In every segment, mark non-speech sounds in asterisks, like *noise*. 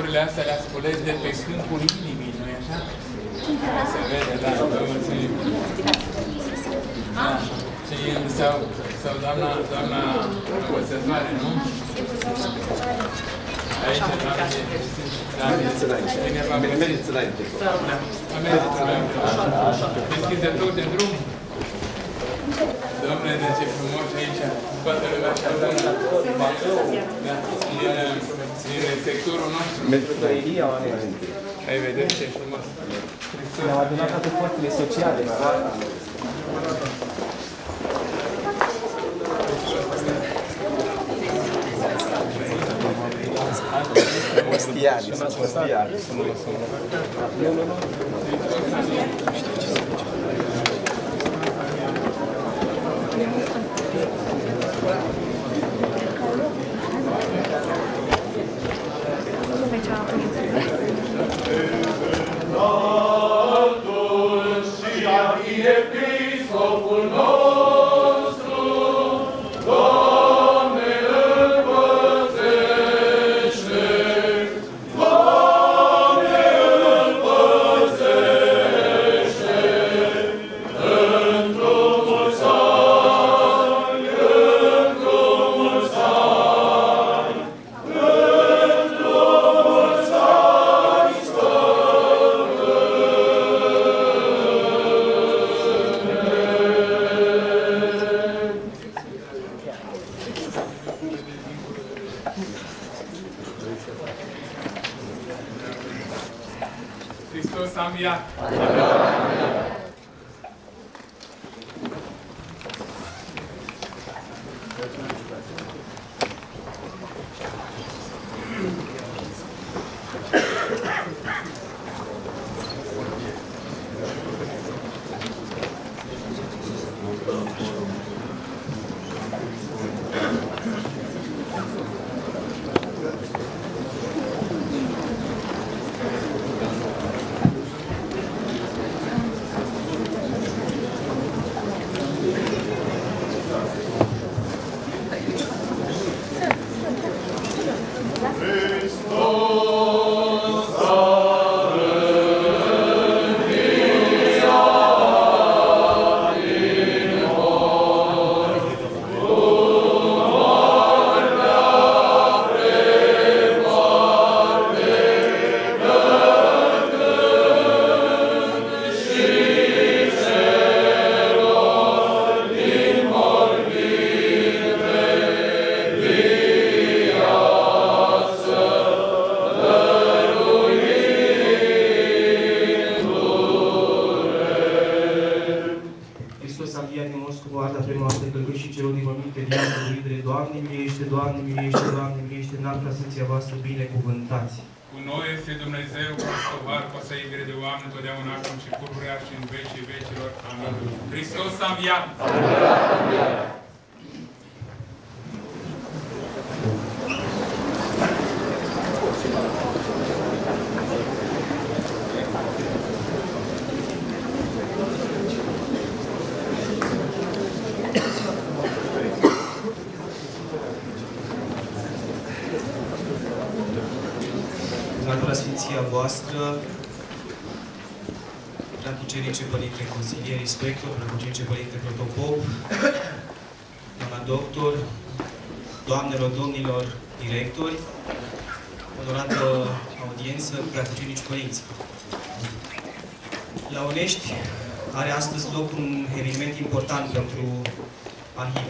por las, a las escuelas viagem, simulação. Não, não, não. 神は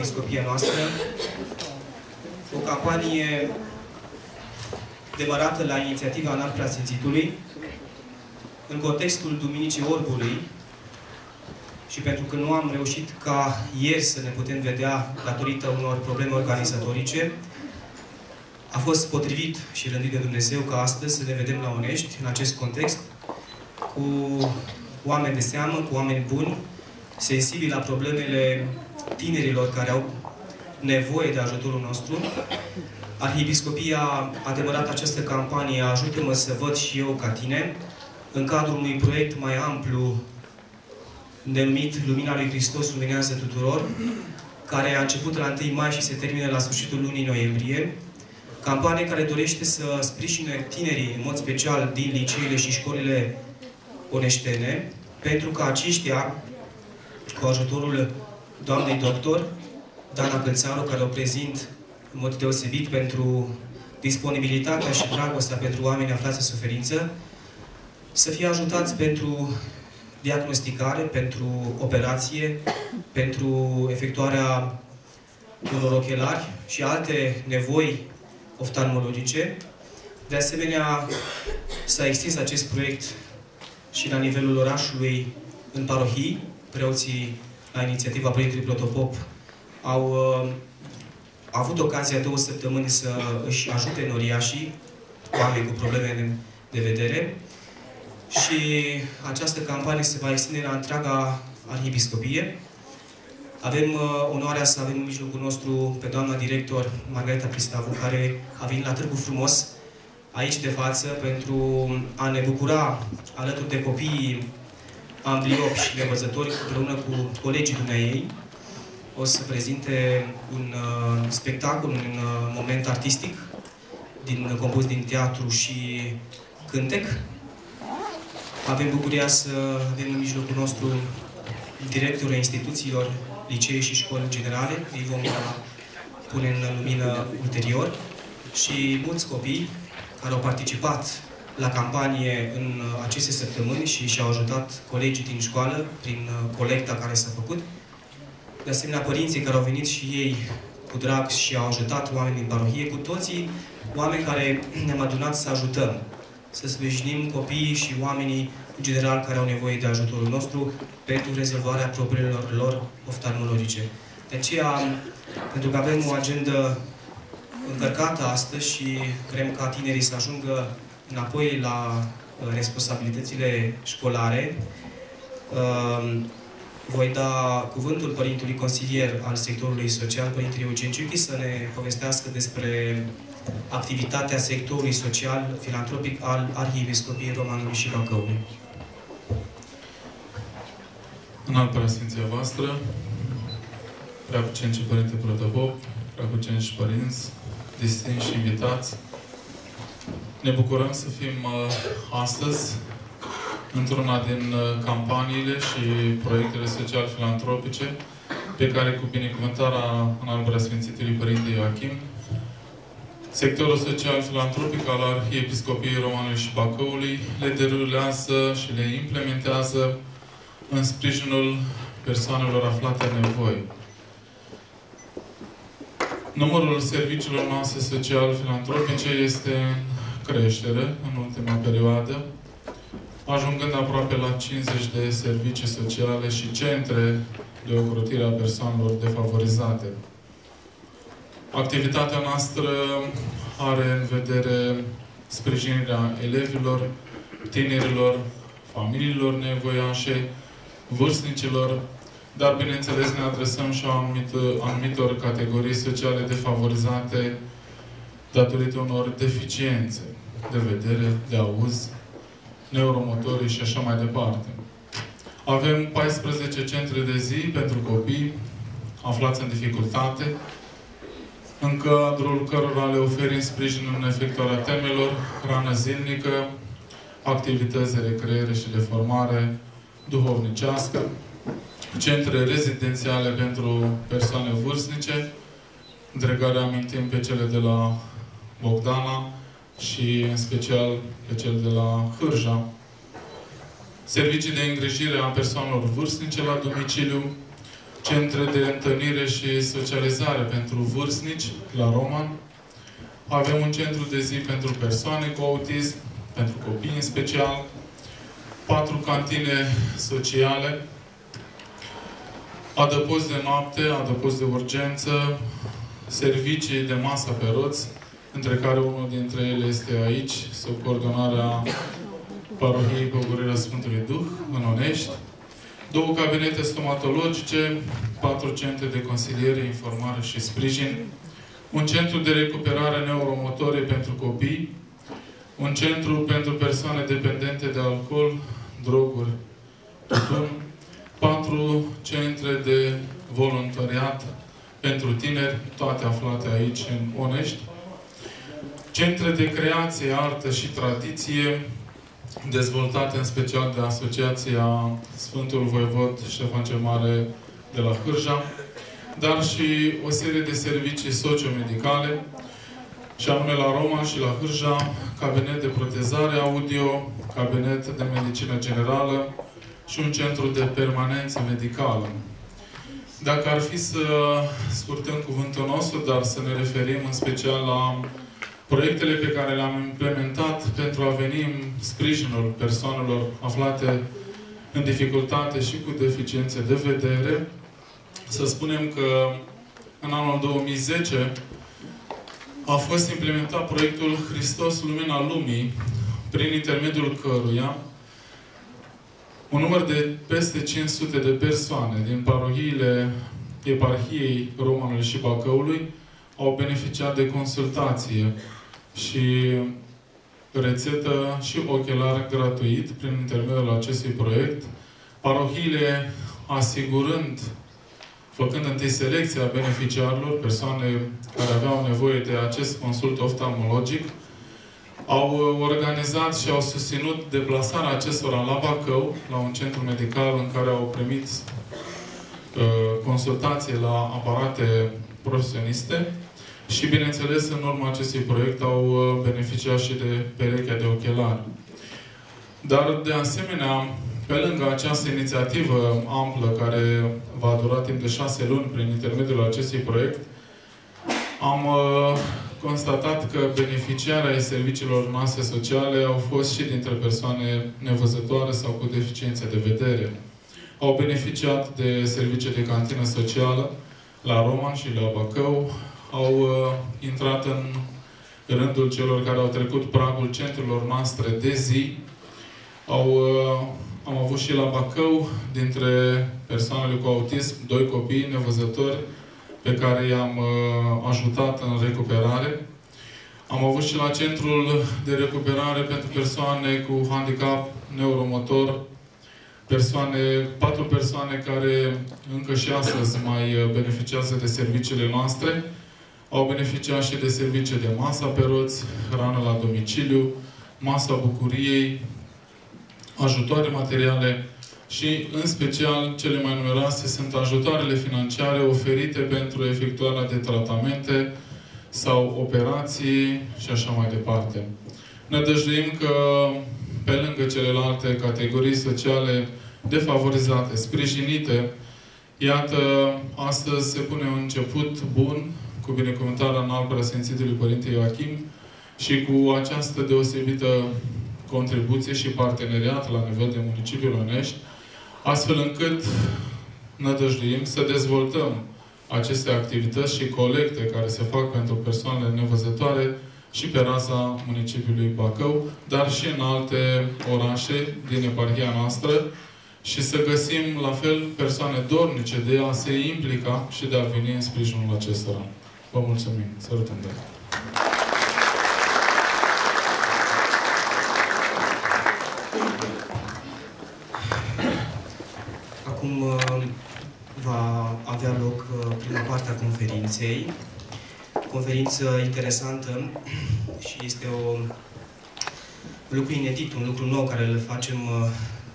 Arhiepiscopia noastră, o campanie demarată la inițiativa Înalt Preasfințitului, în contextul Duminicii Orbului, și pentru că nu am reușit ca ieri să ne putem vedea datorită unor probleme organizatorice, a fost potrivit și rândit de Dumnezeu ca astăzi să ne vedem la Onești, în acest context, cu oameni de seamă, cu oameni buni, sensibili la problemele tinerilor care au nevoie de ajutorul nostru. Arhiepiscopia a demarat această campanie Ajută-mă să văd și eu ca tine, în cadrul unui proiect mai amplu denumit Lumina lui Hristos luminează tuturor, care a început la 1 mai și se termină la sfârșitul lunii noiembrie. Campanie care dorește să sprijine tinerii, în mod special din liceele și școlile oneștene, pentru ca aceștia, cu ajutorul doamnei doctor, Dana Călțaru, care o prezint în mod deosebit pentru disponibilitatea și dragostea pentru oamenii aflați în suferință, să fie ajutați pentru diagnosticare, pentru operație, pentru efectuarea unor ochelari și alte nevoi oftalmologice. De asemenea, s-a extins acest proiect și la nivelul orașului în parohii. Preoții, la inițiativa Părintului Protopop, au uh, avut ocazia două săptămâni să își ajute noriașii, oameni cu probleme de vedere, și această campanie se va extinde la întreaga arhiepiscopie. Avem uh, onoarea să avem în mijlocul nostru pe doamna director Margareta Cristavu, care a venit la Târgu Frumos, aici de față, pentru a ne bucura alături de copiii ambliopi și nevăzători, împreună cu colegii dumneai, o să prezinte un uh, spectacol, un uh, moment artistic din, compus din teatru și cântec. Avem bucuria să avem în mijlocul nostru directorul instituțiilor, licee și școli generale. Îi vom pune în lumină ulterior. Și mulți copii care au participat la campanie în aceste săptămâni și și-au ajutat colegii din școală prin colecta care s-a făcut. De asemenea, părinții care au venit și ei cu drag și au ajutat oameni din parohie, cu toții oameni care ne-am adunat să ajutăm să sprijinim copiii și oamenii în general care au nevoie de ajutorul nostru pentru rezolvarea problemelor lor oftalmologice. De aceea, pentru că avem o agendă încărcată astăzi și vrem ca tinerii să ajungă înapoi la uh, responsabilitățile școlare, uh, voi da cuvântul Părintului Consilier al sectorului social, Părintele Eugen Ciuchi, să ne povestească despre activitatea sectorului social filantropic al Arhiepiscopiei Romanului și Bacăului. În alt preasfinția voastră, preacucenci Părinte Protopop, preacucenci părinți, distinși invitați, ne bucurăm să fim uh, astăzi într-una din uh, campaniile și proiectele social-filantropice pe care cu binecuvântarea în al preasfințitului Părinte Ioachim Sectorul social-filantropic al Arhiepiscopiei Romanului și Bacăului le derulează și le implementează în sprijinul persoanelor aflate în nevoie. Numărul serviciilor noastre social-filantropice este în creștere în ultima perioadă, ajungând aproape la 50 de servicii sociale și centre de ocrutire a persoanelor defavorizate. Activitatea noastră are în vedere sprijinirea elevilor, tinerilor, familiilor nevoiașe, vârstnicilor, dar bineînțeles ne adresăm și anumitor categorii sociale defavorizate datorită unor deficiențe de vedere, de auz, neuromotorii și așa mai departe. Avem 14 centre de zi pentru copii aflați în dificultate, în cadrul cărora le oferim sprijin în efectuarea temelor, hrană zilnică, activități de recreere și de formare duhovnicească, centre rezidențiale pentru persoane vârstnice, între care amintim pe cele de la Bogdana și în special pe cel de la Hârja, servicii de îngrijire a persoanelor vârstnice la domiciliu, centre de întâlnire și socializare pentru vârstnici la Roman. Avem un centru de zi pentru persoane cu autism, pentru copii în special, patru cantine sociale, adăpost de noapte, adăpost de urgență, servicii de masă pe roți, între care unul dintre ele este aici, sub coordonarea Parohiei Păgurirea Sfântului Duh, în Onești, două cabinete stomatologice, patru centre de consiliere, informare și sprijin, un centru de recuperare neuromotore pentru copii, un centru pentru persoane dependente de alcool, droguri, tutun, patru centre de voluntariat pentru tineri, toate aflate aici în Onești, centre de creație, artă și tradiție, dezvoltate în special de Asociația Sfântul Voievod Ștefan cel Mare de la Hârja, dar și o serie de servicii sociomedicale, și anume la Roma și la Hârja, cabinet de protezare audio, cabinet de medicină generală și un centru de permanență medicală. Dacă ar fi să scurtăm cuvântul nostru, dar să ne referim în special la proiectele pe care le-am implementat pentru a veni în sprijinul persoanelor aflate în dificultate și cu deficiențe de vedere, să spunem că în anul 2010 a fost implementat proiectul Hristos Lumina Lumii, prin intermediul căruia un număr de peste 500 de persoane din parohiile eparhiei Romanului și Bacăului au beneficiat de consultație și rețetă și ochelar gratuit prin intermediul acestui proiect, parohiile asigurând, făcând întâi selecția beneficiarilor, persoane care aveau nevoie de acest consult oftalmologic, au organizat și au susținut deplasarea acestora la Bacău, la un centru medical în care au primit uh, consultație la aparate profesioniste și, bineînțeles, în urma acestui proiect au uh, beneficiat și de perechea de ochelari. Dar, de asemenea, pe lângă această inițiativă amplă care va dura timp de șase luni prin intermediul acestui proiect, am uh, constatat că beneficiarea ai serviciilor noastre sociale au fost și dintre persoane nevăzătoare sau cu deficiențe de vedere. Au beneficiat de servicii de cantină socială la Roman și la Bacău, au uh, intrat în rândul celor care au trecut pragul centrelor noastre de zi. Au, uh, am avut și la Bacău, dintre persoanele cu autism, doi copii nevăzători pe care i-am uh, ajutat în recuperare. Am avut și la Centrul de Recuperare pentru persoane cu handicap neuromotor, persoane, patru persoane care încă și astăzi mai uh, beneficiază de serviciile noastre. Au beneficiat și de servicii de masa pe roți, hrană la domiciliu, masa bucuriei, ajutoare materiale și, în special, cele mai numeroase sunt ajutoarele financiare oferite pentru efectuarea de tratamente sau operații și așa mai departe. Ne dăjduim că, pe lângă celelalte categorii sociale defavorizate, sprijinite, iată, astăzi se pune un început bun cu binecuvântarea în al preasfințitului Părinte Ioachim și cu această deosebită contribuție și parteneriat la nivel de municipiul Onești, astfel încât nădăjduim să dezvoltăm aceste activități și colecte care se fac pentru persoanele nevăzătoare și pe raza municipiului Bacău, dar și în alte orașe din eparhia noastră și să găsim la fel persoane dornice de a se implica și de a veni în sprijinul acestora. Vă mulțumim. Sărutăm de Acum uh, va avea loc uh, prima parte a conferinței. Conferință interesantă și este o, un lucru inedit, un lucru nou care îl facem uh,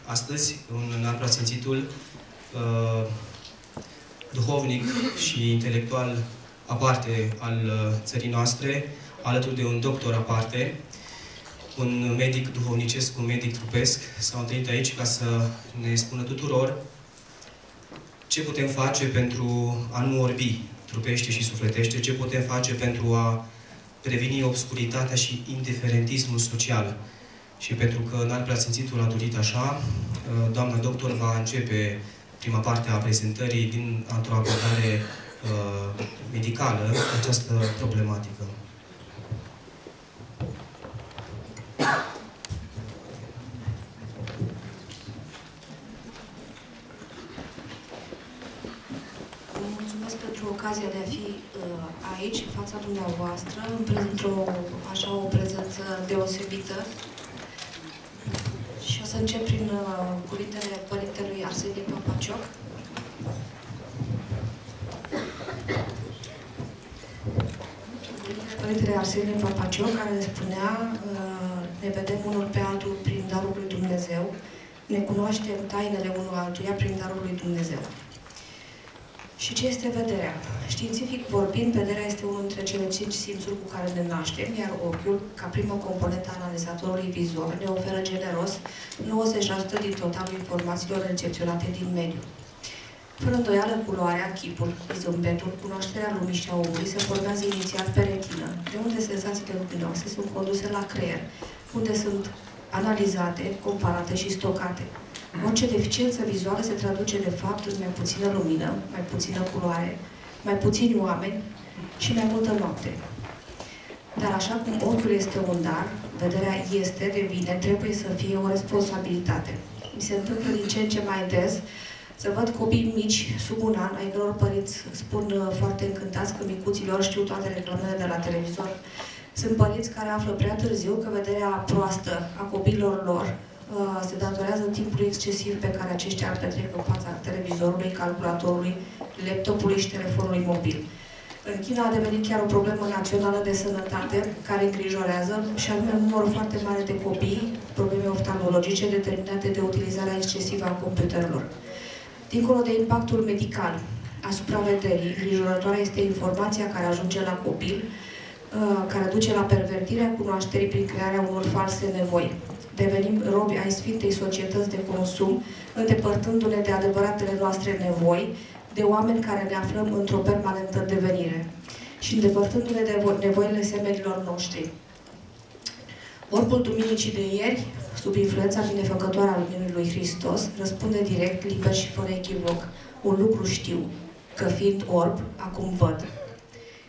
astăzi, un înalt preasfințitul uh, duhovnic și intelectual aparte al uh, țării noastre, alături de un doctor aparte, un medic duhovnicesc, un medic trupesc, s-au întâlnit aici ca să ne spună tuturor ce putem face pentru a nu orbi trupește și sufletește, ce putem face pentru a preveni obscuritatea și indiferentismul social. Și pentru că în alt preasfințitul a dorit așa, uh, doamna doctor va începe prima parte a prezentării din într-o abordare uh, medicală această problematică. mulțumesc pentru ocazia de a fi uh, aici, în fața dumneavoastră, într-o așa o prezență deosebită. Și o să încep prin uh, cuvintele Părintelui Arsenie Papacioc. Părintele Arsenie Papacioc, care spunea uh, ne vedem unul pe altul prin darul lui Dumnezeu, ne cunoaștem tainele unul altuia prin darul lui Dumnezeu. Și ce este vederea? Științific vorbind, vederea este unul dintre cele cinci simțuri cu care ne naștem, iar ochiul, ca primă componentă a analizatorului vizual, ne oferă generos 90% din totalul informațiilor recepționate din mediu. Fără îndoială, culoarea, chipul, zâmbetul, cunoașterea lumii și a omului se formează inițial pe retină, de unde senzațiile luminoase sunt conduse la creier, unde sunt analizate, comparate și stocate. Orice deficiență vizuală se traduce de fapt în mai puțină lumină, mai puțină culoare, mai puțini oameni și mai multă noapte. Dar așa cum ochiul este un dar, vederea este, devine, trebuie să fie o responsabilitate. Mi se întâmplă din ce în ce mai des să văd copii mici, sub un an, ai căror părinți spun uh, foarte încântați că micuților știu toate reclamele de la televizor. Sunt părinți care află prea târziu că vederea proastă a copiilor lor uh, se datorează timpului excesiv pe care aceștia îl petrec în fața televizorului, calculatorului, laptopului și telefonului mobil. În China a devenit chiar o problemă națională de sănătate care îngrijorează și anume un număr foarte mare de copii, probleme oftalmologice determinate de utilizarea excesivă a computerelor. Dincolo de impactul medical asupra vederii, îngrijorătoare este informația care ajunge la copil, uh, care duce la pervertirea cunoașterii prin crearea unor false nevoi. Devenim robi ai Sfintei Societăți de Consum, îndepărtându-ne de adevăratele noastre nevoi, de oameni care ne aflăm într-o permanentă devenire și îndepărtându-ne de nevoile semenilor noștri. Orbul Duminicii de ieri, sub influența binefăcătoare a Luminului lui Hristos, răspunde direct, liber și fără echivoc. Un lucru știu, că fiind orb, acum văd.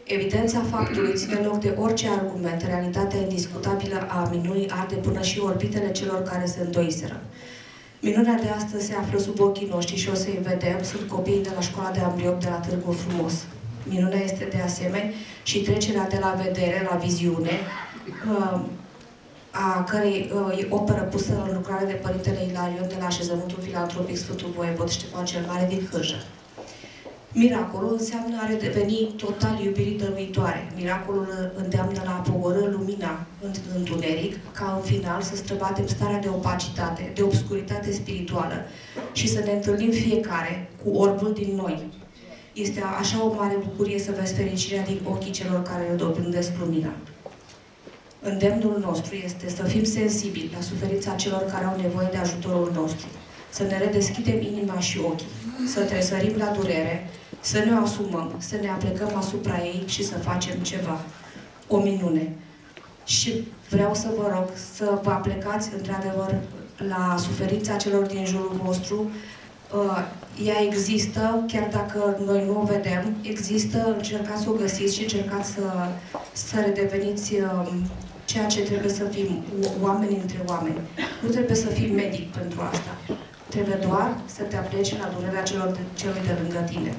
Evidența faptului ține loc de orice argument, realitatea indiscutabilă a minunii arde până și orbitele celor se îndoiseră. Minunea de astăzi se află sub ochii noștri și o să-i vedem, sunt copiii de la școala de ambliop de la Târgu Frumos. Minunea este de asemenea și trecerea de la vedere la viziune, uh, a cărei uh, operă pusă în lucrare de Părintele Ilarion de la așezământul filantropic Sfântul Voievod Ștefan cel Mare din Hârjă. Miracolul înseamnă a redeveni total iubirii dăruitoare. Miracolul îndeamnă la a pogorâ lumina în întuneric, ca în final să străbatem starea de opacitate, de obscuritate spirituală și să ne întâlnim fiecare cu orbul din noi. Este așa o mare bucurie să vezi fericirea din ochii celor care ne dobândesc lumina. Îndemnul nostru este să fim sensibili la suferința celor care au nevoie de ajutorul nostru, să ne redeschidem inima și ochii, să tresărim la durere, să ne asumăm, să ne aplecăm asupra ei și să facem ceva. O minune. Și vreau să vă rog să vă aplecați într-adevăr la suferința celor din jurul vostru, Uh, ea există, chiar dacă noi nu o vedem, există, încercați să o găsiți și încercați să, să redeveniți um, ceea ce trebuie să fim, oameni între oameni. Nu trebuie să fii medic pentru asta. Trebuie doar să te apleci la durerea celor de, celor de lângă tine.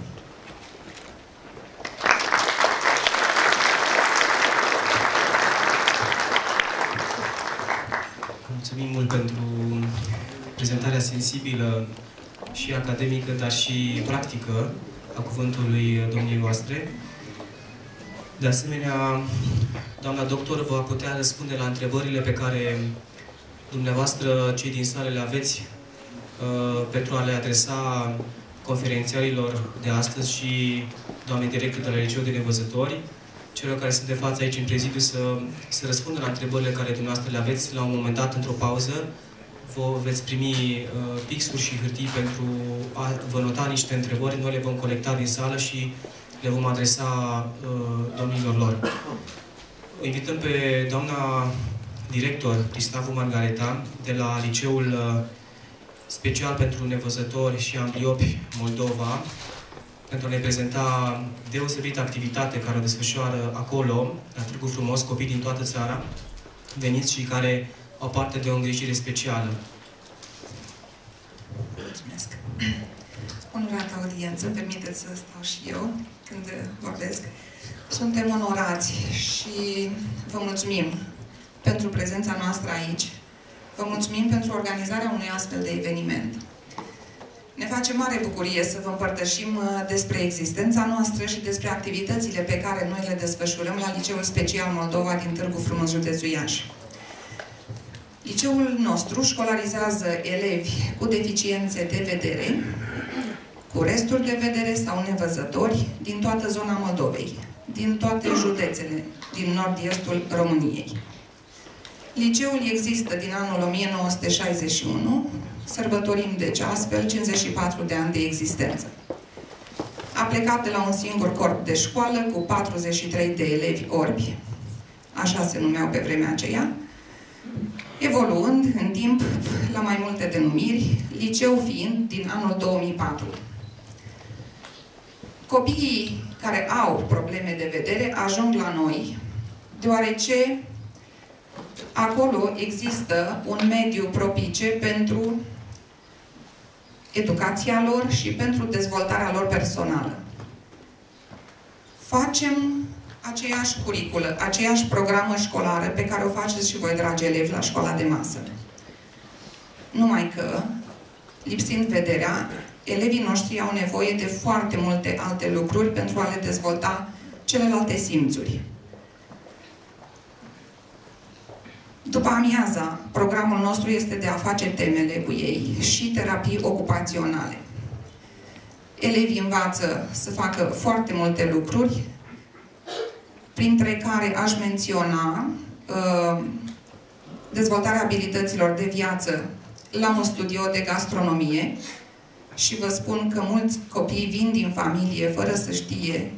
Mulțumim mult pentru prezentarea sensibilă și academică, dar și practică a cuvântului domniei voastre. De asemenea, doamna doctor va putea răspunde la întrebările pe care dumneavoastră, cei din sală, le aveți uh, pentru a le adresa conferențiarilor de astăzi și doamnei director de la Liceul de Nevăzători, celor care sunt de față aici în prezidiu, să, să răspundă la întrebările care dumneavoastră le aveți la un moment dat într-o pauză vă veți primi uh, pixuri și hârtii pentru a vă nota niște întrebări. Noi le vom colecta din sală și le vom adresa uh, domnilor lor. O invităm pe doamna director Cristavu Margareta de la Liceul uh, Special pentru Nevăzători și Ambliopi Moldova pentru a ne prezenta deosebită activitate care o desfășoară acolo, la Târgu Frumos, copii din toată țara, veniți și care o parte de o îngrijire specială. Mulțumesc. Onorată audiență, permiteți să stau și eu când vorbesc. Suntem onorați și vă mulțumim pentru prezența noastră aici. Vă mulțumim pentru organizarea unui astfel de eveniment. Ne face mare bucurie să vă împărtășim uh, despre existența noastră și despre activitățile pe care noi le desfășurăm la Liceul Special Moldova din Târgu Frumos, județul Iași. Liceul nostru școlarizează elevi cu deficiențe de vedere, cu resturi de vedere sau nevăzători din toată zona Moldovei, din toate județele din nord-estul României. Liceul există din anul 1961, sărbătorim deci astfel 54 de ani de existență. A plecat de la un singur corp de școală cu 43 de elevi orbi, așa se numeau pe vremea aceea, evoluând în timp la mai multe denumiri, liceu fiind din anul 2004. Copiii care au probleme de vedere ajung la noi, deoarece acolo există un mediu propice pentru educația lor și pentru dezvoltarea lor personală. Facem aceeași curiculă, aceeași programă școlară pe care o faceți și voi, dragi elevi, la școala de masă. Numai că, lipsind vederea, elevii noștri au nevoie de foarte multe alte lucruri pentru a le dezvolta celelalte simțuri. După amiaza, programul nostru este de a face temele cu ei și terapii ocupaționale. Elevii învață să facă foarte multe lucruri, printre care aș menționa uh, dezvoltarea abilităților de viață la un studio de gastronomie și vă spun că mulți copii vin din familie fără să știe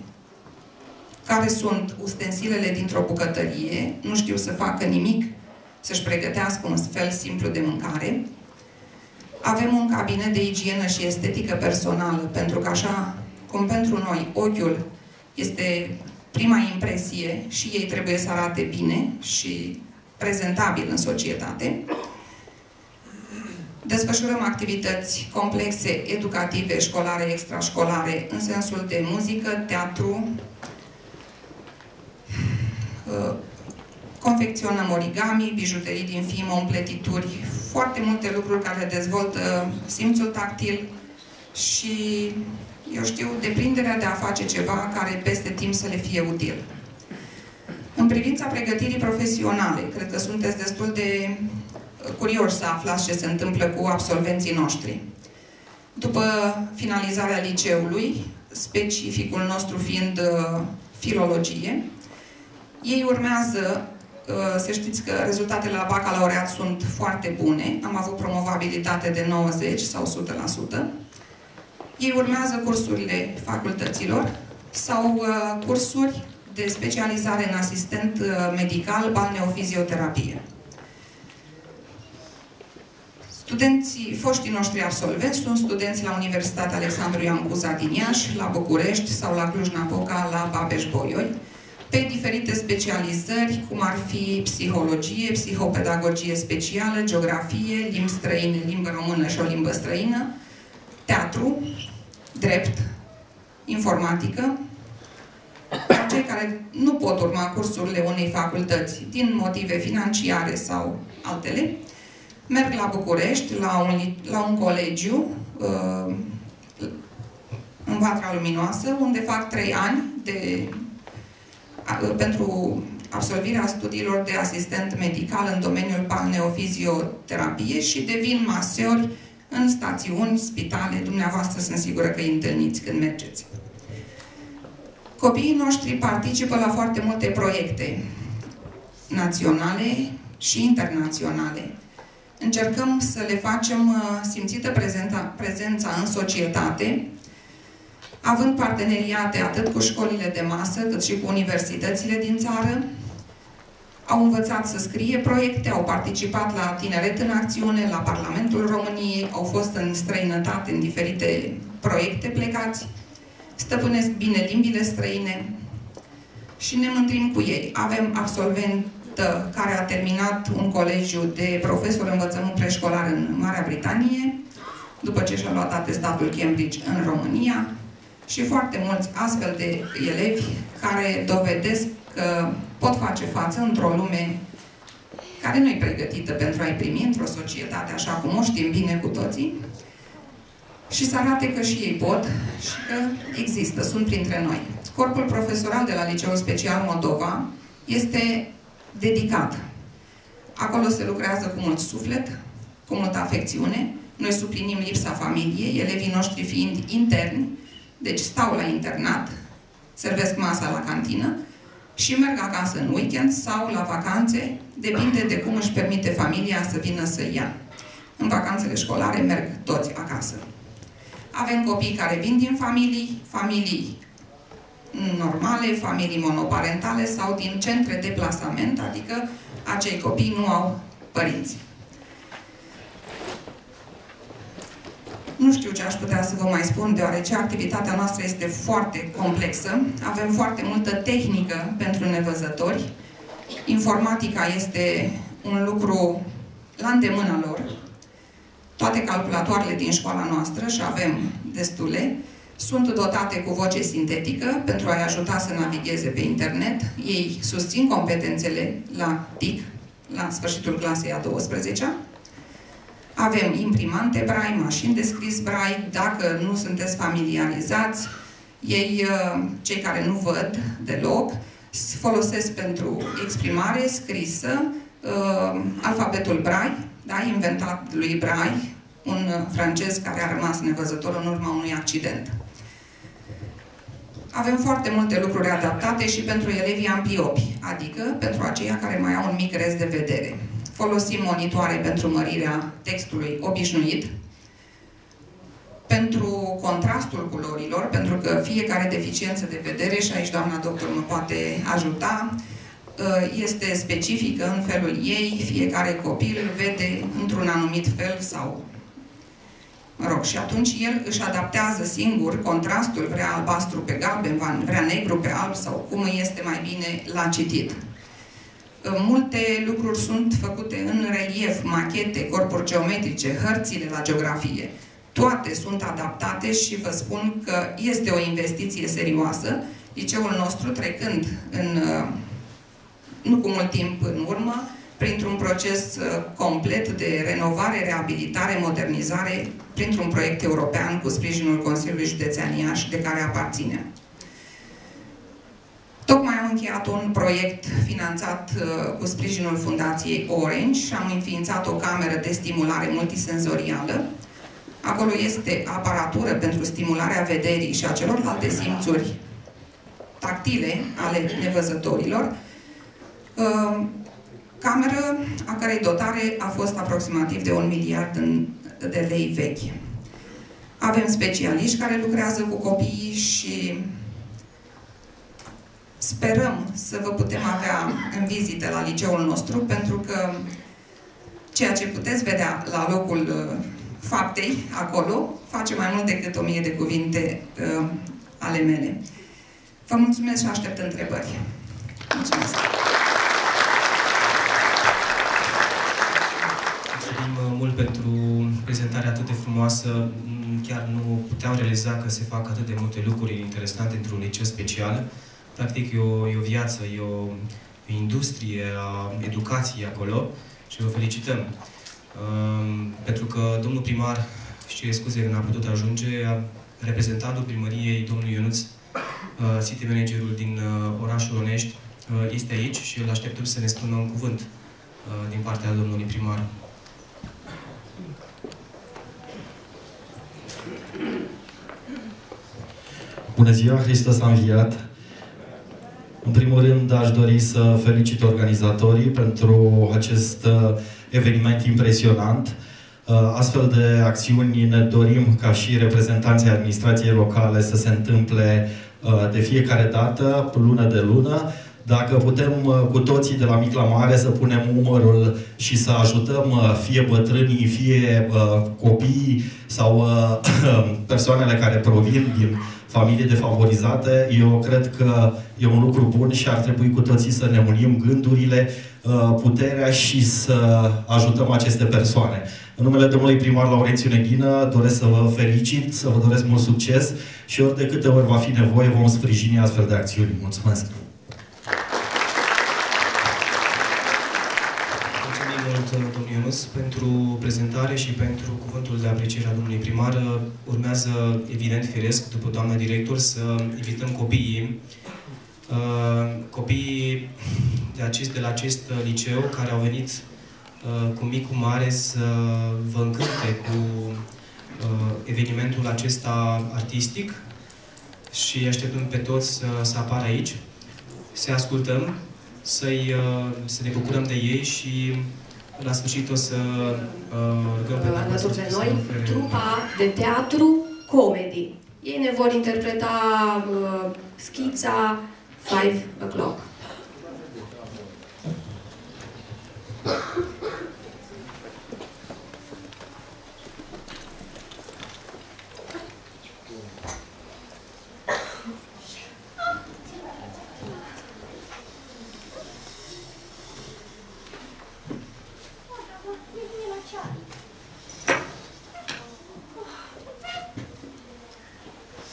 care sunt ustensilele dintr-o bucătărie, nu știu să facă nimic, să-și pregătească un fel simplu de mâncare. Avem un cabinet de igienă și estetică personală, pentru că așa cum pentru noi ochiul este prima impresie și ei trebuie să arate bine și prezentabil în societate. Desfășurăm activități complexe, educative, școlare, extrașcolare, în sensul de muzică, teatru, uh, confecționăm origami, bijuterii din fimă, împletituri, foarte multe lucruri care dezvoltă simțul tactil și eu știu, deprinderea de a face ceva care peste timp să le fie util. În privința pregătirii profesionale, cred că sunteți destul de uh, curioși să aflați ce se întâmplă cu absolvenții noștri. După finalizarea liceului, specificul nostru fiind uh, filologie, ei urmează, uh, să știți că rezultatele la bacalaureat sunt foarte bune, am avut promovabilitate de 90 sau 100%, ei urmează cursurile facultăților sau uh, cursuri de specializare în asistent uh, medical, balneofizioterapie. Studenții, foștii noștri absolvenți sunt studenți la Universitatea Alexandru Ioan Cuza din Iași, la București sau la Cluj-Napoca, la Babeș-Bolyai, pe diferite specializări, cum ar fi psihologie, psihopedagogie specială, geografie, limbi străine, limbă română și o limbă străină, teatru, drept, informatică, cei care nu pot urma cursurile unei facultăți din motive financiare sau altele, merg la București, la un, la un colegiu uh, în Vatra Luminoasă, unde fac trei ani de, uh, pentru absolvirea studiilor de asistent medical în domeniul balneofizioterapie și devin masori în stațiuni, spitale. Dumneavoastră sunt sigură că îi întâlniți când mergeți. Copiii noștri participă la foarte multe proiecte naționale și internaționale. Încercăm să le facem uh, simțită prezența, prezența în societate, având parteneriate atât cu școlile de masă, cât și cu universitățile din țară. Au învățat să scrie proiecte, au participat la Tineret în Acțiune, la Parlamentul României, au fost în străinătate în diferite proiecte plecați stăpânesc bine limbile străine și ne mândrim cu ei. Avem absolventă care a terminat un colegiu de profesor învățământ preșcolar în Marea Britanie, după ce și-a luat atestatul Cambridge în România, și foarte mulți astfel de elevi care dovedesc că pot face față într-o lume care nu e pregătită pentru a-i primi într-o societate așa cum o știm bine cu toții, și să arate că și ei pot și că există, sunt printre noi. Corpul profesoral de la Liceul Special Moldova este dedicat. Acolo se lucrează cu mult suflet, cu multă afecțiune. Noi suplinim lipsa familiei, elevii noștri fiind interni, deci stau la internat, servesc masa la cantină și merg acasă în weekend sau la vacanțe, depinde de cum își permite familia să vină să ia. În vacanțele școlare merg toți acasă. Avem copii care vin din familii, familii normale, familii monoparentale sau din centre de plasament, adică acei copii nu au părinți. Nu știu ce aș putea să vă mai spun, deoarece activitatea noastră este foarte complexă. Avem foarte multă tehnică pentru nevăzători. Informatica este un lucru la îndemâna lor toate calculatoarele din școala noastră, și avem destule, sunt dotate cu voce sintetică pentru a-i ajuta să navigheze pe internet. Ei susțin competențele la TIC, la sfârșitul clasei a 12 -a. Avem imprimante braille, mașini de scris braille. Dacă nu sunteți familiarizați, ei, uh, cei care nu văd deloc, folosesc pentru exprimare scrisă uh, alfabetul braille, da, inventat lui Braille, un francez care a rămas nevăzător în urma unui accident. Avem foarte multe lucruri adaptate și pentru elevii ambliopi, adică pentru aceia care mai au un mic rez de vedere. Folosim monitoare pentru mărirea textului obișnuit, pentru contrastul culorilor, pentru că fiecare deficiență de vedere, și aici doamna doctor mă poate ajuta, Uh, este specifică în felul ei, fiecare copil vede într-un anumit fel sau mă rog, și atunci el își adaptează singur contrastul, vrea albastru pe galben, vrea negru pe alb sau cum este mai bine la citit. Uh, multe lucruri sunt făcute în relief, machete, corpuri geometrice, hărțile la geografie. Toate sunt adaptate și vă spun că este o investiție serioasă. Liceul nostru, trecând în uh, nu cu mult timp în urmă, printr-un proces uh, complet de renovare, reabilitare, modernizare, printr-un proiect european cu sprijinul Consiliului Județean Iași, de care aparține. Tocmai am încheiat un proiect finanțat uh, cu sprijinul Fundației Orange și am înființat o cameră de stimulare multisenzorială. Acolo este aparatură pentru stimularea vederii și a celorlalte simțuri tactile ale nevăzătorilor, Ehm, cameră a cărei dotare a fost aproximativ de un miliard de lei vechi. Avem specialiști care lucrează cu copiii și sperăm să vă putem avea în vizite la liceul nostru, pentru că ceea ce puteți vedea la locul uh, faptei, acolo, face mai mult decât o mie de cuvinte uh, ale mele. Vă mulțumesc și aștept întrebări. Mulțumesc! De frumoasă. Mm, Chiar nu puteam realiza că se fac atât de multe lucruri interesante într-un liceu special. Practic e o, e o viață, e o, o industrie a educației acolo și vă felicităm. Um, pentru că domnul primar, și cere scuze că n-a putut ajunge, reprezentantul primăriei, domnul Ionuț, uh, city managerul din uh, orașul Onești, uh, este aici și îl așteptăm să ne spună un cuvânt uh, din partea domnului primar. Bună ziua, Hristos a înviat! În primul rând, aș dori să felicit organizatorii pentru acest uh, eveniment impresionant. Uh, Astfel de acțiuni ne dorim ca și reprezentanții administrației locale să se întâmple uh, de fiecare dată, lună de lună. Dacă putem uh, cu toții de la mic la mare să punem umărul și să ajutăm uh, fie bătrânii, fie uh, copiii sau uh, *coughs* persoanele care provin din familii defavorizate, eu cred că e un lucru bun și ar trebui cu toții să ne unim gândurile, uh, puterea și să ajutăm aceste persoane. În numele domnului primar Laurențiu Neghină doresc să vă felicit, să vă doresc mult succes și ori de câte ori va fi nevoie vom sprijini astfel de acțiuni. Mulțumesc! Mulțumim mult, domnul Ionuț, pentru prezentare și pentru cuvântul de apreciere a domnului primar. Urmează, evident, firesc, după doamna director, să invităm copiii, uh, copiii de, acest, de la acest liceu care au venit uh, cu mic, cu mare, să vă încânte cu uh, evenimentul acesta artistic și așteptăm pe toți să, să apară aici, să ascultăm, să-i, uh, să ne bucurăm de ei și la sfârșit o să uh, rugăm pe alături de să noi, ne ofere- trupa de teatru comedy. Ei ne vor interpreta uh, schița Five O'Clock.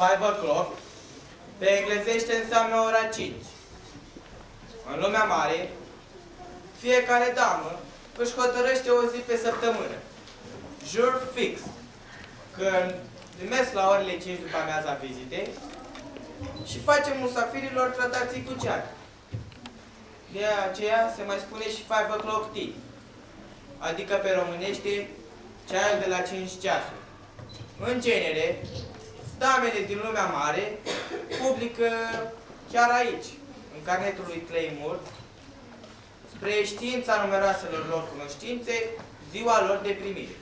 Five o'clock pe englezește înseamnă ora 5. În lumea mare, fiecare damă își hotărăște o zi pe săptămână. Jour fix. Când primesc la orele 5 după amiaza vizite și facem musafirilor tratații cu ceai. De aceea se mai spune și five o'clock tea, adică pe românește ceaiul de la 5 ceasuri. În genere, damele din lumea mare publică chiar aici, în carnetul lui Claymore, spre știința numeroaselor lor cunoștințe, ziua lor de primire.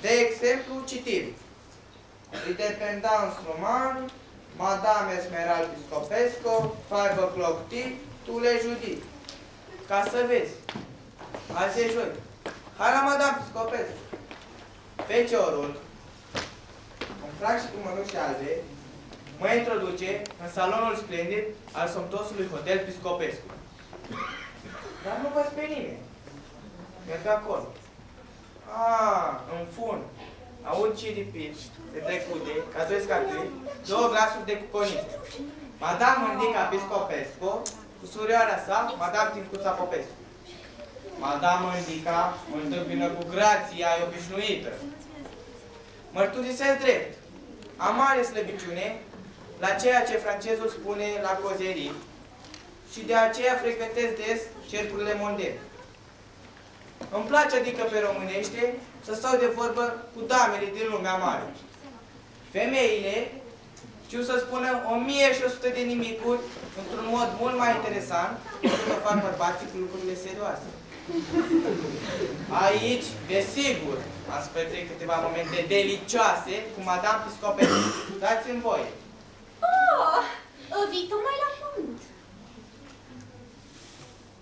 De exemplu, citim. Independence Roman, Madame Esmeral Piscopesco, Five O'Clock Tea, tu le judi. Ca să vezi. Azi e joi. Hai la Madame Piscopesco. Feciorul, în frac și cu mănuși albe, mă introduce în salonul splendid al somptosului Hotel Piscopescu. Dar nu văd pe nimeni. Merg acolo. Ah, în fund. Aud ciripiri de trecute, ca doi scaturi, două glasuri de cuconiță. Madame Mândica Piscopescu, cu surioara sa, Madame Tincuța Popescu. Madame Mândica mă întâmpină cu grația ai obișnuită. Mărturisesc drept. Am mare slăbiciune la ceea ce francezul spune la cozerii și de aceea frecventez des cercurile mondene. Îmi place adică pe românește să stau de vorbă cu damele din lumea mare. Femeile știu să spună 1100 de nimicuri într-un mod mult mai interesant decât o fac bărbații cu lucrurile serioase. Aici, desigur, ați petrec câteva momente delicioase cu Madame Piscopescu. Dați-mi voie. Oh, vii tocmai la punct.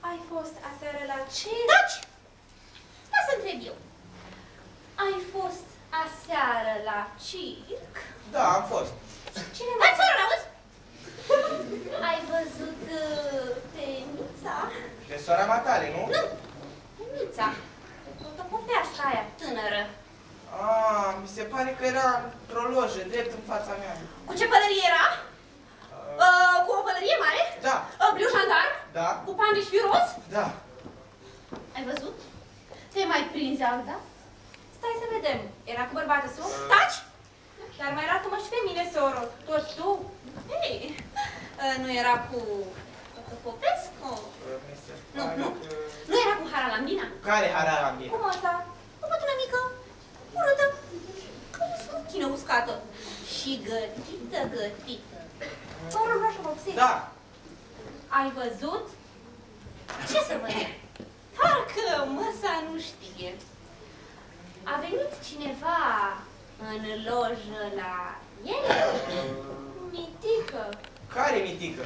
Ai fost aseară la ce? Taci! Lasă întreb eu. Ai fost aseară la circ? Da, am fost. Cine mai țară, auzi? Ai văzut uh, pe Mița? De sora matale, nu? Nu, pe Mița. Fotocopiasca aia, tânără. Ah, mi se pare că era într-o lojă, drept în fața mea. Cu ce pălărie era? Uh, cu o pălărie mare? Da. Uh, bliu jandar? Da. Cu pandiș firos? Da. Ai văzut? Te mai prinzi alta? Stai să vedem. Era cu bărbatul său? Taci! Dar mai arată-mă și pe mine, soro. Tot tu? Ei, uh, nu era cu Popescu? Mi se Nu, pare nu. că... Nu era cu Haralambina? Care Haralambina? Cum asta? O bătrână mică, urâtă, cu chină uscată. Și gătită, gătită. Părul roșu vopsit. Da. Ai văzut? Ce să văd? Parcă măsa nu știe. A venit cineva în lojă la el? Mitică. Care mitică?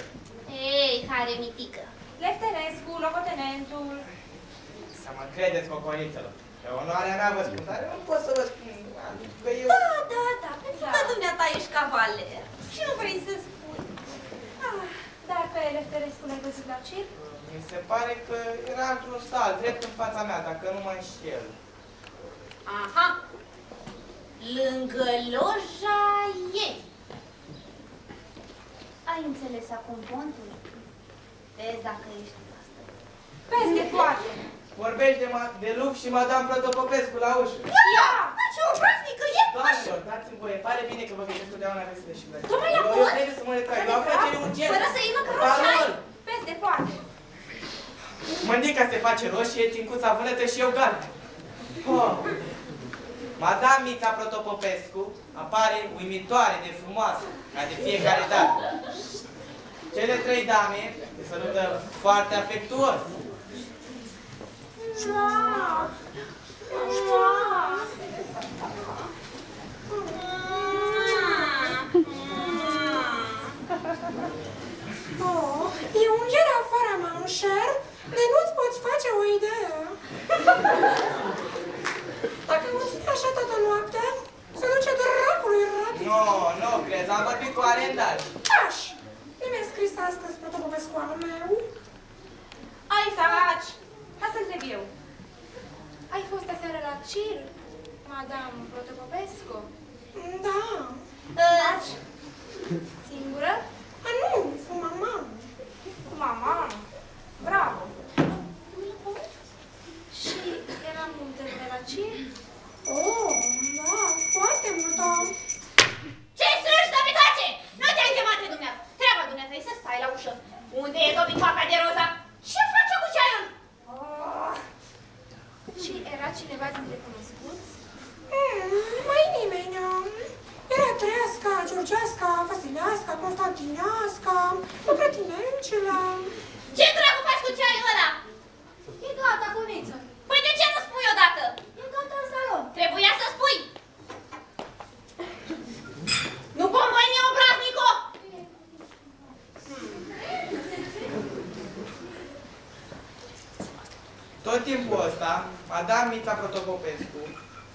Ei, care mitică? Lefterescu, locotenentul. Să mă credeți, coconițelor. Pe onoarea mea vă spun, dar eu nu pot să vă spun. Adică că eu... Da, da, da, pentru că dumneata ești cavaler și nu vrei să spui. Ah, dar pe Lefterescu l-ai văzut la circ? Mi se pare că era într-un stal, drept în fața mea, dacă nu mă înșel. Aha, lângă loja ei. Ai înțeles acum pontul? Vezi dacă ești proastă. Peste poate. Vorbești de, ma- de Luc și Madame Protopopescu la ușă. Ia! Ce o praznică e! Doamnelor, dați-mi voie, pare bine că vă gândesc totdeauna vesele și bine. Tocmai la Eu, eu pod? trebuie să mă retrag, eu am afacere urgent. Fără să iei măcar o Parol! ceai? Peste poate. Mândica se face roșie, tincuța vânătă și eu galben. Oh. Madame Mița Protopopescu apare uimitoare de frumoasă, ca de fiecare dată. Cele trei dame se salută foarte afectuos. Mua! Mua! Oh, e un ger afară, manșer, de nu-ți poți face o idee. Dacă mă ține așa toată noaptea, se duce dracului rapid. Nu, nu, crezi, am vorbit cu arendaj. Aș! Nu mi-a scris astăzi protopopescu anul meu. Ai taci! Hai să întreb eu. Ai fost aseară la Cir, Madame Protopopescu? Da. Taci! Singură? A, nu, cu mama. Cu mama? Bravo! Și eram multe lume la Cir? Oh, da, foarte multă. Ce strâși, dobitoace? Nu te-am chemat pe dumneavoastră. Treaba dumneavoastră e să stai la ușă. Unde e dobitoaca de roza? Ce face cu ceaiul? Oh. Și era cineva dintre cunoscuți? Mm, mai nimeni. um, Era Treasca, Georgeasca, Vasileasca, Constantineasca, Lucrătinencilă. Ce dracu faci cu ceaiul ăla? E gata, cuniță. Păi de ce nu spui odată? E gata în salon. Trebuia să spui. Nu pombăi obraznico! Tot timpul ăsta, Madame Mița Protopopescu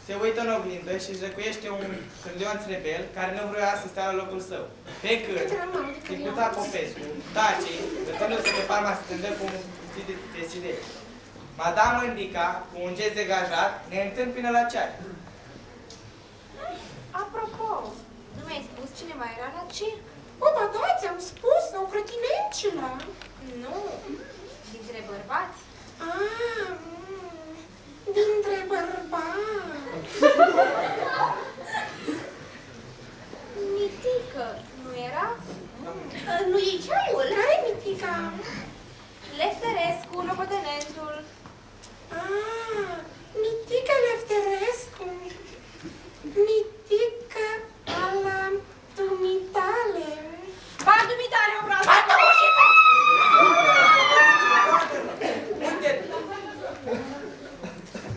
se uită în oglindă și își răcuiește un cârlionț țrebel care nu vrea să stea la locul său. Pe când, Ticuța Popescu tace, dătându-se pe palma stângă cu un cuțit de desideri. Madame Mândica, cu un gest degajat, ne întâmpină la ceai. Apropo, nu mi-ai spus cine mai era la circ? O, ba da, ți-am spus, o cretinencilă. Nu, dintre bărbați. Ah, mm, dintre bărbați. *laughs* Mitică, nu era? Nu e ceaiul? Care mitica? Lefterescu, locotenentul. Ah, mitică Lefterescu. Mitică ala dumitale. Ba, dumitale, obraz! Ba, Uite!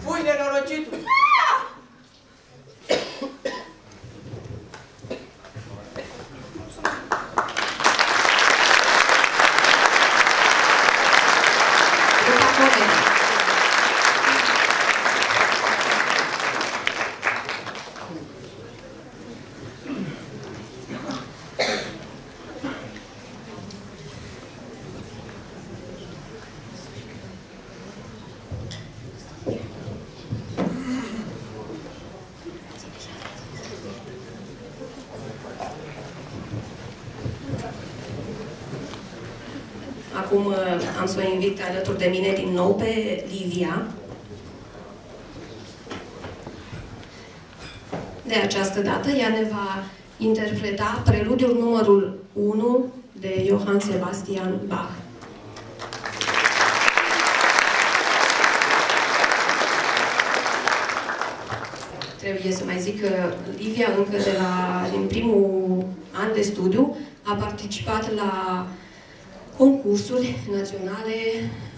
Pui nenorocitul! acum uh, am să o invit alături de mine din nou pe Livia. De această dată, ea ne va interpreta preludiul numărul 1 de Johann Sebastian Bach. Trebuie să mai zic că Livia încă de la, din primul an de studiu a participat la concursuri naționale,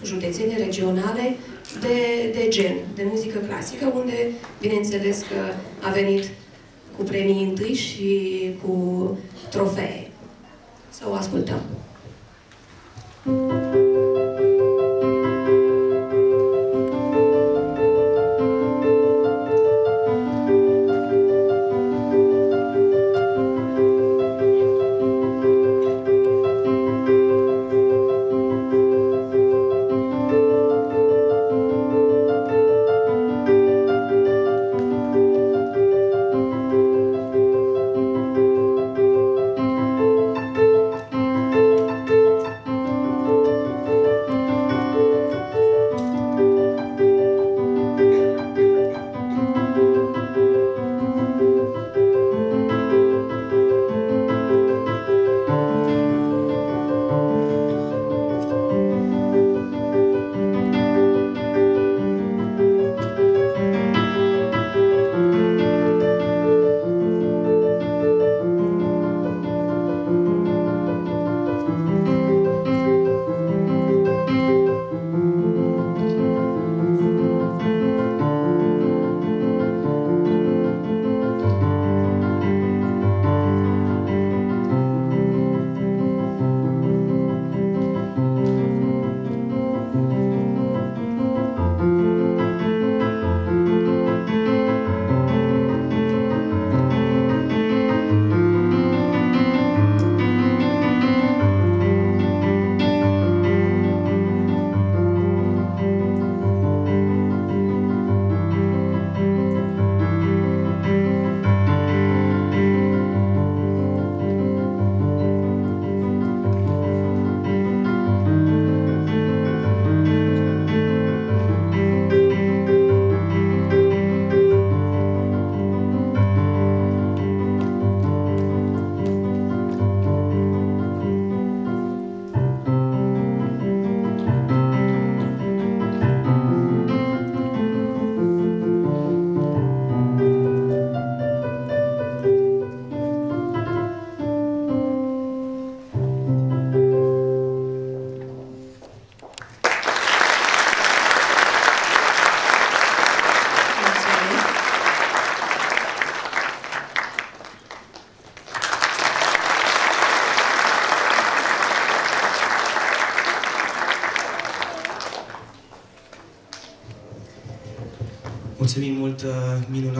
județene, regionale de, de gen, de muzică clasică, unde, bineînțeles că a venit cu premii întâi și cu trofee. Să o ascultăm. Thank you.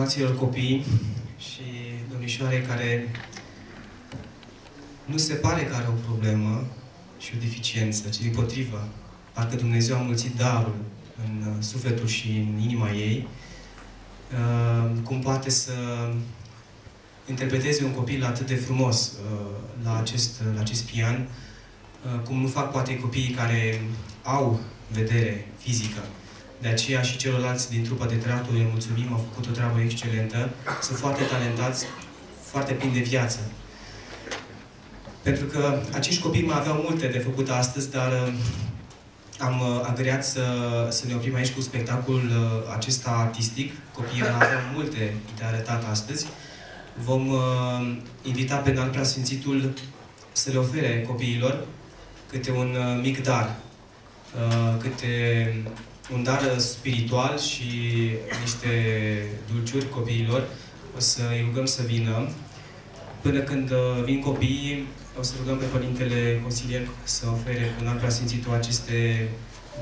Minunaților copii și domnișoare care nu se pare că are o problemă și o deficiență, ci din potrivă. Parcă Dumnezeu a mulțit darul în uh, sufletul și în inima ei, uh, cum poate să interpreteze un copil atât de frumos la acest, la acest pian, cum nu fac poate copiii care au vedere fizică. De aceea și celorlalți din trupa de teatru le mulțumim, au făcut o treabă excelentă, sunt foarte talentați, foarte plini de viață. Pentru că acești copii mai aveau multe de făcut astăzi, dar uh, am uh, agreat să, să ne oprim aici cu spectacolul uh, acesta artistic. Copiii mai aveau multe de arătat astăzi. Vom uh, invita pe înalt preasfințitul să le ofere copiilor câte un uh, mic dar, uh, câte un dar spiritual și niște dulciuri copiilor. O să îi rugăm să vină. Până când uh, vin copiii, o să rugăm pe Părintele Consilier să ofere cu un preasfințitul aceste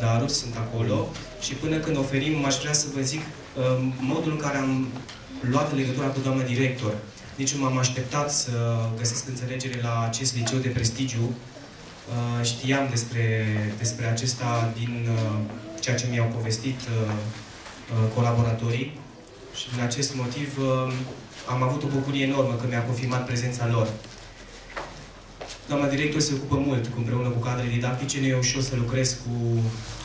daruri, sunt acolo. Și până când oferim, aș vrea să vă zic uh, modul în care am luat legătura cu doamna director. Nici nu m-am așteptat să găsesc înțelegere la acest liceu de prestigiu. Uh, știam despre, despre acesta din ceea ce mi-au povestit uh, uh, colaboratorii și din acest motiv uh, am avut o bucurie enormă că mi-a confirmat prezența lor. Doamna director se ocupă mult împreună cu cadrele didactice, nu e ușor să lucrez cu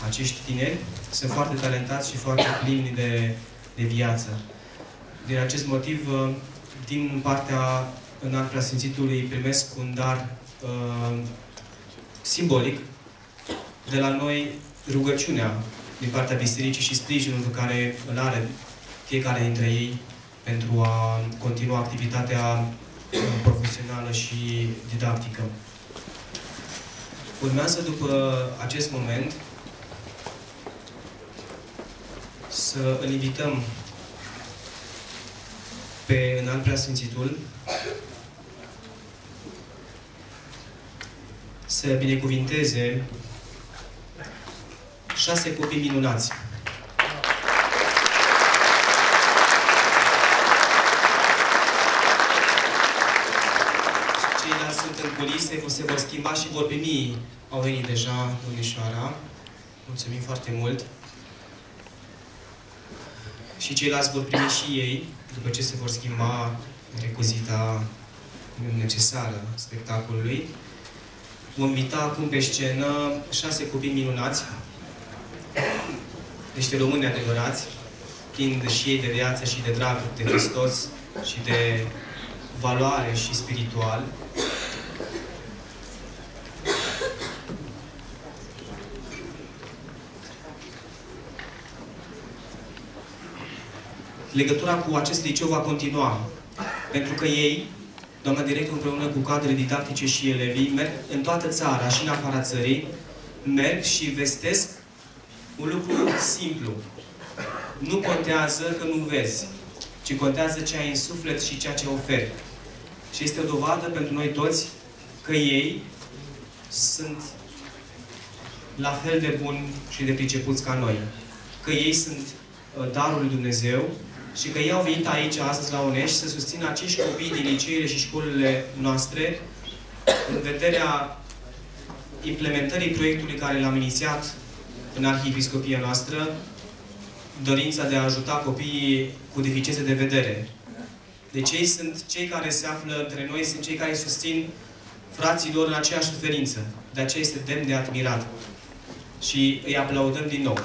acești tineri. Sunt foarte talentați și foarte plini de, de viață. Din acest motiv, uh, din partea înalt preasfințitului primesc un dar uh, simbolic de la noi rugăciunea din partea bisericii și sprijinul pe care îl are fiecare dintre ei pentru a continua activitatea profesională și didactică. Urmează după acest moment să îl invităm pe înalt preasfințitul să binecuvinteze șase copii minunați. Ceilalți sunt în culise, se vor schimba și vor primi, au venit deja domnișoara. Mulțumim foarte mult. Și ceilalți vor primi și ei, după ce se vor schimba recuzita necesară spectacolului. Vom invita acum pe scenă șase copii minunați, niște români adevărați, plini și ei de viață și de drag de Hristos și de valoare și spiritual. Legătura cu acest liceu va continua, pentru că ei, doamna director împreună cu cadre didactice și elevii, merg în toată țara și în afara țării, merg și vestesc un lucru simplu. Nu contează că nu vezi, ci contează ce ai în suflet și ceea ce oferi. Și este o dovadă pentru noi toți că ei sunt la fel de buni și de pricepuți ca noi. Că ei sunt uh, darul lui Dumnezeu și că ei au venit aici astăzi la Unești să susțină acești copii din liceile și școlile noastre în vederea implementării proiectului care l-am inițiat în arhiepiscopia noastră, dorința de a ajuta copiii cu deficiențe de vedere. Deci ei sunt cei care se află între noi, sunt cei care susțin frații lor în aceeași suferință. De aceea este demn de admirat. Și îi aplaudăm din nou.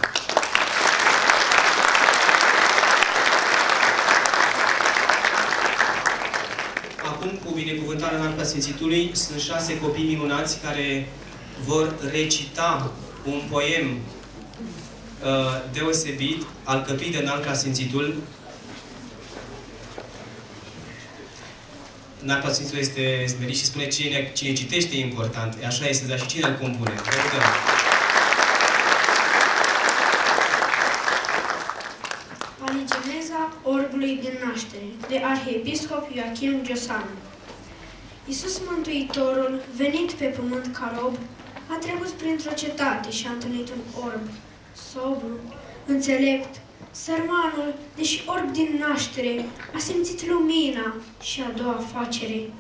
Acum, cu binecuvântarea în Arca Sfințitului, sunt șase copii minunați care vor recita un poem uh, deosebit, alcătuit de înalt preasfințitul. Înalt preasfințitul este smerit și spune cine, cine citește e important. E așa este, dar și cine îl compune. Vă rugăm. Paligeneza orbului din naștere, de arhiepiscop Ioachim Giosanu. Iisus Mântuitorul, venit pe pământ ca rob, a trecut printr-o cetate și a întâlnit un orb, sobru, înțelept, sărmanul, deși orb din naștere, a simțit lumina și a doua facere.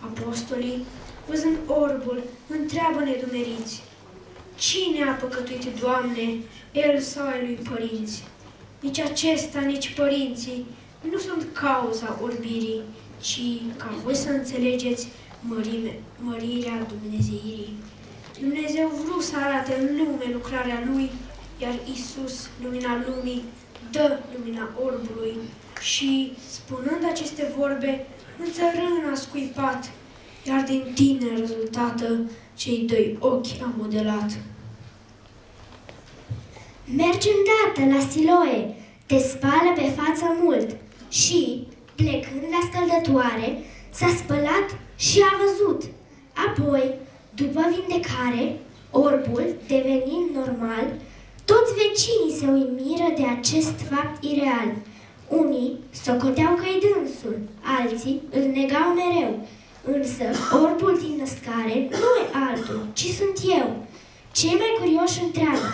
Apostolii, văzând orbul, întreabă nedumeriți, Cine a păcătuit, Doamne, el sau ai lui părinți? Nici acesta, nici părinții nu sunt cauza orbirii, ci ca voi să înțelegeți mărime, mărirea Dumnezeirii. Dumnezeu vrut să arate în lume lucrarea Lui, iar Isus, lumina lumii, dă lumina orbului și, spunând aceste vorbe, în țărân a scuipat, iar din tine rezultată cei doi ochi a modelat. Mergi îndată la Siloe, te spală pe față mult și, plecând la scăldătoare, s-a spălat și a văzut. Apoi, după vindecare, orbul, devenind normal, toți vecinii se uimiră de acest fapt ireal. Unii socoteau că-i dânsul, alții îl negau mereu. Însă, orbul din născare nu e altul, ci sunt eu. Cei mai curioși întreabă,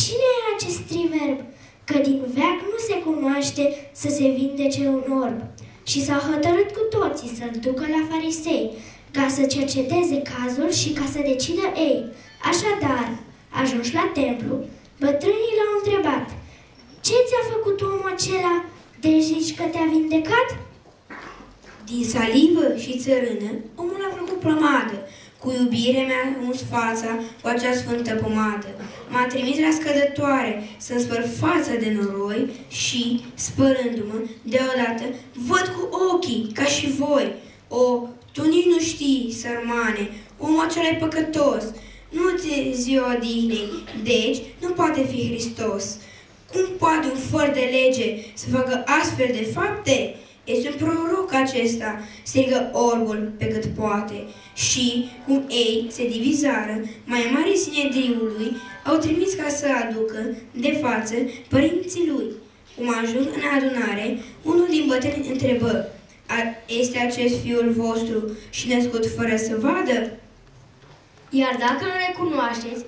cine e acest triverb? Că din veac nu se cunoaște să se vindece un orb. Și s-au hotărât cu toții să-l ducă la farisei, ca să cerceteze cazul și ca să decidă ei. Așadar, ajunși la templu, bătrânii l-au întrebat, Ce ți-a făcut omul acela de zici că te-a vindecat? Din salivă și țărână, omul a făcut plămadă, Cu iubire mi-a uns fața cu acea sfântă pomadă. M-a trimis la scădătoare să spăl fața de noroi și, spălându-mă, deodată, văd cu ochii, ca și voi. O, tu nici nu știi, sărmane, omul acela e păcătos. Nu ți ziua odihnei, deci nu poate fi Hristos. Cum poate un făr de lege să facă astfel de fapte? Este un proroc acesta, strigă orbul pe cât poate. Și, cum ei se divizară, mai mari sinedriului au trimis ca să aducă de față părinții lui. Cum ajung în adunare, unul din bătrâni întrebă, este acest fiul vostru și născut fără să vadă? Iar dacă nu ne cunoașteți,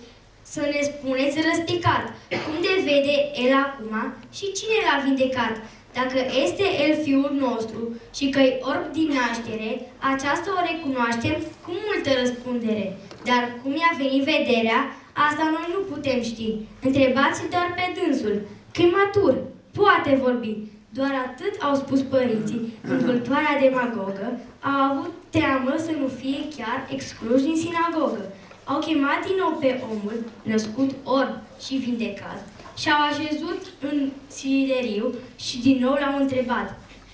să ne spuneți răspicat, cum de vede el acum și cine l-a vindecat. Dacă este el fiul nostru și că-i orb din naștere, aceasta o recunoaștem cu multă răspundere. Dar cum i-a venit vederea, asta noi nu putem ști. Întrebați doar pe dânsul, că matur, poate vorbi. Doar atât au spus părinții, în vâltoarea demagogă, au avut teamă să nu fie chiar excluși din sinagogă. Au chemat din nou pe omul născut orb și vindecat și au așezut în sideriu și din nou l-au întrebat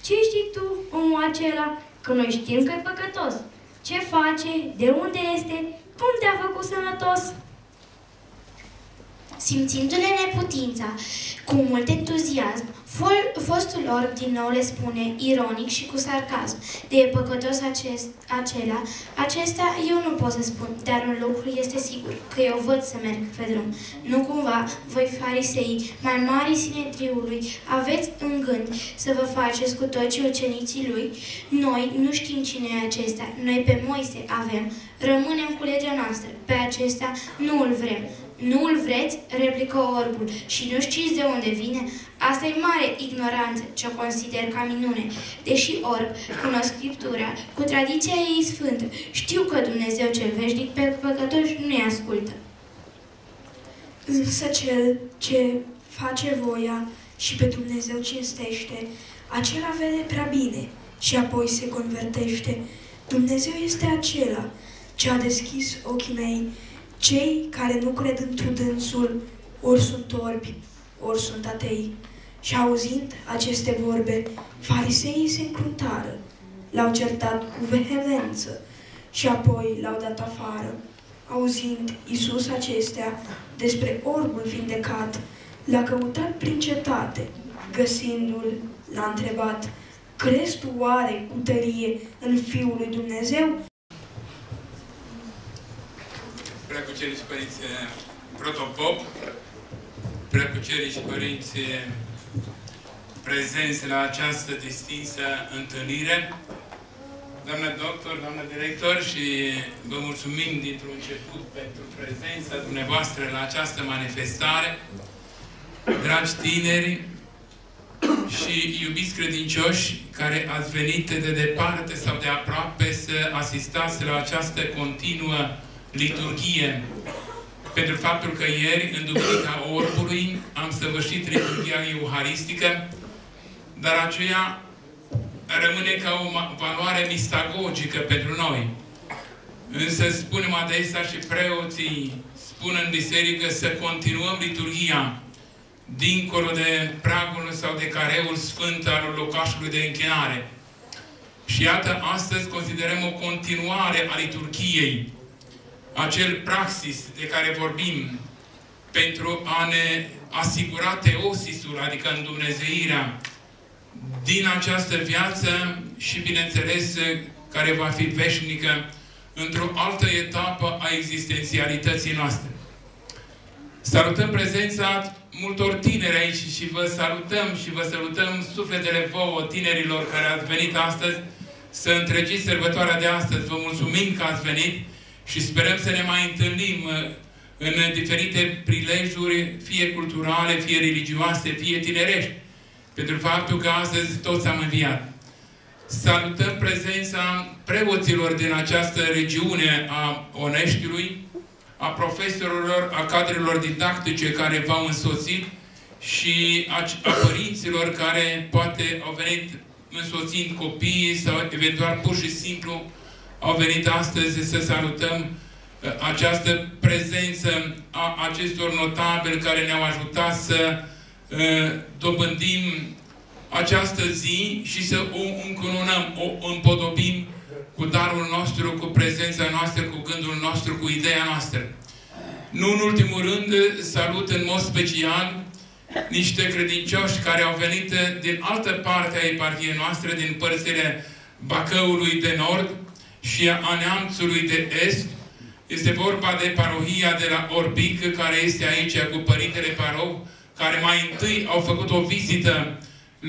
Ce știi tu, omul acela, că noi știm că e păcătos? Ce face? De unde este? Cum te-a făcut sănătos? Simțindu-le neputința, cu mult entuziasm, fostul orb din nou le spune, ironic și cu sarcasm, de e păcătos acest, acela, acesta eu nu pot să spun, dar un lucru este sigur, că eu văd să merg pe drum. Nu cumva, voi farisei, mai mari sinetriului, aveți în gând să vă faceți cu toți ucenicii lui? Noi nu știm cine e acesta, noi pe Moise avem, rămânem cu legea noastră, pe acesta nu îl vrem. Nu îl vreți? replică orbul. Și nu știți de unde vine? Asta e mare ignoranță, ce o consider ca minune. Deși orb, cunosc Scriptura, cu tradiția ei sfântă, știu că Dumnezeu cel veșnic pe păcătoși nu-i ascultă. Însă cel ce face voia și pe Dumnezeu cinstește, acela vede prea bine și apoi se convertește. Dumnezeu este acela ce a deschis ochii mei cei care nu cred într dânsul, ori sunt orbi, ori sunt atei. Și auzind aceste vorbe, fariseii se încruntară, l-au certat cu vehemență și apoi l-au dat afară. Auzind Isus acestea despre orbul vindecat, l-a căutat prin cetate, găsindu-l, l-a întrebat, Crezi tu oare cu tărie în Fiul lui Dumnezeu? Preacuceriți și părinți eh, protopop, preacuceriți și părinți eh, prezenți la această distinsă întâlnire, doamnă doctor, doamnă director și vă mulțumim dintr-un început pentru prezența dumneavoastră la această manifestare, dragi tineri și iubiți credincioși care ați venit de departe sau de aproape să asistați la această continuă liturghie pentru faptul că ieri, în Duminica Orbului, am săvârșit liturghia euharistică, dar aceea rămâne ca o valoare mistagogică pentru noi. Însă spunem adesea și preoții spun în biserică să continuăm liturghia dincolo de pragul sau de careul sfânt al locașului de închinare. Și iată, astăzi considerăm o continuare a liturghiei acel praxis de care vorbim pentru a ne asigura teosisul, adică îndumnezeirea din această viață și, bineînțeles, care va fi veșnică într-o altă etapă a existențialității noastre. Salutăm prezența multor tineri aici și vă salutăm și vă salutăm sufletele vouă tinerilor care ați venit astăzi să întregiți sărbătoarea de astăzi. Vă mulțumim că ați venit și sperăm să ne mai întâlnim uh, în diferite prilejuri, fie culturale, fie religioase, fie tinerești, pentru faptul că astăzi toți am înviat. Salutăm prezența preoților din această regiune a Oneștiului, a profesorilor, a cadrelor didactice care v-au însoțit și a, a părinților care poate au venit însoțind copiii sau eventual pur și simplu au venit astăzi să salutăm uh, această prezență a acestor notabili care ne-au ajutat să uh, dobândim această zi și să o încununăm, o împodobim cu darul nostru, cu prezența noastră, cu gândul nostru, cu ideea noastră. Nu în ultimul rând, salut în mod special niște credincioși care au venit din altă parte a eparhiei noastre, din părțile Bacăului de Nord și a Neamțului de Est. Este vorba de parohia de la Orbic, care este aici cu Părintele Parou, care mai întâi au făcut o vizită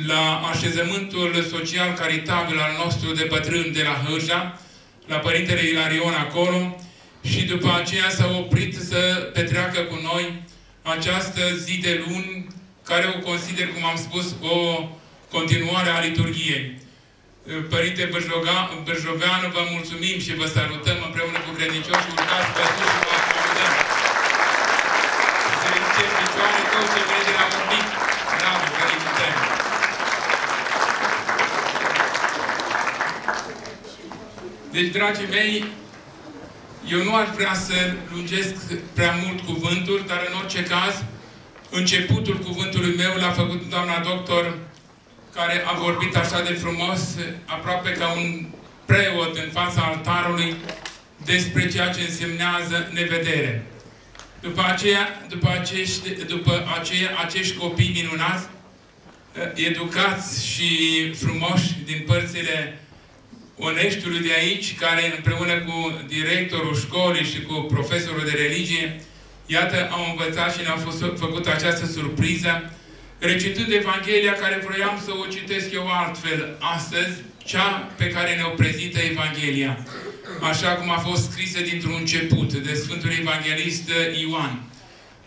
la așezământul social caritabil al nostru de bătrân de la Hârja, la Părintele Ilarion acolo, și după aceea s-au oprit să petreacă cu noi această zi de luni, care o consider, cum am spus, o continuare a liturgiei. Părinte Bârjoveanu, vă mulțumim și vă salutăm împreună cu credincioși, urcați pe sus și vă aplaudăm. Se ridice în picioare tot ce vede la un mic. Bravo, felicitări! Deci, dragii mei, eu nu aș vrea să lungesc prea mult cuvântul, dar în orice caz, începutul cuvântului meu l-a făcut doamna doctor, care a vorbit așa de frumos, aproape ca un preot în fața altarului, despre ceea ce însemnează nevedere. După aceea, după acești, după aceea, acești copii minunați, educați și frumoși din părțile Oneștiului de aici, care împreună cu directorul școlii și cu profesorul de religie, iată, au învățat și ne-au făcut această surpriză, recitând Evanghelia care vroiam să o citesc eu altfel astăzi, cea pe care ne-o prezintă Evanghelia, așa cum a fost scrisă dintr-un început de Sfântul Evanghelist Ioan.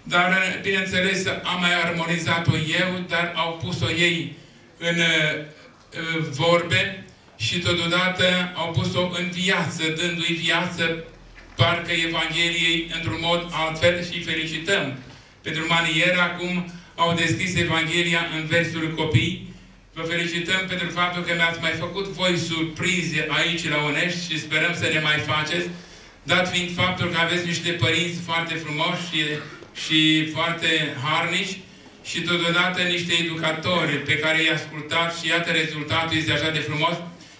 Dar, bineînțeles, am mai armonizat-o eu, dar au pus-o ei în uh, vorbe, și totodată au pus-o în viață, dându-i viață parcă Evangheliei într-un mod altfel și felicităm pentru maniera cum au deschis Evanghelia în versul copii. Vă felicităm pentru faptul că mi-ați mai făcut voi surprize aici la Onești și sperăm să ne mai faceți, dat fiind faptul că aveți niște părinți foarte frumoși și, și foarte harnici și totodată niște educatori pe care i-a ascultat și iată rezultatul este așa de frumos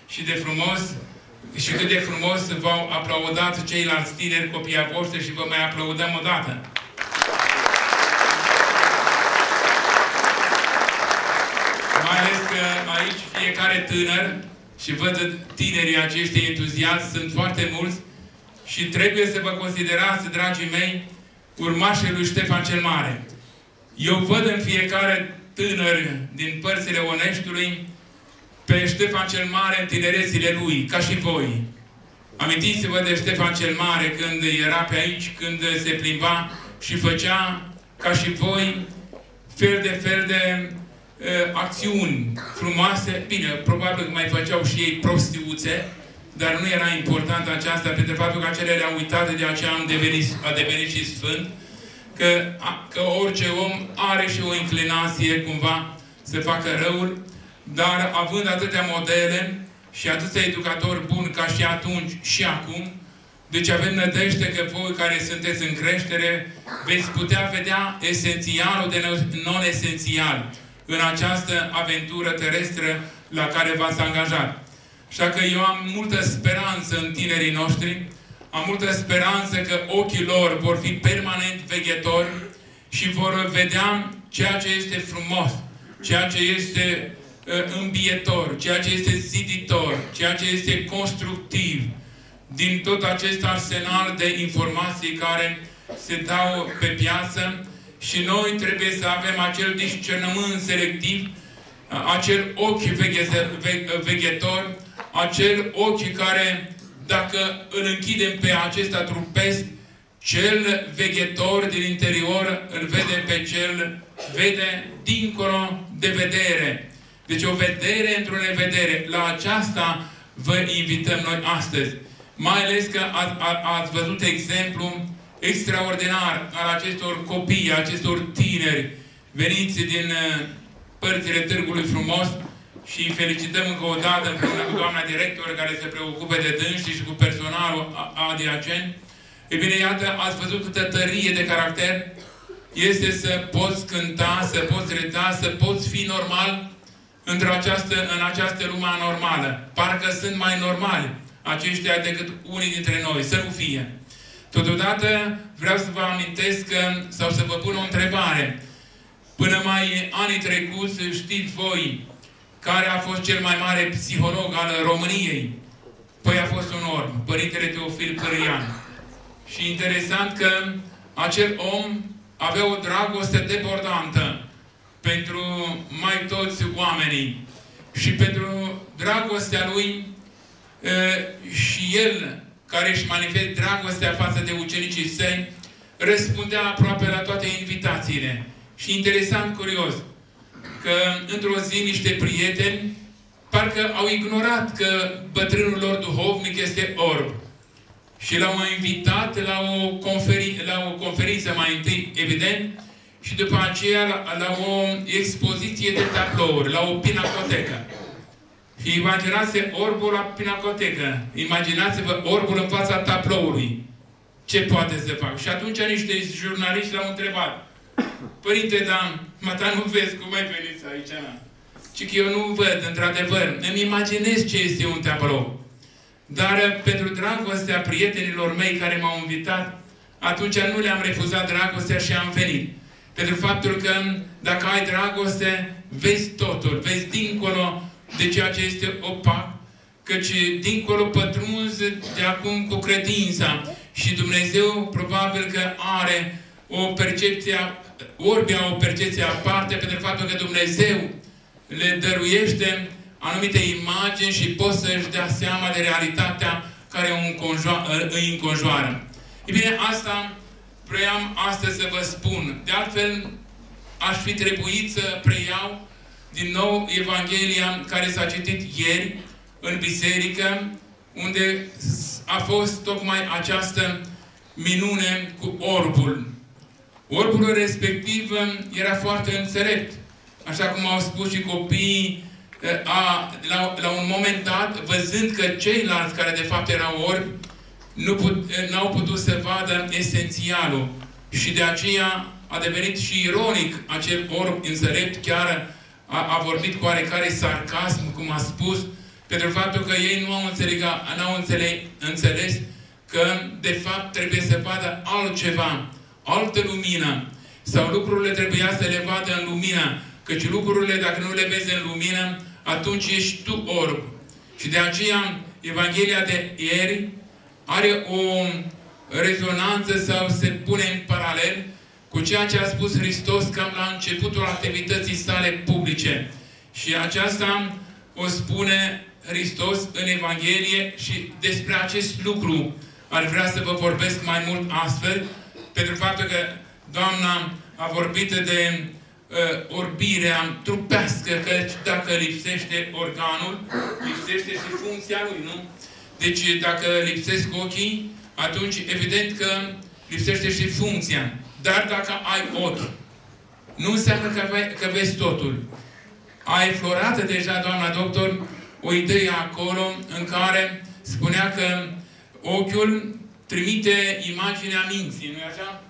și de frumos și cât de frumos v-au aplaudat ceilalți tineri copii voștri și vă mai aplaudăm o dată. Mai ales că aici fiecare tânăr și văd tinerii aceștia entuziați, sunt foarte mulți și trebuie să vă considerați, dragii mei, urmașii lui Ștefan cel Mare. Eu văd în fiecare tânăr din părțile Oneștiului pe Ștefan cel Mare în tinerețile lui, ca și voi. Amintiți-vă de Ștefan cel Mare când era pe aici, când se plimba și făcea, ca și voi, fel de fel de uh, acțiuni frumoase. Bine, probabil că mai făceau și ei prostiuțe, dar nu era important aceasta, pentru faptul că acelea le-au uitat, de aceea am devenit, a devenit și sfânt, că, a, că orice om are și o inclinație cumva să facă răul, dar având atâtea modele și atâția educatori buni ca și atunci și acum, deci avem nădejde că voi care sunteți în creștere veți putea vedea esențialul de non-esențial în această aventură terestră la care v-ați angajat. Așa că eu am multă speranță în tinerii noștri, am multă speranță că ochii lor vor fi permanent veghetori și vor vedea ceea ce este frumos, ceea ce este Uh, îmbietor, ceea ce este ziditor, ceea ce este constructiv, din tot acest arsenal de informații care se dau pe piață și noi trebuie să avem acel discernământ selectiv, uh, acel ochi veghetor, acel ochi care, dacă îl închidem pe acesta trupesc, cel veghetor din interior îl vede pe cel, vede dincolo de vedere. Deci o vedere într-o nevedere. La aceasta vă invităm noi astăzi. Mai ales că ați, ați văzut exemplu extraordinar al acestor copii, acestor tineri veniți din uh, părțile Târgului Frumos și felicităm încă o dată împreună cu doamna director care se preocupă de dânsi și cu personalul adiacent. E bine, iată, ați văzut câtă tărie de caracter este să poți cânta, să poți reta, să poți fi normal într această, în această lume anormală. Parcă sunt mai normali aceștia decât unii dintre noi, să nu fie. Totodată vreau să vă amintesc că, sau să vă pun o întrebare. Până mai anii trecuți, știți voi, care a fost cel mai mare psiholog al României? Păi a fost un orb, Părintele Teofil Părâian. Și interesant că acel om avea o dragoste debordantă pentru mai toți oamenii. Și pentru dragostea lui și el, care își manifest dragostea față de ucenicii săi, răspundea aproape la toate invitațiile. Și interesant, curios, că într-o zi niște prieteni parcă au ignorat că bătrânul lor duhovnic este orb. Și l-au invitat la o, conferi la o conferință mai întâi, evident, și după aceea la, la o expoziție de tablouri, la o pinacotecă. Și imaginați orbul la pinacotecă. Imaginați-vă orbul în fața tabloului. Ce poate să fac? Și atunci niște jurnaliști l-au întrebat. Părinte Dan, mata nu vezi cum ai venit aici, na? Și că eu nu văd, într-adevăr. Îmi imaginez ce este un tablou. Dar pentru dragostea prietenilor mei care m-au invitat, atunci nu le-am refuzat dragostea și am venit. Pentru faptul că dacă ai dragoste, vezi totul, vezi dincolo de ceea ce este opac, căci dincolo pătrunzi de acum cu credința și Dumnezeu probabil că are o percepție, orbi o percepție aparte pentru faptul că Dumnezeu le dăruiește anumite imagini și pot să-și dea seama de realitatea care îi înconjoară. E bine, asta preiam astăzi să vă spun. De altfel, aș fi trebuit să preiau din nou Evanghelia care s-a citit ieri în biserică, unde a fost tocmai această minune cu orbul. Orbul respectiv era foarte înțelept. Așa cum au spus și copiii, a, la, la un moment dat, văzând că ceilalți care de fapt erau orbi, nu put, n-au putut să vadă esențialul. Și de aceea a devenit și ironic acel orb înțelept, chiar a, a vorbit cu oarecare sarcasm, cum a spus, pentru faptul că ei nu au înțeles, n-au înțeles, înțeles că, de fapt, trebuie să vadă altceva, altă lumină, sau lucrurile trebuia să le vadă în lumină, căci lucrurile, dacă nu le vezi în lumină, atunci ești tu orb. Și de aceea, Evanghelia de ieri are o rezonanță sau se pune în paralel cu ceea ce a spus Hristos cam la începutul activității sale publice. Și aceasta o spune Hristos în Evanghelie și despre acest lucru ar vrea să vă vorbesc mai mult astfel, pentru faptul că Doamna a vorbit de uh, orbirea trupească, că dacă lipsește organul, lipsește și funcția lui, nu? Deci dacă lipsesc ochii, atunci evident că lipsește și funcția. Dar dacă ai ochi, nu înseamnă că, ve că vezi totul. A eflorat deja, doamna doctor, o idee acolo în care spunea că ochiul trimite imaginea minții, nu-i așa?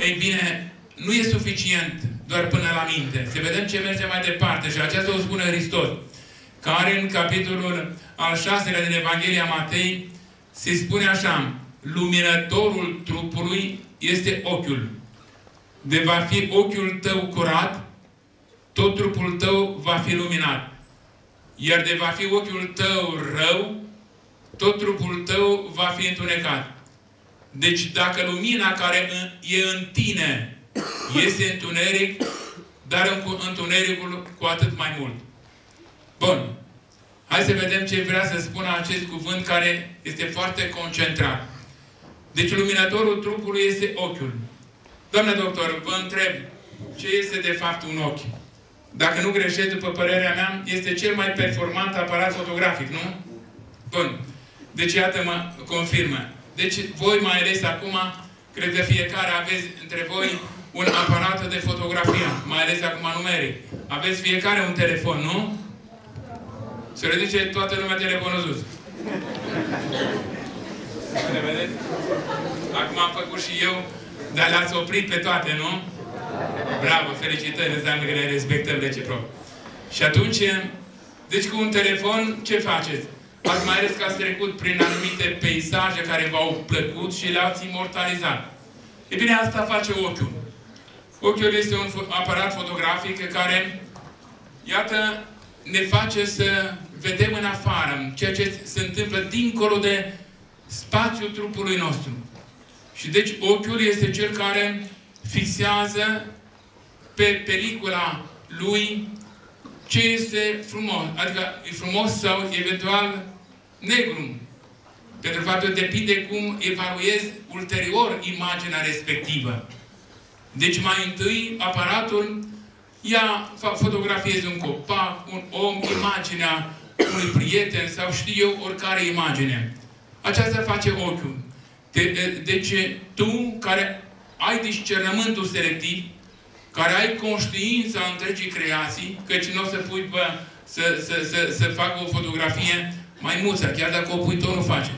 Ei bine, nu e suficient doar până la minte. Să vedem ce merge mai departe. Și aceasta o spune Hristos, care în capitolul al șaselea din Evanghelia Matei se spune așa, luminătorul trupului este ochiul. De va fi ochiul tău curat, tot trupul tău va fi luminat. Iar de va fi ochiul tău rău, tot trupul tău va fi întunecat. Deci dacă lumina care e în tine este întuneric, dar în întunericul cu atât mai mult. Bun. Hai să vedem ce vrea să spună acest cuvânt care este foarte concentrat. Deci luminatorul trupului este ochiul. Doamne doctor, vă întreb, ce este de fapt un ochi? Dacă nu greșesc, după părerea mea, este cel mai performant aparat fotografic, nu? Bun. Deci, iată, mă confirmă. Deci, voi mai ales acum, cred că fiecare aveți între voi un aparat de fotografie, mai ales acum numeric. Aveți fiecare un telefon, nu? Se ridice toată lumea telefonul sus. Ne vedeți? Acum am făcut și eu, dar le-ați oprit pe toate, nu? Bravo, felicitări, înseamnă că le respectăm reciproc. Și atunci, deci cu un telefon, ce faceți? Ați mai ales că ați trecut prin anumite peisaje care v-au plăcut și le-ați imortalizat. E bine, asta face ochiul. Ochiul este un aparat fotografic care, iată, ne face să vedem în afară ceea ce se întâmplă dincolo de spațiul trupului nostru. Și deci ochiul este cel care fixează pe pelicula lui ce este frumos. Adică e frumos sau eventual negru. Pentru faptul depinde cum evaluezi ulterior imaginea respectivă. Deci mai întâi aparatul ia, fotografiezi un copac, un om, imaginea unui prieten sau știu eu, oricare imagine. Aceasta face ochiul. De, deci tu care ai discernământul selectiv, care ai conștiința întregii creații, căci nu o să pui pe, să, să, să, să facă o fotografie maimuța, chiar dacă o pui, tot nu face,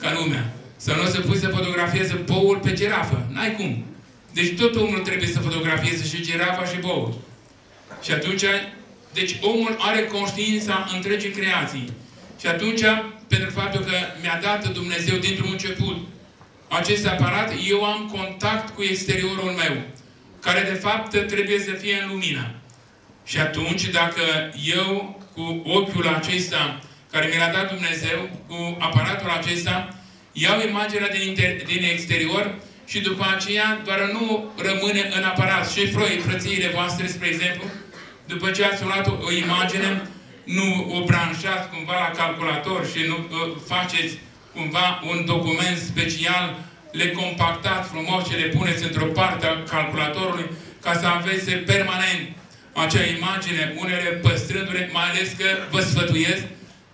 ca lumea. Să nu o să pui să fotografieze boul pe girafă. N-ai cum. Deci tot omul trebuie să fotografieze și girafa și boul. Și atunci, deci omul are conștiința întregii creații. Și atunci, pentru faptul că mi-a dat Dumnezeu dintr-un început acest aparat, eu am contact cu exteriorul meu, care de fapt trebuie să fie în lumină. Și atunci, dacă eu, cu ochiul acesta, care mi l-a dat Dumnezeu, cu aparatul acesta, iau imaginea din, inter- din exterior și după aceea doar nu rămâne în aparat. Și froi, frățiile voastre, spre exemplu, după ce ați luat o, o imagine, nu o branșați cumva la calculator și nu uh, faceți cumva un document special, le compactați frumos și le puneți într-o parte a calculatorului ca să aveți permanent acea imagine, unele păstrându-le, mai ales că vă sfătuiesc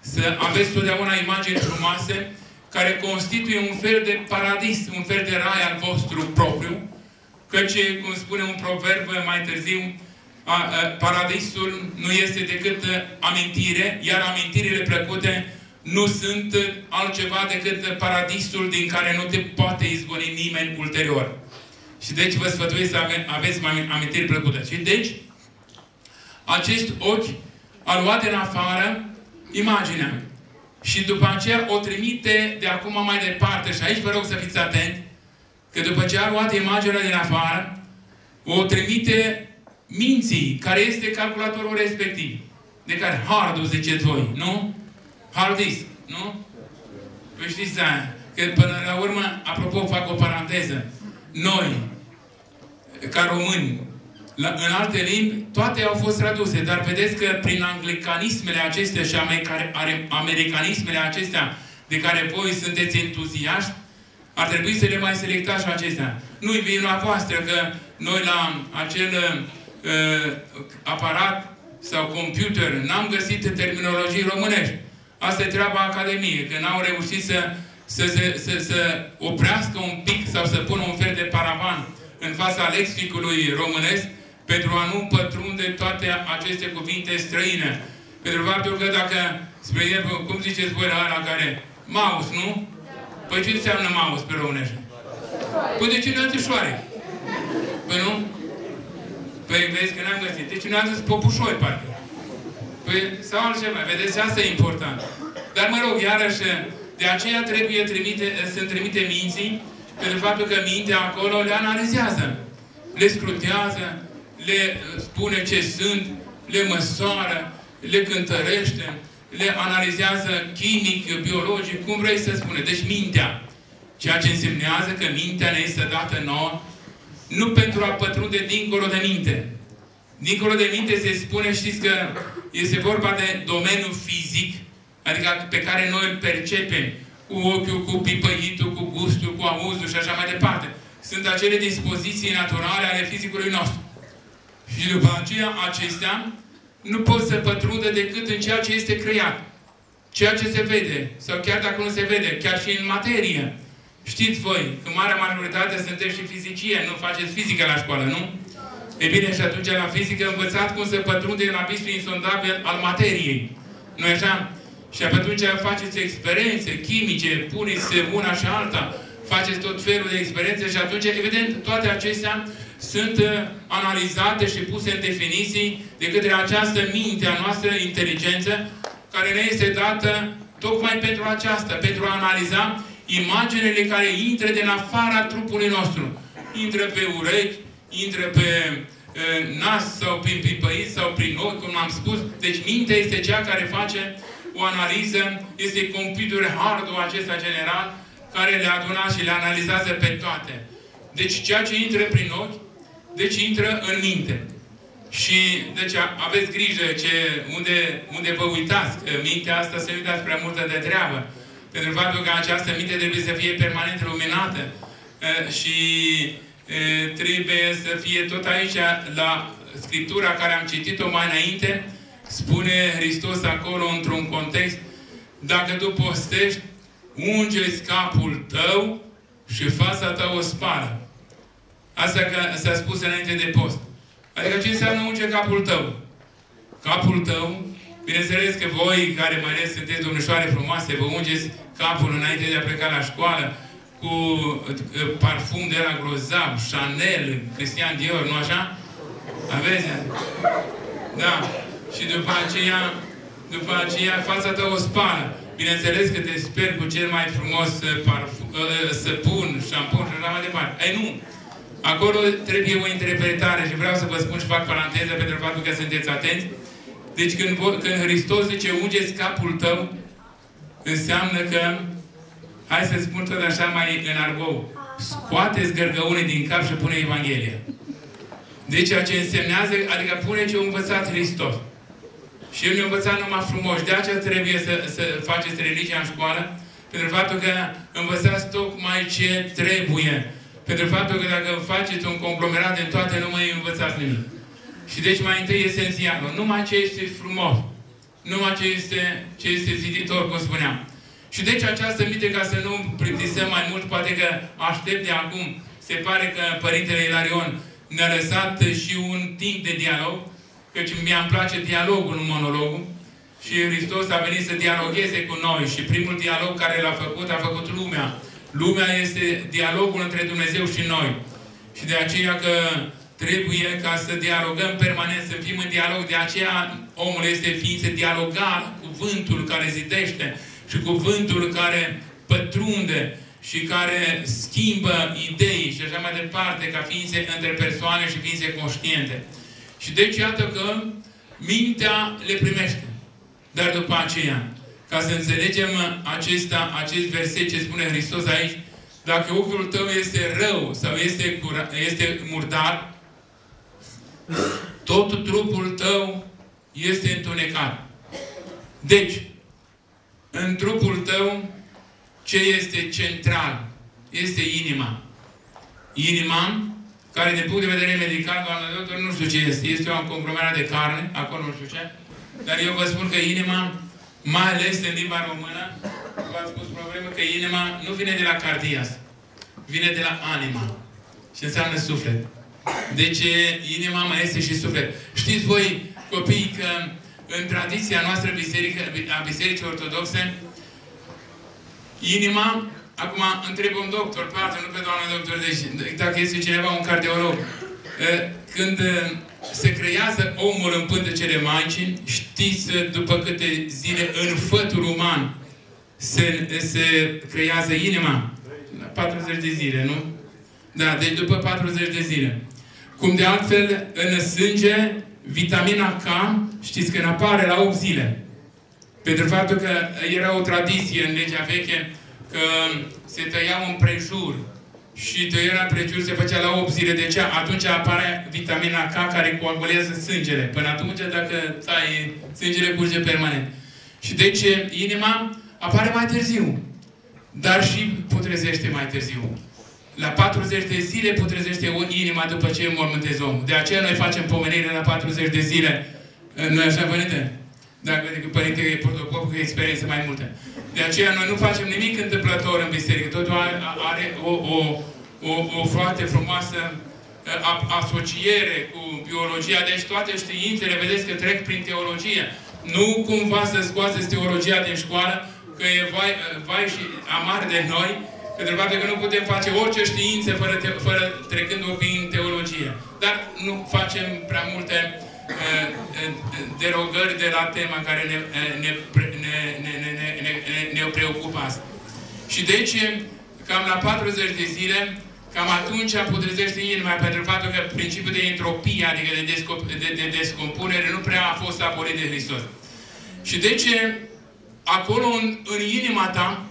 să aveți totdeauna imagini frumoase care constituie un fel de paradis, un fel de rai al vostru propriu, căci, cum spune un proverb mai târziu, a, a, paradisul nu este decât amintire, iar amintirile plăcute nu sunt altceva decât paradisul din care nu te poate izgoni nimeni ulterior. Și deci vă sfătuiesc să ave, aveți amintiri plăcute. Și deci, acest ochi a luat în afară imaginea. Și după aceea o trimite de acum mai departe. Și aici vă rog să fiți atenți, că după ce a luat imaginea din afară, o trimite minții, care este calculatorul respectiv. De care hardul ziceți voi, nu? Hard disk, nu? Păi știți aia, că până la urmă, apropo, fac o paranteză. Noi, ca români, la, în alte limbi, toate au fost traduse, dar vedeți că prin anglicanismele acestea și americanismele acestea de care voi sunteți entuziaști, ar trebui să le mai selectați și acestea. Nu-i vina voastră că noi la acel uh, aparat sau computer n-am găsit terminologii românești. Asta e treaba Academiei, că n-au reușit să, să, să, să, să oprească un pic sau să pună un fel de paravan în fața lexicului românesc pentru a nu pătrunde toate aceste cuvinte străine. Pentru faptul că dacă, spre exemplu, cum ziceți voi la ala care, mouse, nu? Păi ce înseamnă mouse pe românește? Păi de ce nu ați șoare? Păi nu? Păi vezi că n-am găsit. Deci nu am zis popușoi, parcă. Păi, sau altceva. Vedeți, asta e important. Dar mă rog, iarăși, de aceea trebuie trimite, să trimite minții, pentru faptul că mintea acolo le analizează, le scrutează, le spune ce sunt, le măsoară, le cântărește, le analizează chimic, biologic, cum vrei să spune. Deci mintea. Ceea ce însemnează că mintea ne este dată nouă nu pentru a pătrunde dincolo de minte. Dincolo de minte se spune, știți că este vorba de domeniul fizic, adică pe care noi îl percepem cu ochiul, cu pipăitul, cu gustul, cu auzul și așa mai departe. Sunt acele dispoziții naturale ale fizicului nostru. Și după aceea, acestea nu pot să pătrundă decât în ceea ce este creat. Ceea ce se vede, sau chiar dacă nu se vede, chiar și în materie. Știți voi că marea majoritate sunteți și fizicie, nu faceți fizică la școală, nu? E bine, și atunci la fizică învățați cum să pătrunde în abisul insondabil al materiei. nu așa? Și atunci faceți experiențe chimice, puneți una și alta, faceți tot felul de experiențe și atunci, evident, toate acestea sunt uh, analizate și puse în definiții de către această minte a noastră, inteligență, care ne este dată tocmai pentru aceasta, pentru a analiza imaginele care intră din afara trupului nostru. Intră pe urechi, intră pe uh, nas sau prin pipăiți sau prin ochi, cum am spus. Deci mintea este cea care face o analiză, este computer hardul acesta general, care le aduna și le analizează pe toate. Deci ceea ce intră prin ochi, deci intră în minte. Și deci aveți grijă ce, unde, unde vă uitați, că mintea asta se uitați prea multă de treabă. Pentru faptul că această minte trebuie să fie permanent luminată și trebuie să fie tot aici la Scriptura care am citit-o mai înainte, spune Hristos acolo într-un context, dacă tu postești, unge capul tău și fața ta o spală. Asta că s-a spus înainte de post. Adică ce înseamnă unge capul tău? Capul tău, bineînțeles că voi, care mai ales sunteți domnișoare frumoase, vă ungeți capul înainte de a pleca la școală cu uh, parfum de la grozav, Chanel, Christian Dior, nu așa? Aveți? Da. Și după aceea, după aceea, fața ta o spală. Bineînțeles că te sper cu cel mai frumos uh, parfum, uh, săpun, șampun și așa mai departe. Ei, nu. Acolo trebuie o interpretare și vreau să vă spun și fac paranteză pentru faptul că sunteți atenți. Deci când, când Hristos zice ungeți capul tău, înseamnă că, hai să spun tot așa mai în argou, scoateți gărgăune din cap și pune Evanghelia. Deci ceea ce însemnează, adică pune ce a învățat Hristos. Și El ne-a învățat numai frumos. De aceea trebuie să, să faceți religia în școală, pentru faptul că învățați tocmai ce trebuie. Pentru faptul că dacă faceți un conglomerat din toate, nu mai învățați nimic. Și deci mai întâi esențialul. Numai ce este frumos. Numai ce este, ce este ziditor, cum spuneam. Și deci această minte, ca să nu plictisem mai mult, poate că aștept de acum, se pare că Părintele Ilarion ne-a lăsat și un timp de dialog, căci mi-am place dialogul, nu monologul, și Hristos a venit să dialogueze cu noi și primul dialog care l-a făcut, a făcut lumea. Lumea este dialogul între Dumnezeu și noi. Și de aceea că trebuie ca să dialogăm permanent, să fim în dialog. De aceea omul este ființă dialogal, cuvântul care zidește și cuvântul care pătrunde și care schimbă idei și așa mai departe, ca ființe între persoane și ființe conștiente. Și deci iată că mintea le primește. Dar după aceea, ca să înțelegem acesta, acest verset ce spune Hristos aici, dacă ochiul tău este rău sau este, cura, este murdar, tot trupul tău este întunecat. Deci, în trupul tău, ce este central? Este inima. Inima care din punct de vedere medical, doamnă doctor, nu știu ce este. Este un conglomerat de carne, acolo nu știu ce. Dar eu vă spun că inima, mai ales în limba română, v-am spus problemă că inima nu vine de la cardias, vine de la anima. Și înseamnă suflet. Deci inima mai este și suflet. Știți voi, copii, că în tradiția noastră biserică, a Bisericii Ortodoxe, inima Acum întreb un doctor, pe altă, nu pe doamna doctor, deci dacă este cineva un cardiolog. Când se creează omul în pântecele Maicii, știți după câte zile în fătul uman se, se creează inima? 40 de zile, nu? Da, deci după 40 de zile. Cum de altfel, în sânge, vitamina K, știți că apare la 8 zile. Pentru faptul că era o tradiție în legea veche, că se tăia un prejur și tăierea prejur se făcea la 8 zile. De ce? Atunci apare vitamina K care coagulează sângele. Până atunci, dacă tai, sângele curge permanent. Și deci inima apare mai târziu. Dar și putrezește mai târziu. La 40 de zile putrezește inima după ce înmormântezi omul. De aceea noi facem pomenire la 40 de zile. Noi așa, părinte? Dacă părinte Protopop cu experiență mai multă. De aceea noi nu facem nimic întâmplător în biserică. Totul are, are o, o, o, o foarte frumoasă asociere cu biologia. Deci toate științele, vedeți că trec prin teologie. Nu cumva să scoateți teologia din școală, că e vai, vai și amar de noi, că de fapt că nu putem face orice știință fără, te, fără trecând-o prin teologie. Dar nu facem prea multe uh, derogări de la tema care ne, ne, ne, ne, ne, ne, ne, ne preocupă asta. Și deci, cam la 40 de zile, cam atunci putrezește inima pentru faptul că principiul de entropie, adică de, de, de descompunere, nu prea a fost abolit de Hristos. Și deci, acolo în, în inima ta,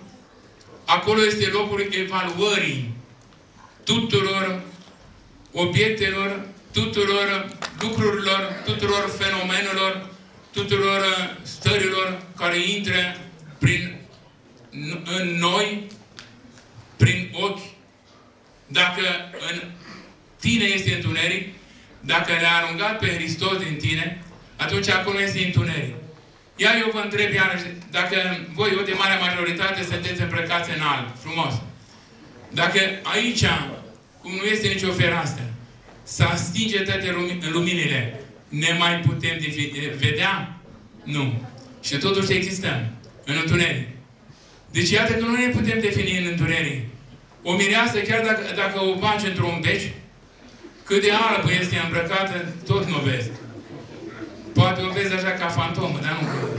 acolo este locul evaluării tuturor obiectelor, tuturor lucrurilor, tuturor fenomenelor, tuturor stărilor care intră prin, în noi, prin ochi. Dacă în tine este întuneric, dacă le-a aruncat pe Hristos din tine, atunci acolo este întuneric. Ia eu vă întreb iarăși, dacă voi, o de mare majoritate, sunteți îmbrăcați în alb, frumos. Dacă aici, cum nu este nicio fereastră, să stinge toate luminile, ne mai putem vedea? Nu. Și totuși existăm în întuneric. Deci iată că nu ne putem defini în întuneric. O mireasă, chiar dacă, dacă o bagi într-un beci, cât de albă este îmbrăcată, tot nu vezi. Poate o vezi așa ca fantomă, dar nu cred.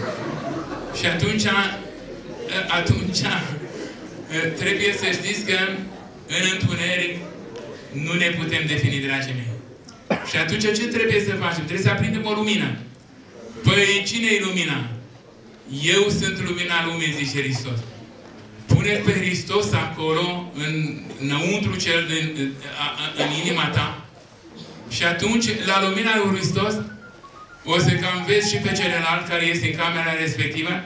Și atunci, atunci trebuie să știți că în întuneric nu ne putem defini, dragii mei. Și atunci ce trebuie să facem? Trebuie să aprindem o lumină. Păi cine e lumina? Eu sunt lumina lumii, zice Hristos. Pune pe Hristos acolo, în, înăuntru cel din, în, în inima ta. Și atunci, la lumina lui Hristos, o să cam vezi și pe celălalt care este în camera respectivă,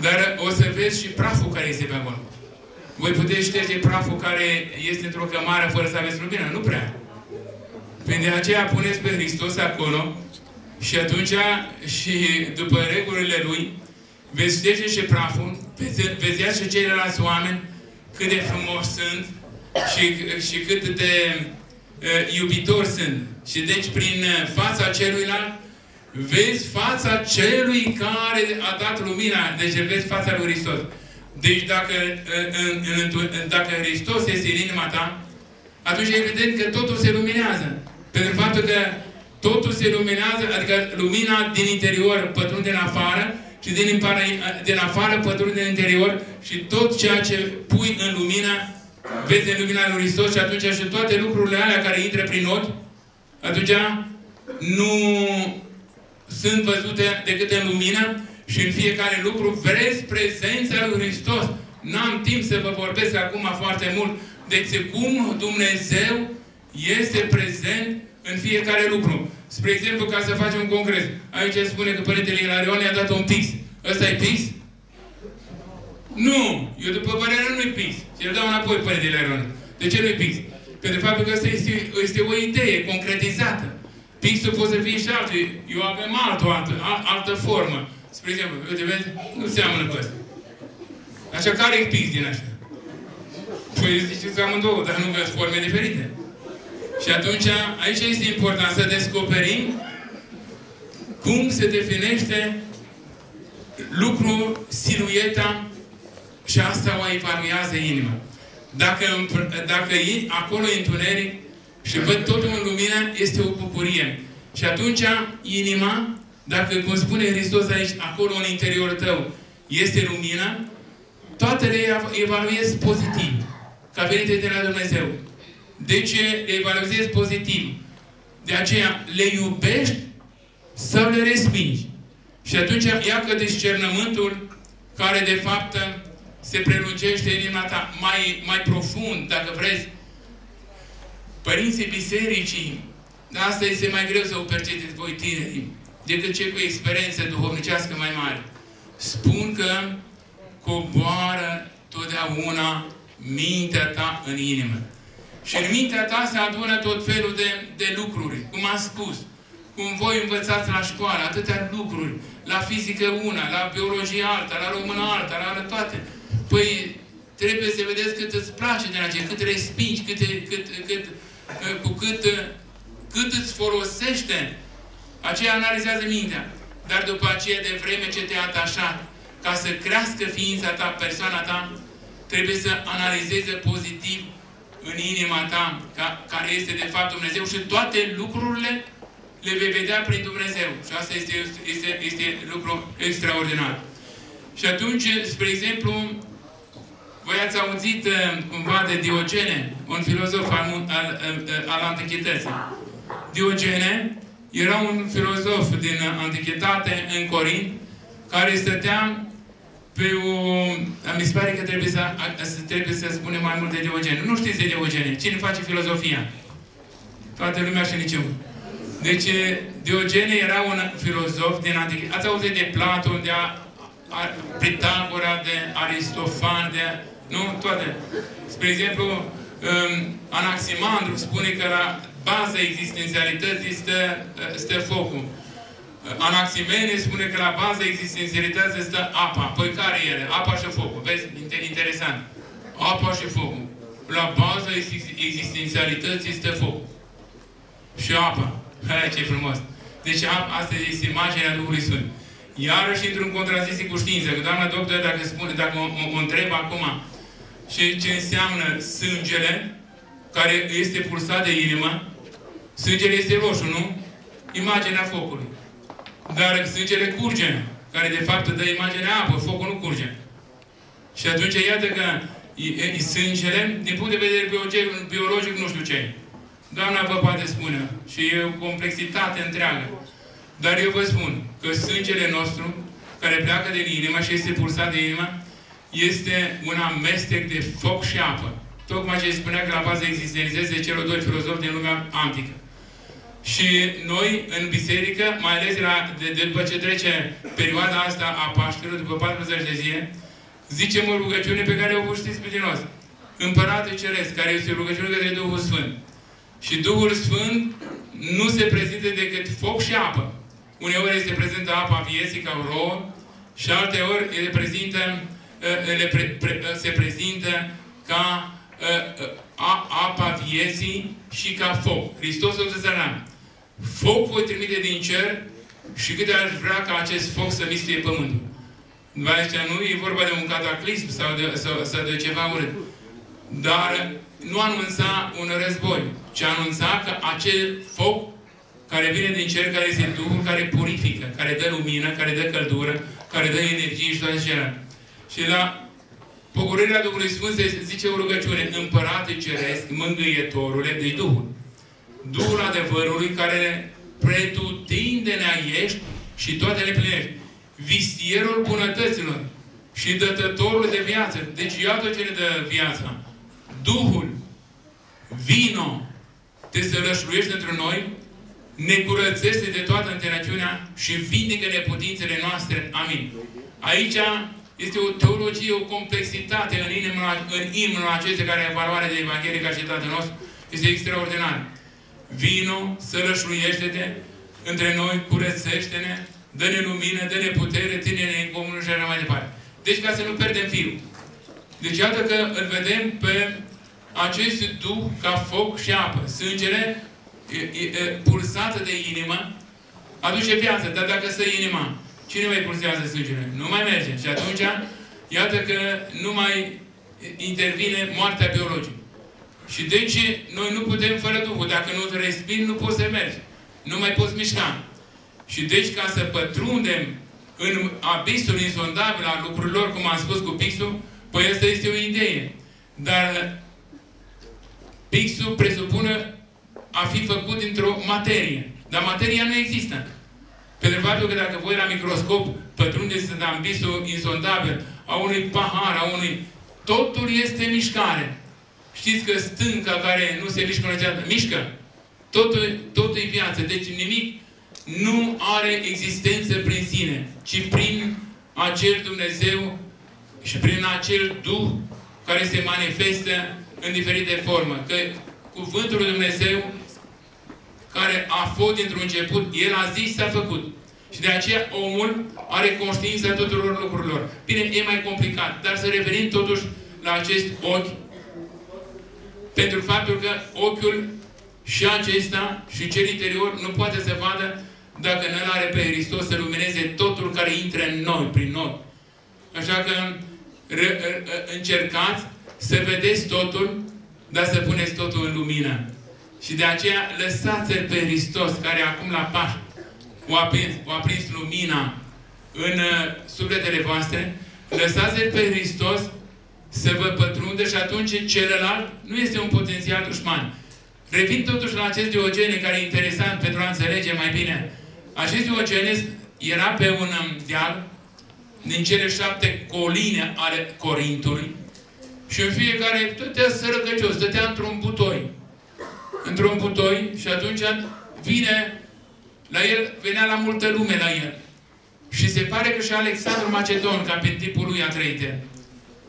dar o să vezi și praful care este pe acolo. Voi puteți șterge praful care este într-o cămară fără să aveți lumină? Nu prea. Pentru de aceea puneți pe Hristos acolo și atunci și după regulile Lui veți șterge și praful, veți vedea și ceilalți oameni cât de frumos sunt și, și cât de uh, iubitori sunt. Și deci prin fața celuilalt vezi fața celui care a dat lumina. Deci vezi fața lui Hristos. Deci dacă, în, în, în, dacă Hristos este în inima ta, atunci e evident că totul se luminează. Pentru faptul că totul se luminează, adică lumina din interior pătrunde în afară și din, din afară pătrunde în interior și tot ceea ce pui în lumină, vezi în lumina lui Hristos și atunci și toate lucrurile alea care intră prin ochi, atunci nu sunt văzute decât în lumină și în fiecare lucru vreți prezența lui Hristos. N-am timp să vă vorbesc acum foarte mult de cum Dumnezeu este prezent în fiecare lucru. Spre exemplu, ca să facem un congres. Aici spune că Părintele Ilarion i-a dat un pix. Ăsta e pix? Nu! Eu după părerea nu-i pix. Și îl dau înapoi Părintele Ilarion. De ce nu-i pix? Pentru faptul că asta este, este o idee concretizată. Pixul poate să fie și altul. Eu avem altă, altă, altă formă. Spre exemplu, uite, vezi, nu seamănă cu ăsta. Așa, care e pix din așa? Păi ziceți amândouă, dar nu vezi forme diferite. Și atunci, aici este important să descoperim cum se definește lucrul, silueta și asta o evaluează inima. Dacă, dacă e acolo întuneric, și văd totul în lumină, este o bucurie. Și atunci, inima, dacă, cum spune Hristos aici, acolo în interiorul tău, este lumină, toate le evaluezi pozitiv. Ca venit de la Dumnezeu. De ce le evaluezi pozitiv? De aceea le iubești sau le respingi? Și atunci ia că discernământul care de fapt se prelungește în inima ta mai, mai profund, dacă vreți, Părinții bisericii, asta este mai greu să o percepeți voi tinerii, decât cei cu experiență duhovnicească mai mare. Spun că coboară totdeauna mintea ta în inimă. Și în mintea ta se adună tot felul de, de lucruri, cum am spus. Cum voi învățați la școală, atâtea lucruri. La fizică una, la biologie alta, la română alta, la toate. Păi trebuie să vedeți cât îți place de aceea, cât respingi, cât, cât, cât cu cât, cât îți folosește, aceea analizează mintea. dar după aceea, de vreme ce te-ai atașat, ca să crească ființa ta, persoana ta, trebuie să analizeze pozitiv în inima ta, ca, care este de fapt Dumnezeu și toate lucrurile le vei vedea prin Dumnezeu. Și asta este, este, este lucru extraordinar. Și atunci, spre exemplu, voi ați auzit uh, cumva de Diogene, un filozof al, al, al, al Antichității. Diogene era un filozof din Antichitate în Corint, care stătea pe o... Mi se pare că trebuie să, trebuie să spunem mai mult de Diogene. Nu știți de Diogene. Cine face filozofia? Toată lumea și nici Deci, Diogene era un filozof din Antichitate. Ați auzit de Platon, de Pitagora, de Aristofan, de nu? Toate. Spre exemplu, um, Anaximandru spune că la baza existențialității stă, uh, stă focul. Uh, Anaximene spune că la baza existențialității stă apa. Păi care ele? Apa și focul. Vezi? Interesant. Apa și focul. La baza existențialității stă focul. Și apa. Hai, ce frumos. Deci asta este imaginea Duhului Sfânt. Iarăși într-un contrazis cu știință. Că doamna doctor, dacă, spune, dacă o, o, o întreb acum, și ce înseamnă sângele, care este pulsat de inimă. Sângele este roșu, nu? Imaginea focului. Dar sângele curge, care de fapt dă imaginea apă, focul nu curge. Și atunci iată că sângele, din punct de vedere biologic, biologic nu știu ce Doamna vă poate spune. Și e o complexitate întreagă. Dar eu vă spun că sângele nostru, care pleacă din inimă și este pulsat de inimă, este un amestec de foc și apă. Tocmai ce spunea că la bază existențează celor doi filozofi din lumea antică. Și noi, în biserică, mai ales la, de, de, după ce trece perioada asta a Paștelor, după 40 de zile, zicem o rugăciune pe care o știți pe din Împărate Ceresc, care este o rugăciune către Duhul Sfânt. Și Duhul Sfânt nu se prezintă decât foc și apă. Uneori se prezintă apa vieții ca o rouă și alte ori se prezintă Uh, le pre, pre, uh, se prezintă ca uh, a, apa vieții și ca foc. Hristos o să Foc voi trimite din cer și cât aș vrea ca acest foc să mistuie pământul. Aici nu e vorba de un cataclism sau de, sau, sau de ceva urât. Dar nu anunța un război, ci anunța că acel foc care vine din cer, care este Duhul, care purifică, care dă lumină, care dă căldură, care dă energie și toate celelalte. Și la pogorârea Duhului Sfânt se zice o rugăciune, Împărate Ceresc, Mângâietorule, de deci Duhul. Duhul adevărului care pretutindenea ești și toate le plinești. Vistierul bunătăților și dătătorul de viață. Deci iată ce ne dă viața. Duhul, vino, te sălășluiește între noi, ne curățește de toată înteraciunea și vindecă neputințele noastre. Amin. Aici este o teologie, o complexitate în inima, în imnul acesta care e valoare de Evanghelie ca și Tatăl nostru. Este extraordinar. Vino, sărășluiește-te între noi, curățește-ne, dă-ne lumină, dă-ne putere, ține-ne în comun și așa mai departe. Deci ca să nu pierdem firul. Deci iată că îl vedem pe acest Duh ca foc și apă. Sângele e, e, e, pulsată de inimă aduce viață, dar dacă stă inima Cine mai pulsează sângele? Nu mai merge. Și atunci, iată că nu mai intervine moartea biologică. Și deci, noi nu putem fără Duhul. Dacă nu te respiri, nu poți să mergi. Nu mai poți mișca. Și deci, ca să pătrundem în abisul insondabil al lucrurilor, cum am spus cu pixul, păi asta este o idee. Dar pixul presupune a fi făcut dintr-o materie. Dar materia nu există. Pentru faptul că dacă voi la microscop pătrundeți în ambisul insondabil a unui pahar, a unui... Totul este mișcare. Știți că stânca care nu se mișcă niciodată, mișcă. Totul, totul e viață. Deci nimic nu are existență prin sine, ci prin acel Dumnezeu și prin acel Duh care se manifestă în diferite forme. Că cuvântul lui Dumnezeu care a fost dintr-un început, el a zis, s-a făcut. Și de aceea omul are conștiința tuturor lucrurilor. Bine, e mai complicat, dar să revenim totuși la acest ochi, pentru faptul că ochiul și acesta și cel interior nu poate să vadă dacă nu are pe Hristos să lumineze totul care intră în noi, prin noi. Așa că încercați să vedeți totul, dar să puneți totul în lumină. Și de aceea lăsați-L pe Hristos, care acum la Paști o a prins, o a prins lumina în uh, sufletele voastre, lăsați-L pe Hristos să vă pătrundă și atunci celălalt nu este un potențial dușman. Revin totuși la acest Diogene care e interesant pentru a înțelege mai bine. Acest Diogene era pe un um, deal din cele șapte coline ale Corintului și în fiecare stătea sărăcăcios, stătea într-un butoi. Într-un butoi și atunci vine la el, venea la multă lume la el. Și se pare că și Alexandru Macedon, ca pe tipul lui a trăit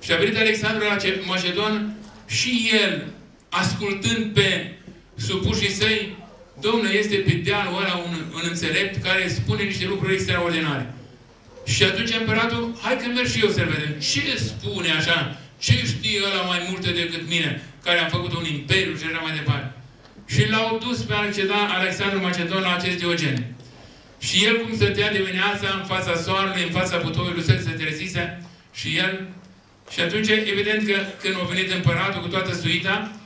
Și a venit Alexandru Macedon și el, ascultând pe supușii săi, Domnul este pe dealul ăla un, un înțelept care spune niște lucruri extraordinare. Și atunci împăratul, hai că merg și eu să-l vedem. Ce spune așa? Ce știe ăla mai multe decât mine, care am făcut un imperiu și așa mai departe? Și l-au dus pe Alexandru Macedon la acest Diogene. Și el cum stătea dimineața în fața soarelui, în fața butoiului său, se trezise și el. Și atunci, evident că când a venit împăratul cu toată suita,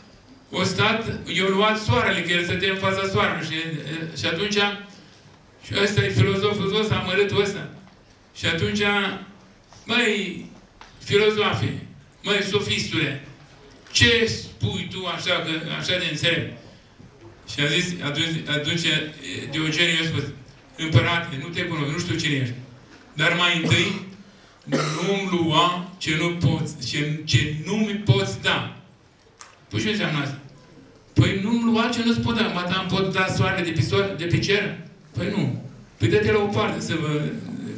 o stat, i-a luat soarele, că el stătea în fața soarelui. Și, și atunci, și ăsta e filozoful ăsta, amărâtul ăsta. Și atunci, măi, filozofe, măi, sofistule, ce spui tu așa, că, așa de înțelept? Și a zis, atunci, atunci Diogeniu i-a spus, împărate, nu te cunosc, nu știu cine ești. Dar mai întâi, nu-mi lua ce nu poți, ce, ce nu mi poți da. Păi ce înseamnă asta? Păi nu-mi lua ce nu-ți pot da. Mă, am pot da soarele de pe, soare, de pe cer? Păi nu. Păi dă-te la o parte să vă,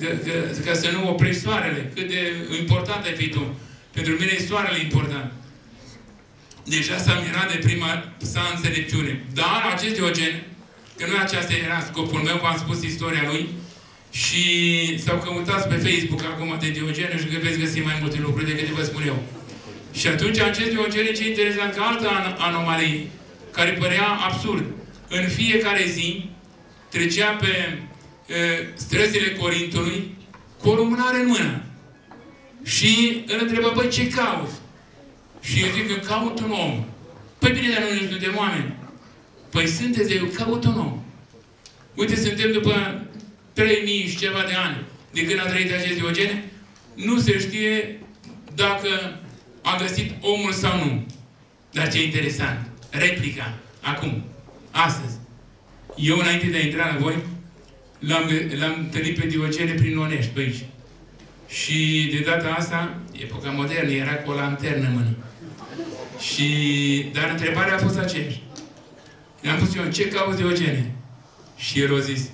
ca, ca, ca să nu oprești soarele. Cât de important ai fi tu. Pentru mine e soarele important. Deja s-a mirat de prima sa înțelepciune. Dar acest Diogen, că nu aceasta era scopul meu, v-am spus istoria lui, și s-au căutat pe Facebook acum de Diogene și că veți găsi mai multe lucruri decât vă spun eu. Și atunci acest Diogene ce interesant că altă an anomalie, care părea absurd. În fiecare zi trecea pe e, străzile Corintului cu o lumânare în mână. Și îl întreba, băi, ce cauți? Și eu zic că caut un om. Păi bine, dar noi nu suntem oameni. Păi sunteți, eu caut un om. Uite, suntem după 3000 și ceva de ani de când a trăit acest Diogene, nu se știe dacă a găsit omul sau nu. Dar ce interesant, replica, acum, astăzi. Eu, înainte de a intra la voi, l-am întâlnit pe Diogene prin Onești, pe aici. Și de data asta, epoca modernă, era cu o lanternă în mână. Și, dar întrebarea a fost aceeași. I-am pus eu, ce cauți Diogene? Și el a zis,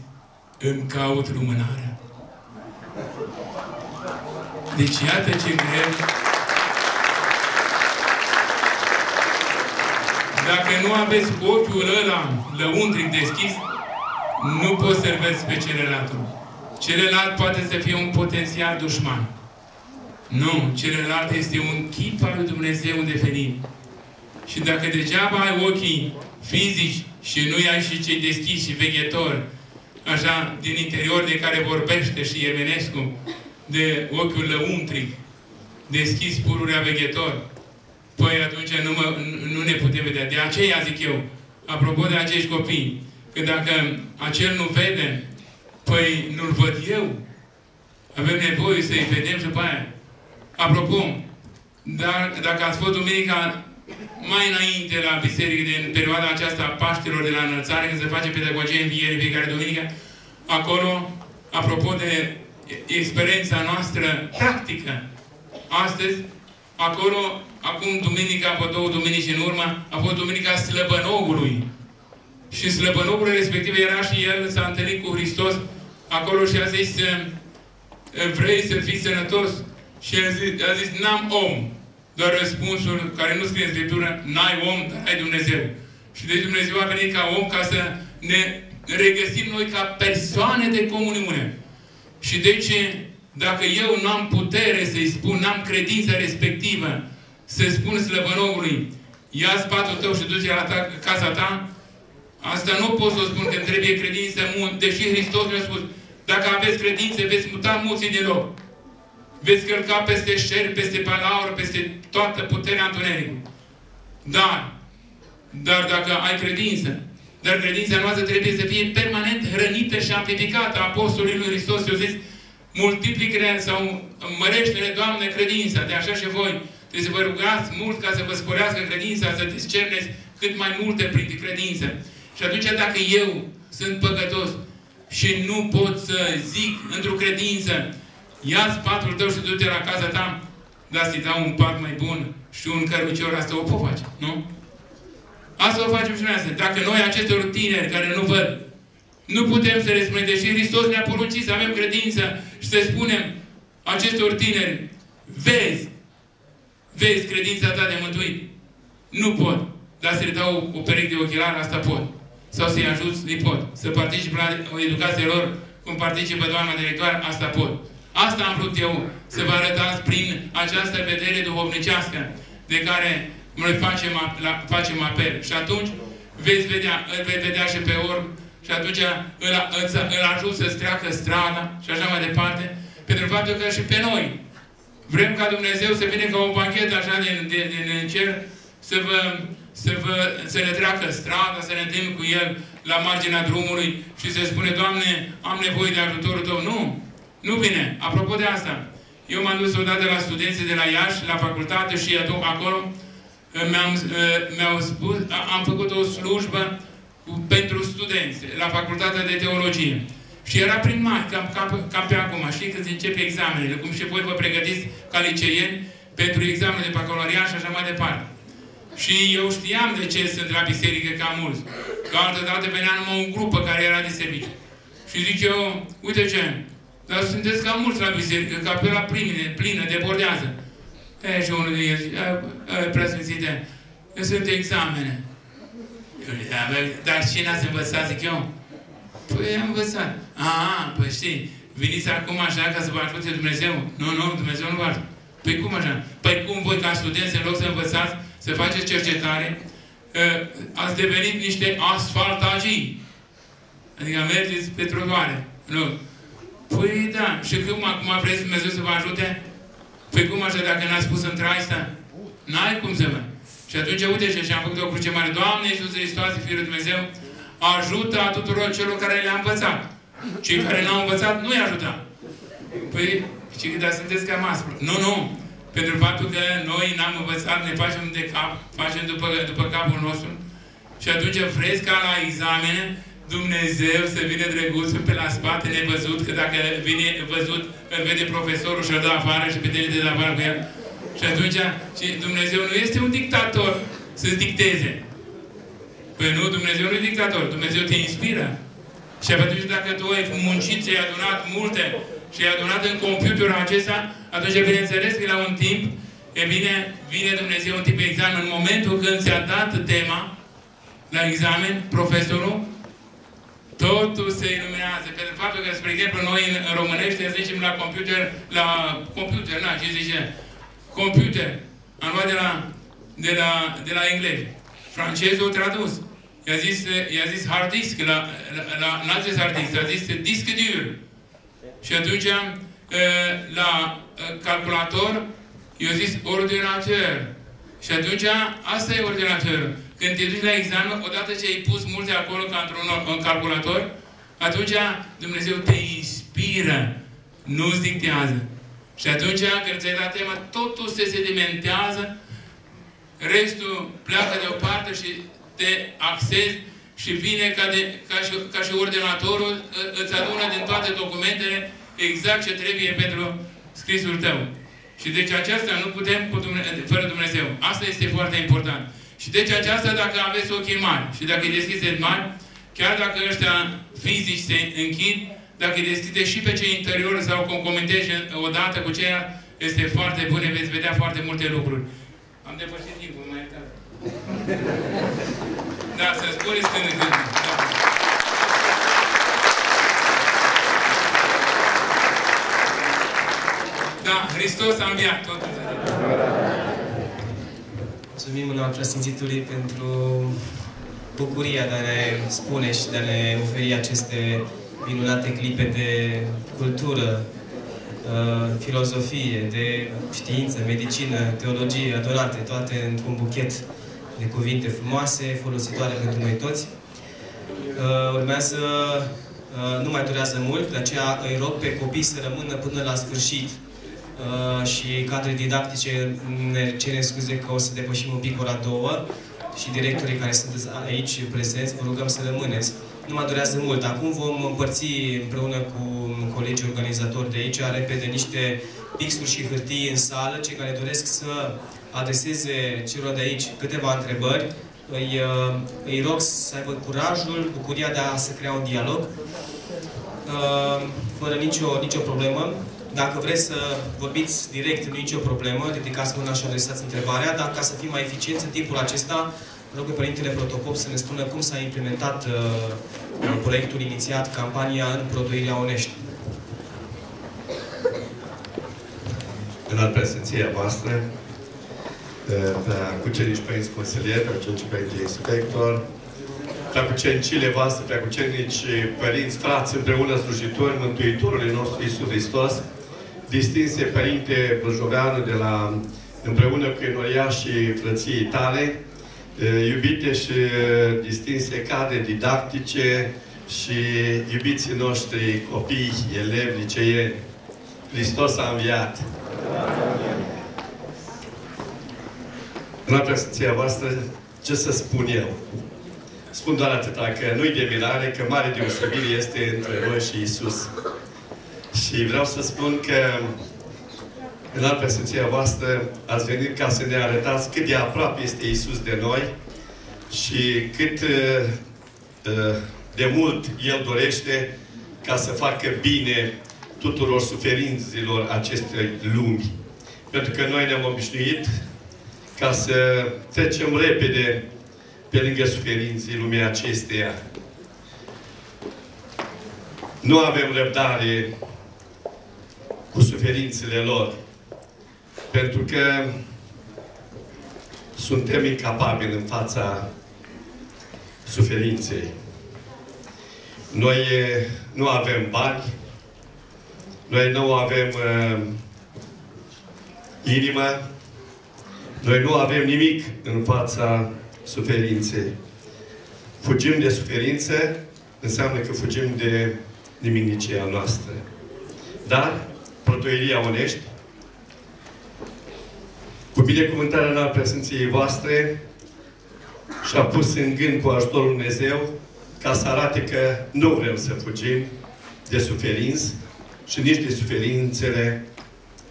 îmi caut lumânarea. Deci iată ce greu. Dacă nu aveți ochiul ăla lăuntric deschis, nu poți să vezi pe celălalt. Celălalt poate să fie un potențial dușman. Nu, celălalt este un chip al lui Dumnezeu de venit. Și dacă degeaba ai ochii fizici și nu ai și cei deschiși și veghetori, așa, din interior de care vorbește și Iemenescu, de ochiul lăuntric, deschis pururea veghetor, păi atunci nu, mă, nu ne putem vedea. De aceea zic eu, apropo de acești copii, că dacă acel nu vede, păi nu-l văd eu. Avem nevoie să-i vedem și după aia. Apropo, dar, dacă ați fost duminica mai înainte la biserică, din perioada aceasta a Paștelor de la înălțare, când se face pedagogie în viere fiecare duminică, acolo, apropo de experiența noastră practică, astăzi, acolo, acum duminica, pe două duminici în urmă, a fost duminica Slăbănogului. Și Slăbănogul respectiv era și el, s-a întâlnit cu Hristos acolo și a zis, vrei să fii sănătos? Și a zis, a zis n-am om doar răspunsul care nu scrie în Scriptură, n-ai om, dar ai Dumnezeu. Și deci Dumnezeu a venit ca om ca să ne regăsim noi ca persoane de comuniune. Și deci, dacă eu nu am putere să-i spun, n-am credința respectivă, să spun slăbănogului, ia spatul tău și duce la ta, casa ta, Asta nu pot să spun că trebuie credință mult, deși Hristos mi-a spus, dacă aveți credință, veți muta mulții din loc. Veți călca peste șer, peste palaur, peste toată puterea întunericului. Dar, dar dacă ai credință, dar credința noastră trebuie să fie permanent hrănită și amplificată. Apostolii lui Hristos i-au zis, multiplică sau mărește-ne, Doamne, credința, de așa și voi. Trebuie să vă rugați mult ca să vă sporească credința, să discerneți cât mai multe prin credință. Și atunci dacă eu sunt păcătos și nu pot să zic într-o credință, ia-ți patul tău și du-te la casa ta, dar să-i dau un pat mai bun și un cărucior, asta o pot face, nu? Asta o facem și noi astăzi. Dacă noi, acestor tineri care nu văd, nu putem să le spunem, deși Hristos ne-a poruncit să avem credință și să spunem acestor tineri, vezi, vezi credința ta de mântuit. Nu pot. Dar să le dau o pereche de ochelari, asta pot. Sau să-i ajut, îi pot. Să participe la educația lor, cum participă doamna directoare, asta pot. Asta am vrut eu să vă arătați prin această vedere duhovnicească de care noi facem, la, facem apel. Și atunci veți vedea, îl veți vedea și pe orb și atunci îl, îl, îl ajut să-ți treacă strada și așa mai departe, pentru faptul că și pe noi vrem ca Dumnezeu să vină ca o banchetă așa din, din, din cer, să vă, să, vă, să ne treacă strada, să ne întâlnim cu El la marginea drumului și să spune, Doamne, am nevoie de ajutorul Tău. Nu! Nu vine. Apropo de asta, eu m-am dus odată la studenții de la Iași, la facultate și acolo mi-am, mi spus, am făcut o slujbă pentru studenți la facultatea de teologie. Și era prin mai, cam, cam, cam pe acum. Știi când începe examenele, cum și voi vă pregătiți ca liceieni pentru examene de bacalaureat și așa mai departe. Și eu știam de ce sunt la biserică ca mulți. Că altă dată venea numai un grupă care era de serviciu. Și zic eu, uite ce, dar sunteți ca mulți la biserică, ca pe la primine, plină, debordează. E, și unul de ei zice, preasfințite, sunt examene. Eu, dar cine ați învățat, zic eu? Păi am învățat. A, păi știi, veniți acum așa ca să vă ajute Dumnezeu? Nu, nu, Dumnezeu nu vă ajută. Păi cum așa? Păi cum voi ca studenți, în loc să învățați, să faceți cercetare, ați devenit niște asfaltagii. Adică mergeți pe trotuare. Nu. Păi da. Și cum acum vreți Dumnezeu să vă ajute? Păi cum așa dacă n-ați spus între asta? N-ai cum să vă. Și atunci, uite ce, și am făcut o cruce mare. Doamne Iisus Hristos, Fiul Dumnezeu, ajută a tuturor celor care le-a învățat. Cei care n-au învățat, nu-i ajuta. Păi, și dar sunteți cam aspru. Nu, nu. Pentru faptul că noi n-am învățat, ne facem de cap, facem după, după capul nostru. Și atunci vreți ca la examene Dumnezeu să vină drăguțul pe la spate nevăzut, că dacă vine văzut, îl vede profesorul și îl dă afară și pe tine te dă afară cu el. Și atunci, și Dumnezeu nu este un dictator să-ți dicteze. Păi nu, Dumnezeu nu e dictator, Dumnezeu te inspiră. Și atunci dacă tu ai muncit, ți-ai adunat multe și ai adunat în computerul acesta, atunci bineînțeles că la un timp, e bine, vine Dumnezeu un tip examen. În momentul când ți-a dat tema la examen, profesorul, totul se iluminează. Pentru faptul că, spre exemplu, noi în, în românește zicem la computer, la computer, na, ce zice? Computer. Am luat de la, de la, de la engleză. Francezul tradus. I-a zis, i-a zis hard disk, la, la, la, n-a zis hard disk, a zis disc dur. Și atunci, la calculator, i-a zis ordinator. Și atunci, asta e ordinatorul. Când te duci la examen, odată ce ai pus multe acolo ca într-un calculator, atunci Dumnezeu te inspiră, nu-ți dictează. Și atunci, când ți-ai dat tema, totul se sedimentează, restul pleacă deoparte și te axezi și vine ca, de, ca, și, ca și ordinatorul, îți adună din toate documentele exact ce trebuie pentru scrisul tău. Și deci aceasta nu putem cu Dumnezeu, fără Dumnezeu. Asta este foarte important. Și deci aceasta, dacă aveți ochii mari și dacă îi deschideți mari, chiar dacă ăștia fizici se închid, dacă îi deschideți și pe cei interior sau concomentezi odată cu ceea, este foarte bun, veți vedea foarte multe lucruri. Am depășit timpul, mai iertat. Da, să spuneți când când. Da. Da, Hristos a înviat totul. Mulțumim în preasfințitului pentru bucuria de a ne spune și de a ne oferi aceste minunate clipe de cultură, uh, filozofie, de știință, medicină, teologie, adorate, toate într-un buchet de cuvinte frumoase, folositoare pentru noi toți. Uh, urmează, uh, nu mai durează mult, de aceea îi rog pe copii să rămână până la sfârșit și cadre didactice ne cerem scuze că o să depășim un pic ora două și directorii care sunt aici prezenți, vă rugăm să rămâneți. Nu mai durează mult. Acum vom împărți împreună cu colegii organizatori de aici repede niște pixuri și hârtii în sală. Cei care doresc să adreseze celor de aici câteva întrebări, îi, uh, îi rog să aibă curajul, bucuria de a se crea un dialog, uh, fără nicio, nicio problemă. Dacă vreți să vorbiți direct, nu e nicio problemă, ridicați mâna și adresați întrebarea, dar ca să fim mai eficienți în timpul acesta, rog pe Părintele Protocop să ne spună cum s-a implementat uh, proiectul inițiat, campania în produirea Onești. În al prezenția voastră, uh, pe cucenici părinți consilieri, pe cucenici părinți inspector, pe cucenicile voastre, pe cucenici părinți, frați, împreună slujitori Mântuitorului nostru Iisus Hristos, distinse Părinte Brăjoveanu de la împreună cu și frăției tale, iubite și distinse cadre didactice și iubiții noștri copii, elevi, liceieni. Hristos a înviat! În prezenția voastră, ce să spun eu? Spun doar atâta, că nu-i de mirare, că mare deosebire este între noi și Isus. Și vreau să spun că în altă prezenția voastră ați venit ca să ne arătați cât de aproape este Isus de noi și cât uh, uh, de mult El dorește ca să facă bine tuturor suferinților acestei lumi. Pentru că noi ne-am obișnuit ca să trecem repede pe lângă suferinții lumii acesteia. Nu avem răbdare cu suferințele lor. Pentru că suntem incapabili în fața suferinței. Noi nu avem bani, noi nu avem uh, inimă, noi nu avem nimic în fața suferinței. Fugim de suferință, înseamnă că fugim de nimicnicia noastră. Dar Protoieria Onești, cu binecuvântarea în prezenției voastre, și-a pus în gând cu ajutorul Dumnezeu ca să arate că nu vrem să fugim de suferinți și nici de suferințele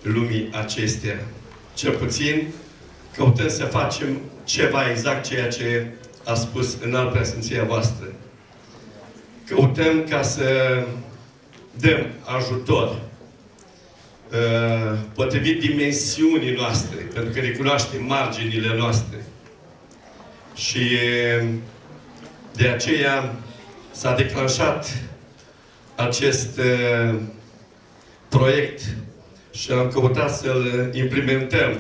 lumii acestea. Cel puțin căutăm să facem ceva exact ceea ce a spus în alt prezenția voastră. Căutăm ca să dăm ajutor Uh, potrivit dimensiunii noastre, pentru că ne cunoaștem marginile noastre. Și uh, de aceea s-a declanșat acest uh, proiect și am căutat să-l implementăm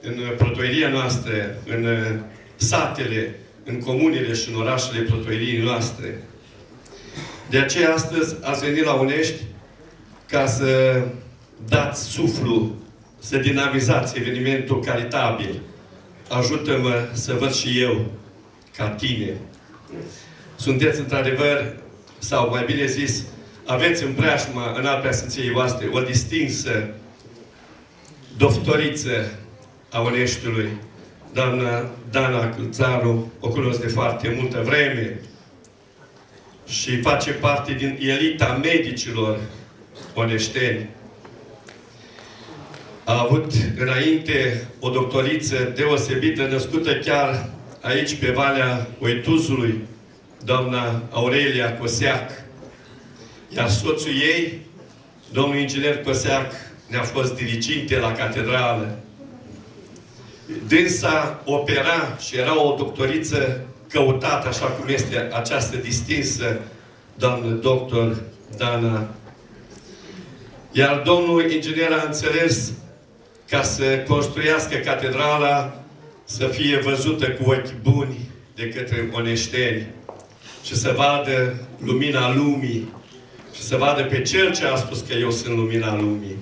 în protoieria noastră, în satele, în comunile și în orașele protoieriei noastre. De aceea astăzi ați venit la Unești ca să dați suflu, să dinamizați evenimentul caritabil. Ajută-mă să văd și eu ca tine. Sunteți într-adevăr, sau mai bine zis, aveți în preajmă, în alta Sfinției voastre, o distinsă doctoriță a Oneștiului, doamna Dana Câlțaru, o cunosc de foarte multă vreme și face parte din elita medicilor oneșteni a avut înainte o doctoriță deosebită, născută chiar aici, pe Valea Oituzului, doamna Aurelia Coseac. Iar soțul ei, domnul inginer Coseac, ne-a fost diriginte la catedrală. Dânsa opera și era o doctoriță căutată, așa cum este această distinsă doamnă doctor Dana. Iar domnul inginer a înțeles ca să construiască catedrala, să fie văzută cu ochi buni, de către oneșteni și să vadă lumina lumii și să vadă pe Cel ce a spus că eu sunt lumina lumii.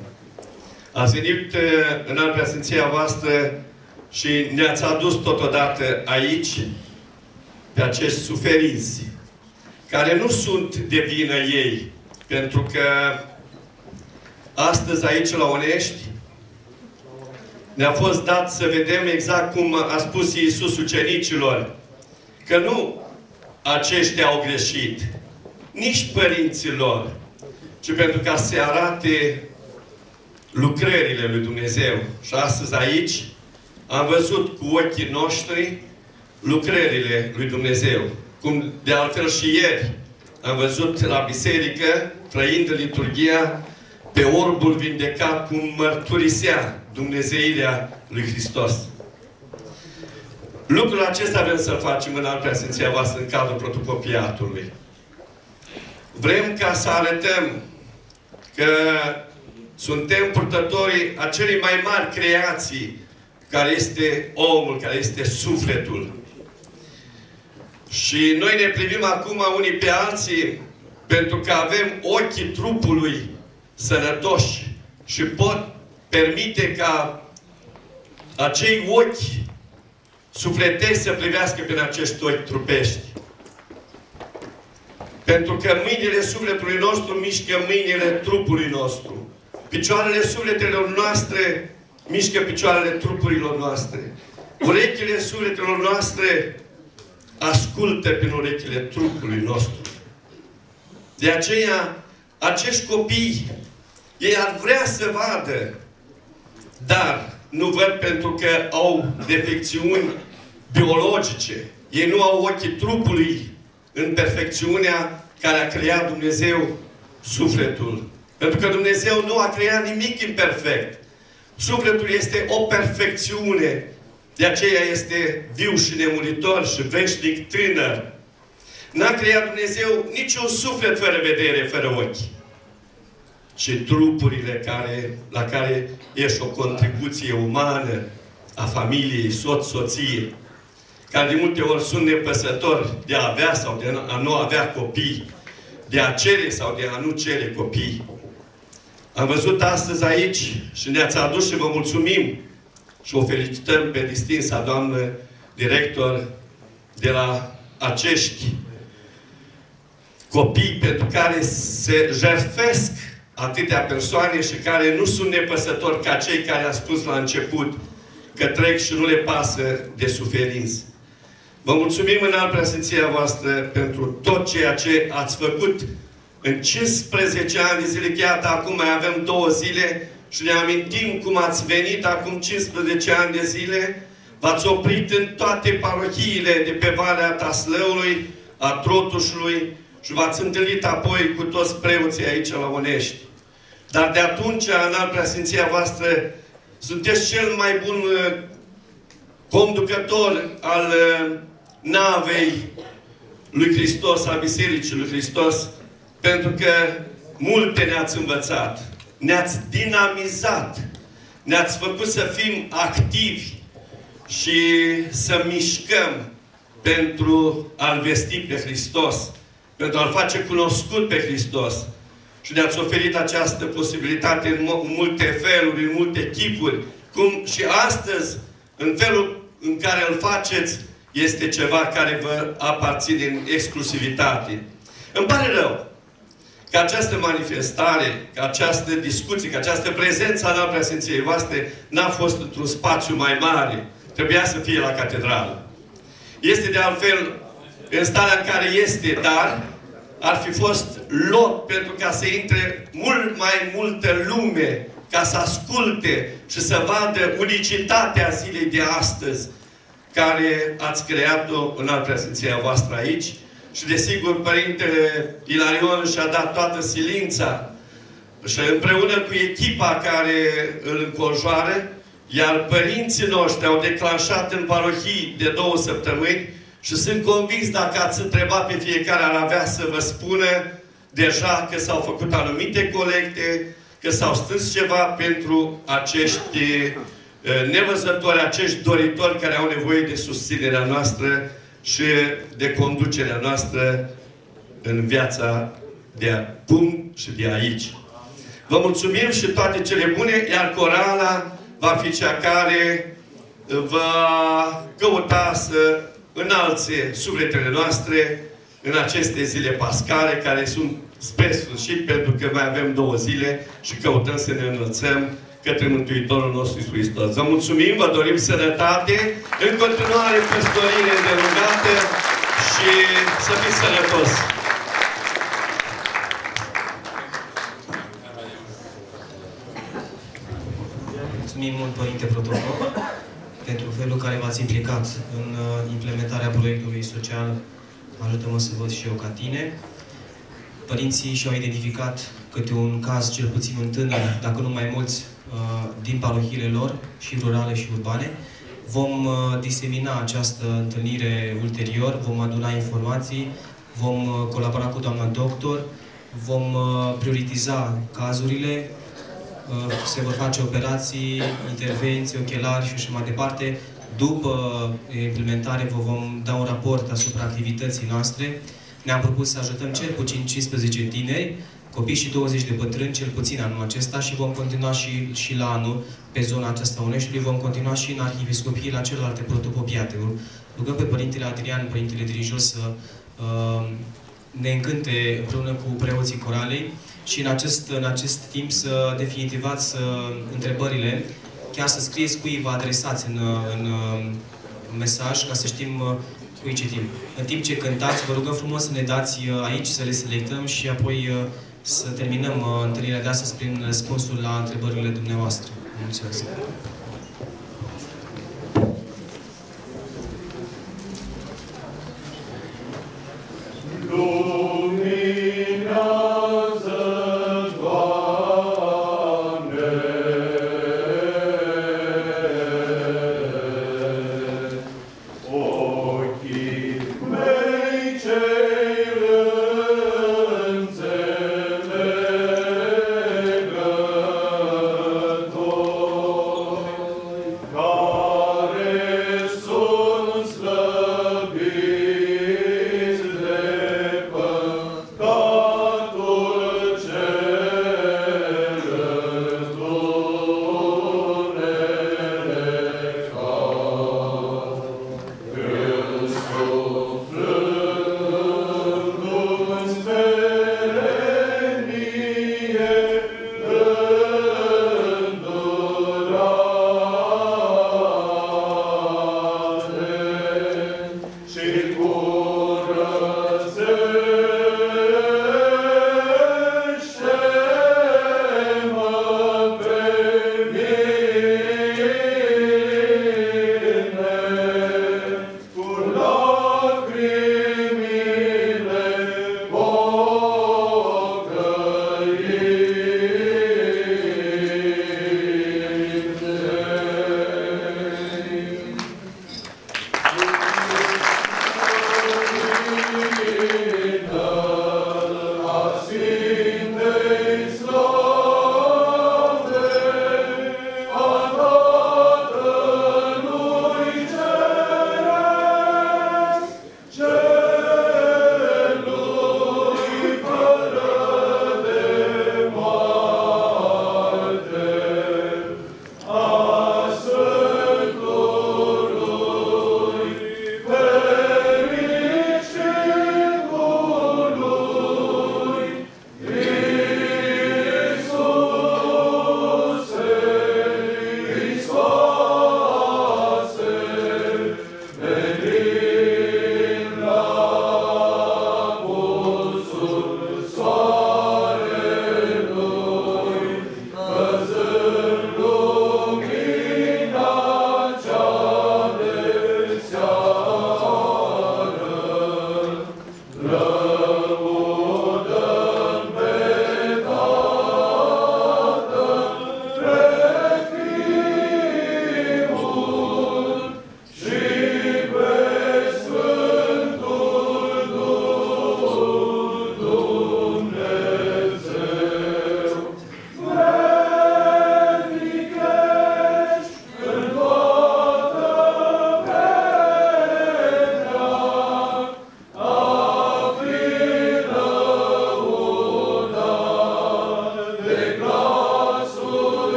Ați venit eh, în al preasfinția voastră și ne-ați adus totodată aici pe acești suferinți, care nu sunt de vină ei, pentru că astăzi aici la Onești ne-a fost dat să vedem exact cum a spus Iisus ucenicilor, că nu aceștia au greșit, nici părinții lor, ci pentru ca să arate lucrările lui Dumnezeu. Și astăzi aici am văzut cu ochii noștri lucrările lui Dumnezeu. Cum de altfel și ieri am văzut la biserică, trăind în liturgia, pe orbul vindecat cum mărturisea Dumnezeirea lui Hristos. Lucrul acesta vrem să-l facem în al preasenția voastră în cadrul protopopiatului. Vrem ca să arătăm că suntem purtătorii acelei mai mari creații care este omul, care este sufletul. Și noi ne privim acum unii pe alții pentru că avem ochii trupului sănătoși și pot permite ca acei ochi sufletești să privească prin acești ochi trupești. Pentru că mâinile sufletului nostru mișcă mâinile trupului nostru. Picioarele sufletelor noastre mișcă picioarele trupurilor noastre. Urechile sufletelor noastre ascultă prin urechile trupului nostru. De aceea, acești copii, ei ar vrea să vadă, dar nu văd pentru că au defecțiuni biologice. Ei nu au ochii trupului în perfecțiunea care a creat Dumnezeu sufletul. Pentru că Dumnezeu nu a creat nimic imperfect. Sufletul este o perfecțiune. De aceea este viu și nemuritor și veșnic tânăr. N-a creat Dumnezeu niciun suflet fără vedere, fără ochi. Și trupurile care, la care ești o contribuție umană a familiei, soț, soție, care de multe ori sunt nepăsători de a avea sau de a nu avea copii, de a cere sau de a nu cere copii. Am văzut astăzi aici și ne-ați adus și vă mulțumim și o felicităm pe distinsa doamnă director de la acești copii pentru care se jertfesc atâtea persoane și care nu sunt nepăsători ca cei care a spus la început că trec și nu le pasă de suferință. Vă mulțumim în al preasfinția voastră pentru tot ceea ce ați făcut în 15 ani de zile. Chiar acum mai avem două zile și ne amintim cum ați venit acum 15 ani de zile. V-ați oprit în toate parohiile de pe Valea Taslăului, a Trotușului și v-ați întâlnit apoi cu toți preoții aici la Onești. Dar de atunci, în al preasfinția voastră, sunteți cel mai bun uh, conducător al uh, navei lui Hristos, a Bisericii lui Hristos, pentru că multe ne-ați învățat, ne-ați dinamizat, ne-ați făcut să fim activi și să mișcăm pentru a-L vesti pe Hristos, pentru a-L face cunoscut pe Hristos. Și ne-ați oferit această posibilitate în, în multe feluri, în multe chipuri, cum și astăzi, în felul în care îl faceți, este ceva care vă aparține în exclusivitate. Îmi pare rău că această manifestare, că această discuție, că această prezență a preasenției voastre n-a fost într-un spațiu mai mare. Trebuia să fie la catedrală. Este de altfel în starea în care este, dar ar fi fost loc pentru ca să intre mult mai multă lume ca să asculte și să vadă unicitatea zilei de astăzi care ați creat-o în al prezenția voastră aici. Și desigur, Părintele Ilarion și-a dat toată silința și împreună cu echipa care îl înconjoară, iar părinții noștri au declanșat în parohii de două săptămâni și sunt convins dacă ați întrebat pe fiecare ar avea să vă spună deja că s-au făcut anumite colecte, că s-au strâns ceva pentru acești nevăzători, acești doritori care au nevoie de susținerea noastră și de conducerea noastră în viața de acum și de aici. Vă mulțumim și toate cele bune, iar corala va fi cea care va căuta să înalțe sufletele noastre în aceste zile pascale, care sunt spre sfârșit, pentru că mai avem două zile și căutăm să ne înălțăm către Mântuitorul nostru Iisus Hristos. Vă mulțumim, vă dorim sănătate, în continuare păstorire îndelungată și să fiți sănătos! Mulțumim mult, Părinte Protocol, pentru felul care v-ați implicat în uh, implementarea proiectului social Ajută-mă să văd și eu ca tine. Părinții și-au identificat câte un caz, cel puțin un tânăr, dacă nu mai mulți, uh, din parohiile lor, și rurale și urbane. Vom uh, disemina această întâlnire ulterior, vom aduna informații, vom colabora cu doamna doctor, vom prioritiza cazurile, se vor face operații, intervenții, ochelari și așa mai departe. După implementare vă vom da un raport asupra activității noastre. Ne-am propus să ajutăm cel puțin 15 tineri, copii și 20 de bătrâni, cel puțin anul acesta și vom continua și, și la anul pe zona aceasta Uneștiului, vom continua și în Arhiepiscopie la celelalte protopopiate. Rugăm pe Părintele Adrian, Părintele Dirijos să uh, ne încânte împreună cu preoții coralei și în acest, în acest timp să definitivați întrebările, chiar să scrieți cui vă adresați în, în, mesaj, ca să știm cui citim. În timp ce cântați, vă rugăm frumos să ne dați aici, să le selectăm și apoi să terminăm întâlnirea de astăzi prin răspunsul la întrebările dumneavoastră. Mulțumesc! Lord.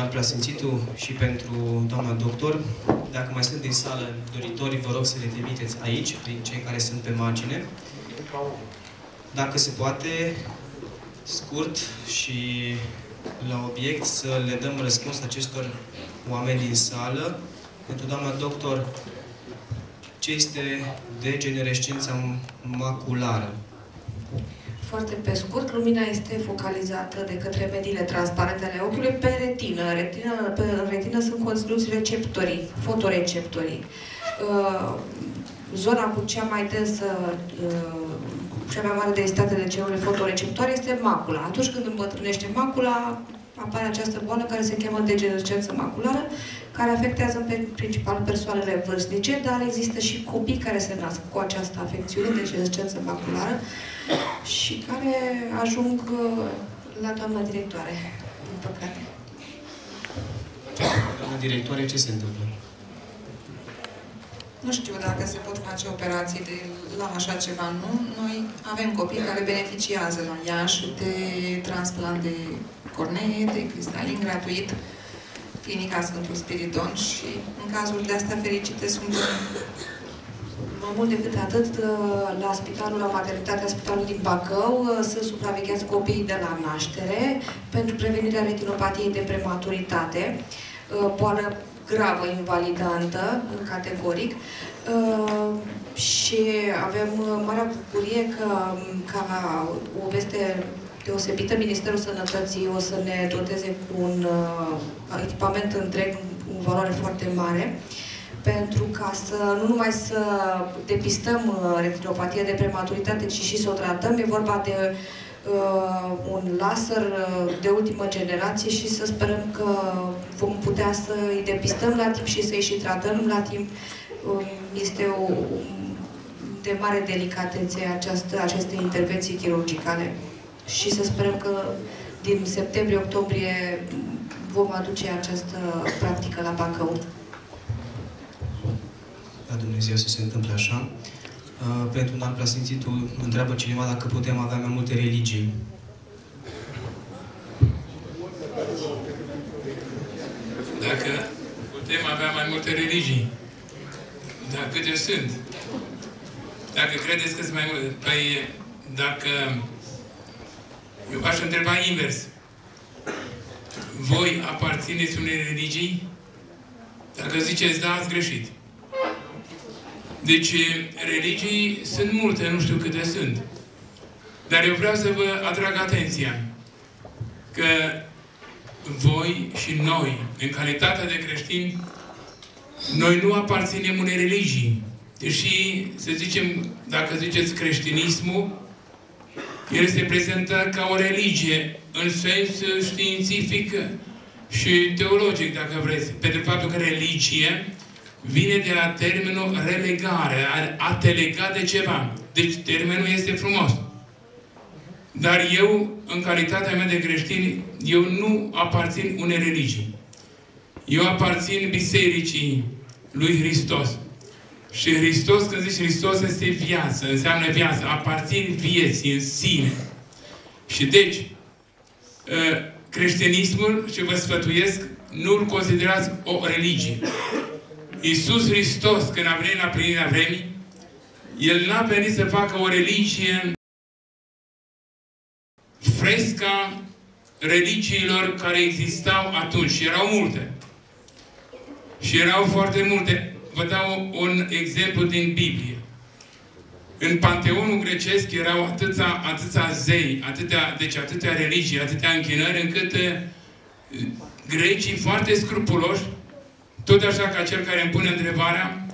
Și pentru un alt preasfințitul și pentru doamna doctor. Dacă mai sunt din sală doritori, vă rog să le trimiteți aici, prin cei care sunt pe margine. Dacă se poate, scurt și la obiect, să le dăm răspuns acestor oameni din sală. Pentru doamna doctor, ce este degenerescența maculară? Foarte pe scurt, lumina este focalizată de către mediile transparente ale ochiului pe retină. retină pe retină sunt conținuți receptorii, fotoreceptorii. Uh, zona cu cea mai densă, uh, cea mai mare densitate de celule fotoreceptoare este macula. Atunci când îmbătrânește macula, apare această boală care se cheamă degenerescență maculară, care afectează pe principal persoanele vârstnice, dar există și copii care se nasc cu această afecțiune, degenerescență maculară, și care ajung uh, la doamna directoare, din păcate. Doamna directoare, ce se întâmplă? Nu știu dacă se pot face operații de, la așa ceva, nu? Noi avem copii care beneficiază la Iași de transplant de cornee, de cristalin gratuit, clinica Sfântul Spiridon și în cazul de astea fericite sunt mai mult decât atât, uh, la spitalul, la maternitatea spitalului din Bacău, uh, sunt supravegheați copiii de la naștere pentru prevenirea retinopatiei de prematuritate, uh, boală gravă, invalidantă, categoric. Și avem marea bucurie că, ca o veste deosebită, Ministerul Sănătății o să ne doteze cu un echipament întreg, în valoare foarte mare, pentru ca să nu numai să depistăm uh, retinopatia de prematuritate, ci și să o tratăm. E vorba de uh, un laser uh, de ultimă generație și să sperăm că vom putea să îi depistăm la timp și să îi și tratăm la timp. Uh, este o, de mare delicatețe această, aceste intervenții chirurgicale și să sperăm că din septembrie-octombrie vom aduce această practică la Bacău ca Dumnezeu să se întâmple așa. Uh, pentru un alt preasfințitul, întreabă cineva dacă putem avea mai multe religii. Dacă putem avea mai multe religii, dar câte sunt? Dacă credeți că sunt mai multe, păi dacă eu aș întreba invers. Voi aparțineți unei religii? Dacă ziceți da, ați greșit. Deci, religii sunt multe, nu știu câte sunt. Dar eu vreau să vă atrag atenția că voi și noi, în calitate de creștini, noi nu aparținem unei religii. Deși, să zicem, dacă ziceți creștinismul, el se prezentă ca o religie, în sens științific și teologic, dacă vreți. Pentru faptul că religie vine de la termenul relegare, a te lega de ceva. Deci termenul este frumos. Dar eu, în calitatea mea de creștin, eu nu aparțin unei religii. Eu aparțin bisericii lui Hristos. Și Hristos, când zici Hristos, este viață, înseamnă viață, aparțin vieții în sine. Și deci, ă, creștinismul, și vă sfătuiesc, nu-l considerați o religie. Iisus Hristos, când a venit la plinirea vremii, El n-a venit să facă o religie fresca religiilor care existau atunci. Și erau multe. Și erau foarte multe. Vă dau un exemplu din Biblie. În Panteonul grecesc erau atâția, atâția zei, atâtea, deci atâtea religii, atâtea închinări, încât uh, grecii foarte scrupuloși tot așa ca cel care îmi pune întrebarea,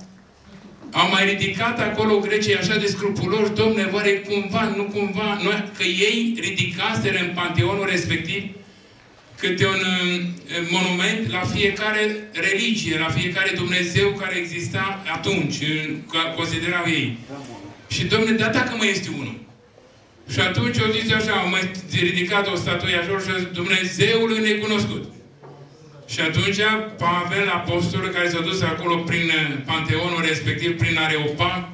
au mai ridicat acolo grecii așa de scrupuloși, domne, oare cumva, nu cumva, noi, că ei ridicaseră în panteonul respectiv câte un uh, monument la fiecare religie, la fiecare Dumnezeu care exista atunci, considerau ei. Și, domne, da, dacă mai este unul. Și atunci au zis așa, au mai ridicat o statuie așa și Dumnezeul necunoscut. Și atunci Pavel, apostolul care s-a dus acolo prin uh, Panteonul respectiv, prin Areopag,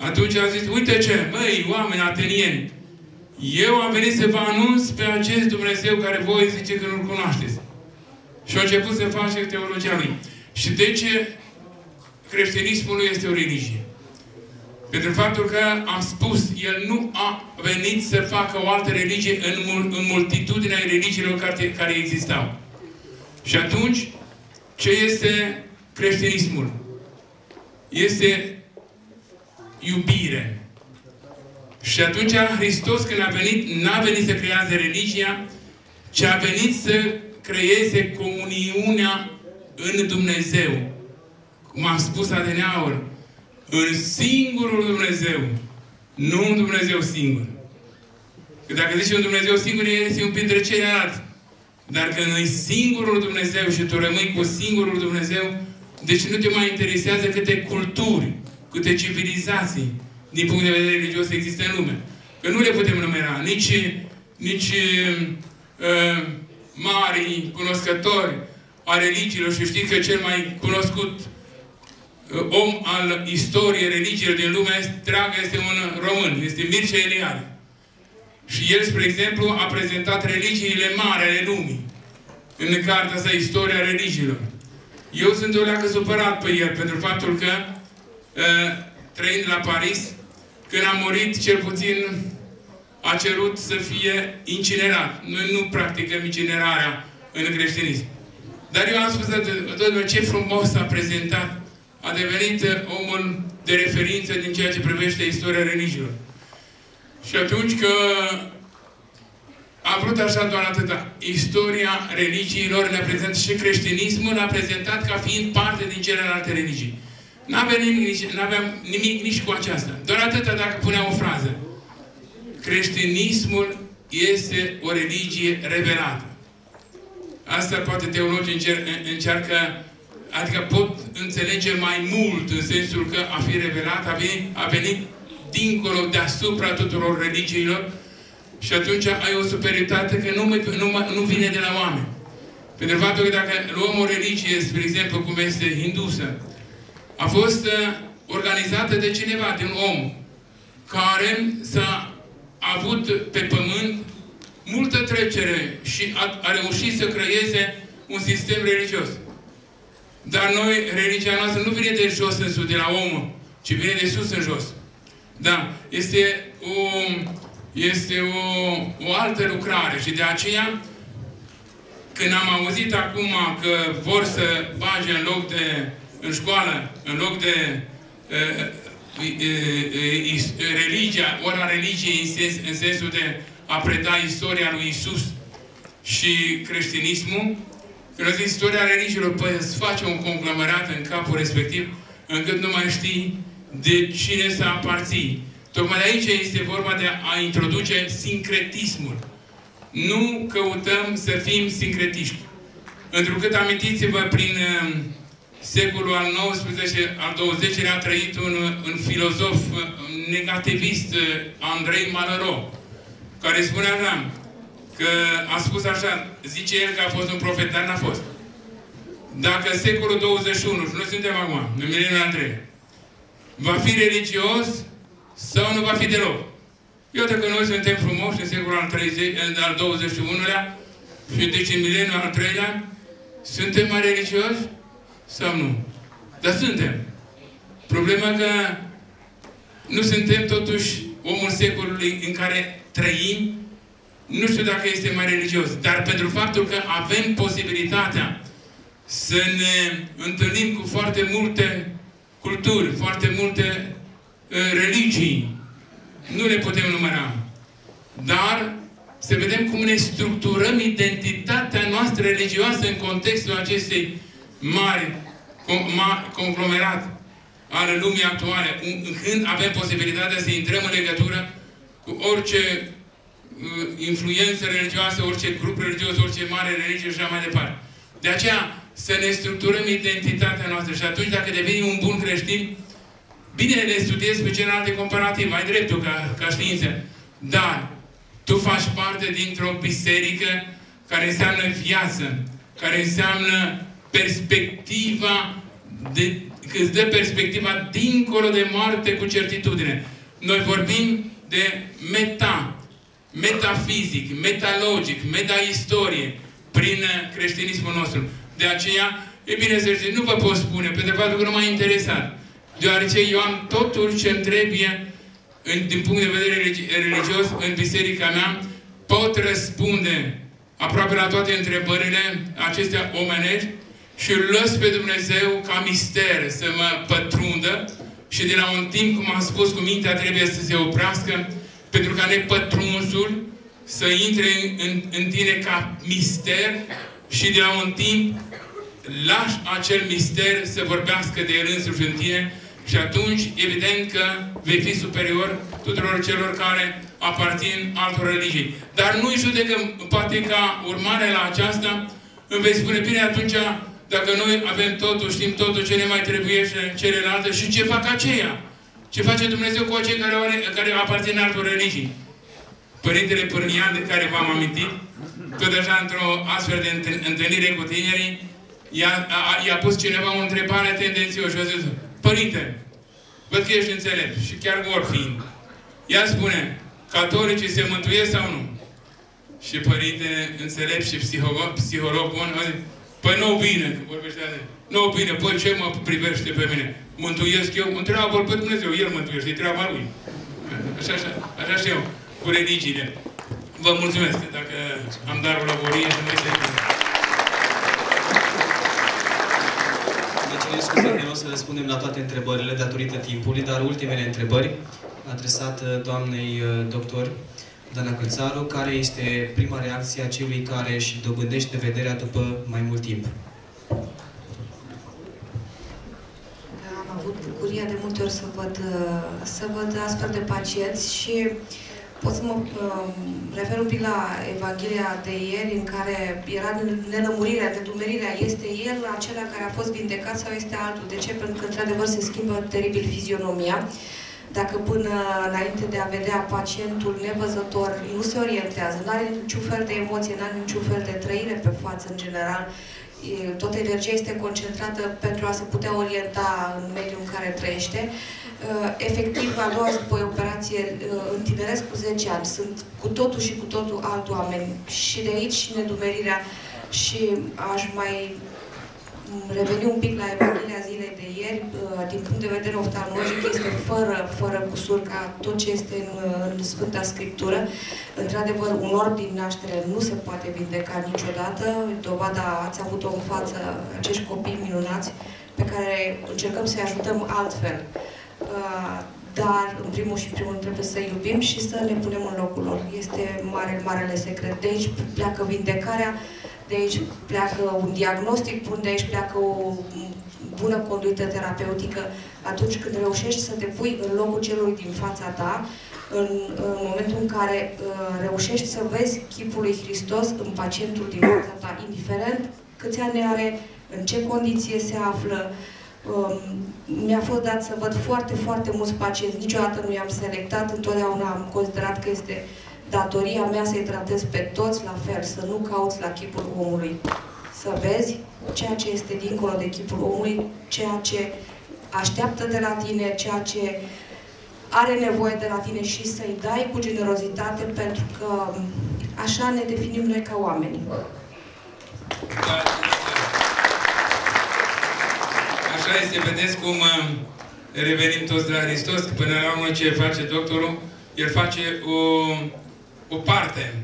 atunci a zis, uite ce, măi, oameni atenieni, eu am venit să vă anunț pe acest Dumnezeu care voi zice că nu-L cunoașteți. Și a început să face teologia lui. Și de ce creștinismul este o religie? Pentru faptul că am spus, el nu a venit să facă o altă religie în, mul, în multitudinea religiilor care, care existau. Și atunci, ce este creștinismul? Este iubire. Și atunci Hristos când a venit, n-a venit să creeze religia, ci a venit să creeze comuniunea în Dumnezeu. Cum am spus adineauri, în singurul Dumnezeu, nu un Dumnezeu singur. Că dacă zici un Dumnezeu singur, este un printre ceilalți. Dar când e singurul Dumnezeu și tu rămâi cu singurul Dumnezeu, deci nu te mai interesează câte culturi, câte civilizații, din punct de vedere religios, există în lume. Că nu le putem numera. Nici, nici uh, mari cunoscători a religiilor și știți că cel mai cunoscut uh, om al istoriei religiilor din lumea întreagă este un român, este Mircea Eliade. Și el, spre exemplu, a prezentat religiile mari ale lumii în cartea sa Istoria religiilor. Eu sunt o leacă supărat pe el pentru faptul că, uh, trăind la Paris, când a murit, cel puțin a cerut să fie incinerat. Noi nu practicăm incinerarea în creștinism. Dar eu am spus tot ce frumos a prezentat. A devenit omul de referință din ceea ce privește istoria religiilor. Și atunci că a vrut așa doar atâta. Istoria religiilor ne prezentat și creștinismul ne-a prezentat ca fiind parte din celelalte religii. N-aveam nimic, n-aveam nimic nici cu aceasta. Doar atâta dacă punea o frază. Creștinismul este o religie revelată. Asta poate teologii încer încearcă, adică pot înțelege mai mult în sensul că a fi revelat a venit, a venit dincolo deasupra tuturor religiilor și atunci ai o superioritate că nu, nu, nu vine de la oameni. Pentru faptul că dacă luăm o religie, spre exemplu, cum este hindusă, a fost uh, organizată de cineva, de un om, care s-a avut pe pământ multă trecere și a, a reușit să creeze un sistem religios. Dar noi, religia noastră nu vine de jos în sus, de la om, ci vine de sus în jos. Da, este o, este o, o altă lucrare și de aceea, când am auzit acum că vor să bage în loc de în școală, în loc de uh, uh, uh, religia, ora religiei în, sens, în sensul de a preda istoria lui Isus și creștinismul, când a zis istoria religiilor, păi îți face un conglomerat în capul respectiv, încât nu mai știi de cine să aparții. Tocmai de aici este vorba de a introduce sincretismul. Nu căutăm să fim sincretiști. Întrucât amintiți-vă prin uh, secolul al XIX, al XX-lea a trăit un, un filozof negativist, Andrei Malraux, care spune așa, că a spus așa, zice el că a fost un profet, dar n-a fost. Dacă secolul 21, și noi suntem acum, în mileniul al 3 va fi religios sau nu va fi deloc. Iată că noi suntem frumoși în secolul al, 30, al 21-lea și deci în mileniul al 3-lea suntem mai religioși sau nu? Dar suntem. Problema că nu suntem totuși omul secolului în care trăim, nu știu dacă este mai religios, dar pentru faptul că avem posibilitatea să ne întâlnim cu foarte multe culturi, foarte multe uh, religii, nu le putem număra. Dar să vedem cum ne structurăm identitatea noastră religioasă în contextul acestei mari conglomerat al lumii actuale, când avem posibilitatea să intrăm în legătură cu orice uh, influență religioasă, orice grup religios, orice mare religie și așa mai departe. De aceea, să ne structurăm identitatea noastră și atunci, dacă devenim un bun creștin, bine le studiezi pe celelalte comparativ, ai dreptul ca, ca știință. Dar, tu faci parte dintr-o biserică care înseamnă viață, care înseamnă perspectiva de, că îți dă perspectiva dincolo de moarte cu certitudine. Noi vorbim de meta, metafizic, metalogic, metaistorie prin creștinismul nostru. De aceea, e bine să știți, nu vă pot spune, pentru faptul că nu m-a interesat. Deoarece eu am totul ce îmi trebuie în, din punct de vedere religios în biserica mea, pot răspunde aproape la toate întrebările acestea omenești și îl las pe Dumnezeu ca mister să mă pătrundă și de la un timp, cum am spus, cu mintea trebuie să se oprească pentru ca nepătrunsul să intre în, în, în tine ca mister și de la un timp lași acel mister să vorbească de el însuși în tine și atunci, evident că vei fi superior tuturor celor care aparțin altor religii. Dar nu-i judecăm, poate ca urmare la aceasta, îmi vei spune, bine, atunci, dacă noi avem totul, știm totul, ce ne mai trebuie și celelalte și ce fac aceia? Ce face Dumnezeu cu acei care, are, care aparțin altor religii? Părintele Pârnian, de care v-am amintit, tot așa într-o astfel de întâlnire cu tinerii, i-a, pus cineva o întrebare tendențioasă și a zis, Părinte, văd că ești înțelept și chiar vor fiind. Ea spune, catolicii se mântuiesc sau nu? Și părinte înțelept și psiholog, psiholog bun, păi nu bine, că vorbește de nu bine, păi ce mă privește pe mine? Mântuiesc eu? Întreabă-l pe Dumnezeu, El mântuiește, e treaba Lui. Așa, așa, așa și eu, cu religiile. Vă mulțumesc, dacă am darul lăborie, să nu Deci, scuze că nu o să răspundem la toate întrebările datorită timpului, dar ultimele întrebări adresată doamnei uh, doctor Dana Călțaru, care este prima reacție a celui care își dobândește vederea după mai mult timp? Am avut bucuria de multe ori să văd, uh, să văd astfel de pacienți și pot să mă uh, refer un pic la Evanghelia de ieri, în care era nelămurirea, nedumerirea. Este el acela care a fost vindecat sau este altul? De ce? Pentru că, într-adevăr, se schimbă teribil fizionomia. Dacă până înainte de a vedea pacientul nevăzător nu se orientează, nu are niciun fel de emoție, nu are niciun fel de trăire pe față în general, toată energia este concentrată pentru a se putea orienta în mediul în care trăiește. Efectiv, a doua după o operație, întineresc cu 10 ani, sunt cu totul și cu totul alt oameni. Și de aici și nedumerirea și aș mai reveni un pic la Evanghelia zilei de ieri, uh, din punct de vedere oftalmologic, este fără, fără cusur ca tot ce este în, în Sfânta Scriptură. Într-adevăr, un orb din naștere nu se poate vindeca niciodată. Dovada ați avut-o în față acești copii minunați pe care încercăm să-i ajutăm altfel. Uh, dar, în primul și primul trebuie să iubim și să ne punem în locul lor. Este mare, marele secret. De aici pleacă vindecarea, de aici pleacă un diagnostic bun, de aici pleacă o bună conduită terapeutică atunci când reușești să te pui în locul celui din fața ta, în, în momentul în care uh, reușești să vezi chipul lui Hristos în pacientul din fața ta, indiferent câți ani are, în ce condiție se află. Um, mi-a fost dat să văd foarte, foarte mulți pacienți, niciodată nu i-am selectat, întotdeauna am considerat că este datoria mea să-i tratez pe toți la fel, să nu cauți la chipul omului. Să vezi ceea ce este dincolo de chipul omului, ceea ce așteaptă de la tine, ceea ce are nevoie de la tine și să-i dai cu generozitate, pentru că așa ne definim noi ca oameni. Așa este, vedeți cum uh, revenim toți la Hristos, că până la urmă ce face doctorul, el face o o parte.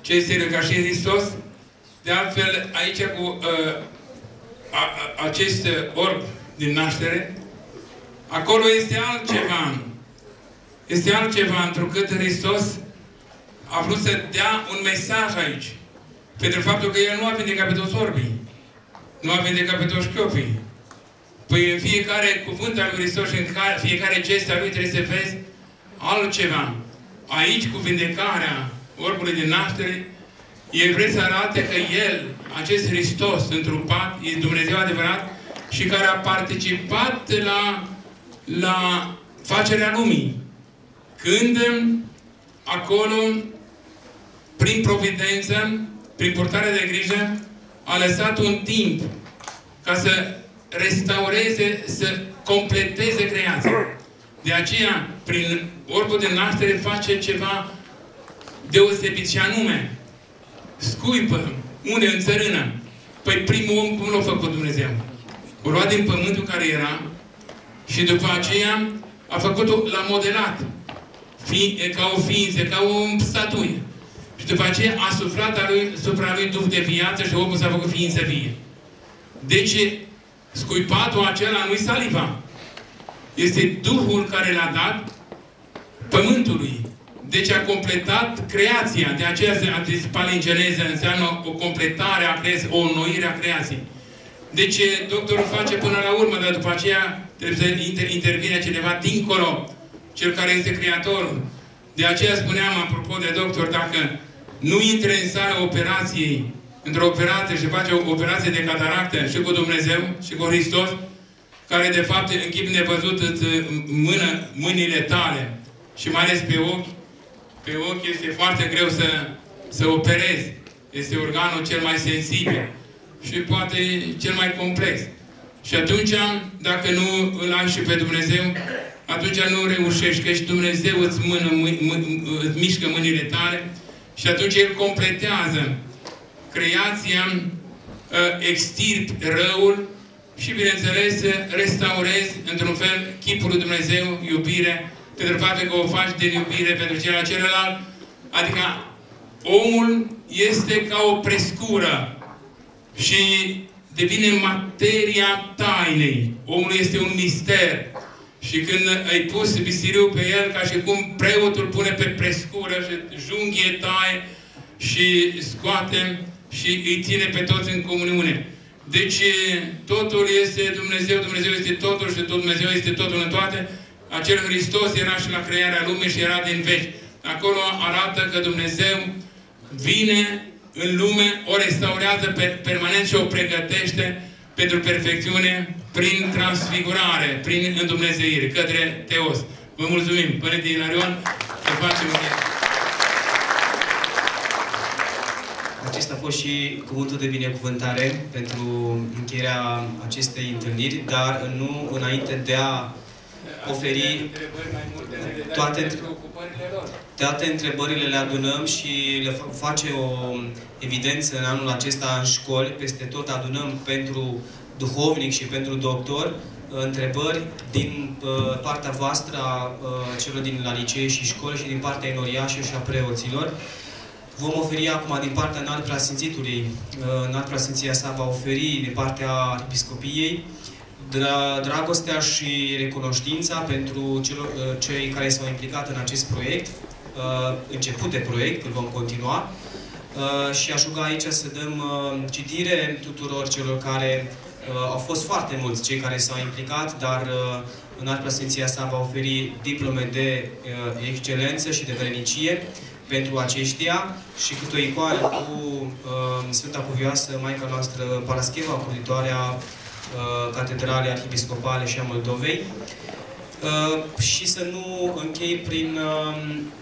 Ce este ca și Hristos? De altfel, aici cu uh, a, a, acest orb din naștere, acolo este altceva. Este altceva, întrucât Hristos a vrut să dea un mesaj aici. Pentru faptul că El nu a vindecat pe toți orbii. Nu a vindecat pe toți șchiopii. Păi în fiecare cuvânt al lui Hristos și în fiecare gest al lui trebuie să vezi altceva aici cu vindecarea orbului din naștere, el vrea să arate că El, acest Hristos întrupat, e Dumnezeu adevărat și care a participat la, la facerea lumii. Când acolo, prin providență, prin purtare de grijă, a lăsat un timp ca să restaureze, să completeze creația. De aceea, prin orbul de naștere face ceva deosebit și anume, scuipă, unde în țărână. Păi primul om cum l-a făcut Dumnezeu? O luat din pământul care era și după aceea a făcut-o, l-a modelat. Fi, ca o ființă, ca o statuie. Și după aceea a suflat lui, supra lui Duh de viață și omul s-a făcut ființă vie. Deci, scuipatul acela nu-i saliva. Este Duhul care l-a dat pământului. Deci a completat creația. De aceea se a zis palingeneză înseamnă o completare a creației, o înnoire a creației. Deci doctorul face până la urmă, dar după aceea trebuie să intervine cineva dincolo, cel care este creatorul. De aceea spuneam, apropo de doctor, dacă nu intre în sala operației, într-o operație și face o operație de cataractă și cu Dumnezeu și cu Hristos, care de fapt în chip nevăzut îți mână mâinile tale și mai ales pe ochi, pe ochi este foarte greu să, să operezi. Este organul cel mai sensibil și poate cel mai complex. Și atunci, dacă nu îl ai și pe Dumnezeu, atunci nu reușești, că și Dumnezeu îți, mână, îți mișcă mâinile tale și atunci El completează creația, ă, extirp răul și, bineînțeles, restaurezi, într-un fel, chipul lui Dumnezeu, iubire, pentru faptul că o faci de iubire pentru celălalt celălalt. Adică omul este ca o prescură și devine materia tainei. Omul este un mister. Și când ai pus biseriul pe el, ca și cum preotul pune pe prescură și junghie taie și scoate și îi ține pe toți în comuniune. Deci totul este Dumnezeu, Dumnezeu este totul și tot Dumnezeu este totul în toate. Acel Hristos era și la crearea lumii și era din veci. Acolo arată că Dumnezeu vine în lume, o restaurează permanent și o pregătește pentru perfecțiune prin transfigurare, prin îndumnezeire, către Teos. Vă mulțumim, Părinte Ilarion, să facem Acesta a fost și cuvântul de binecuvântare pentru încheierea acestei întâlniri, dar nu înainte de a oferi toate, toate întrebările le adunăm și le face o evidență în anul acesta în școli. Peste tot adunăm pentru duhovnic și pentru doctor uh, întrebări din uh, partea voastră a uh, celor din la licee și școli și din partea enoriașilor și a preoților. Vom oferi acum din partea înalt preasfințitului, înalt preasfinția sa va oferi din partea episcopiei dragostea și recunoștința pentru celor, cei care s-au implicat în acest proiect, început de proiect, îl vom continua, și aș ruga aici să dăm citire tuturor celor care Uh, au fost foarte mulți cei care s-au implicat, dar uh, în alt preasfinția sa va oferi diplome de uh, excelență și de vrenicie pentru aceștia și câte o icoană cu uh, Sfânta Cuvioasă, Maica noastră Parascheva, curitoarea uh, Catedralei Arhiepiscopale și a Moldovei. Uh, și să nu închei prin, uh,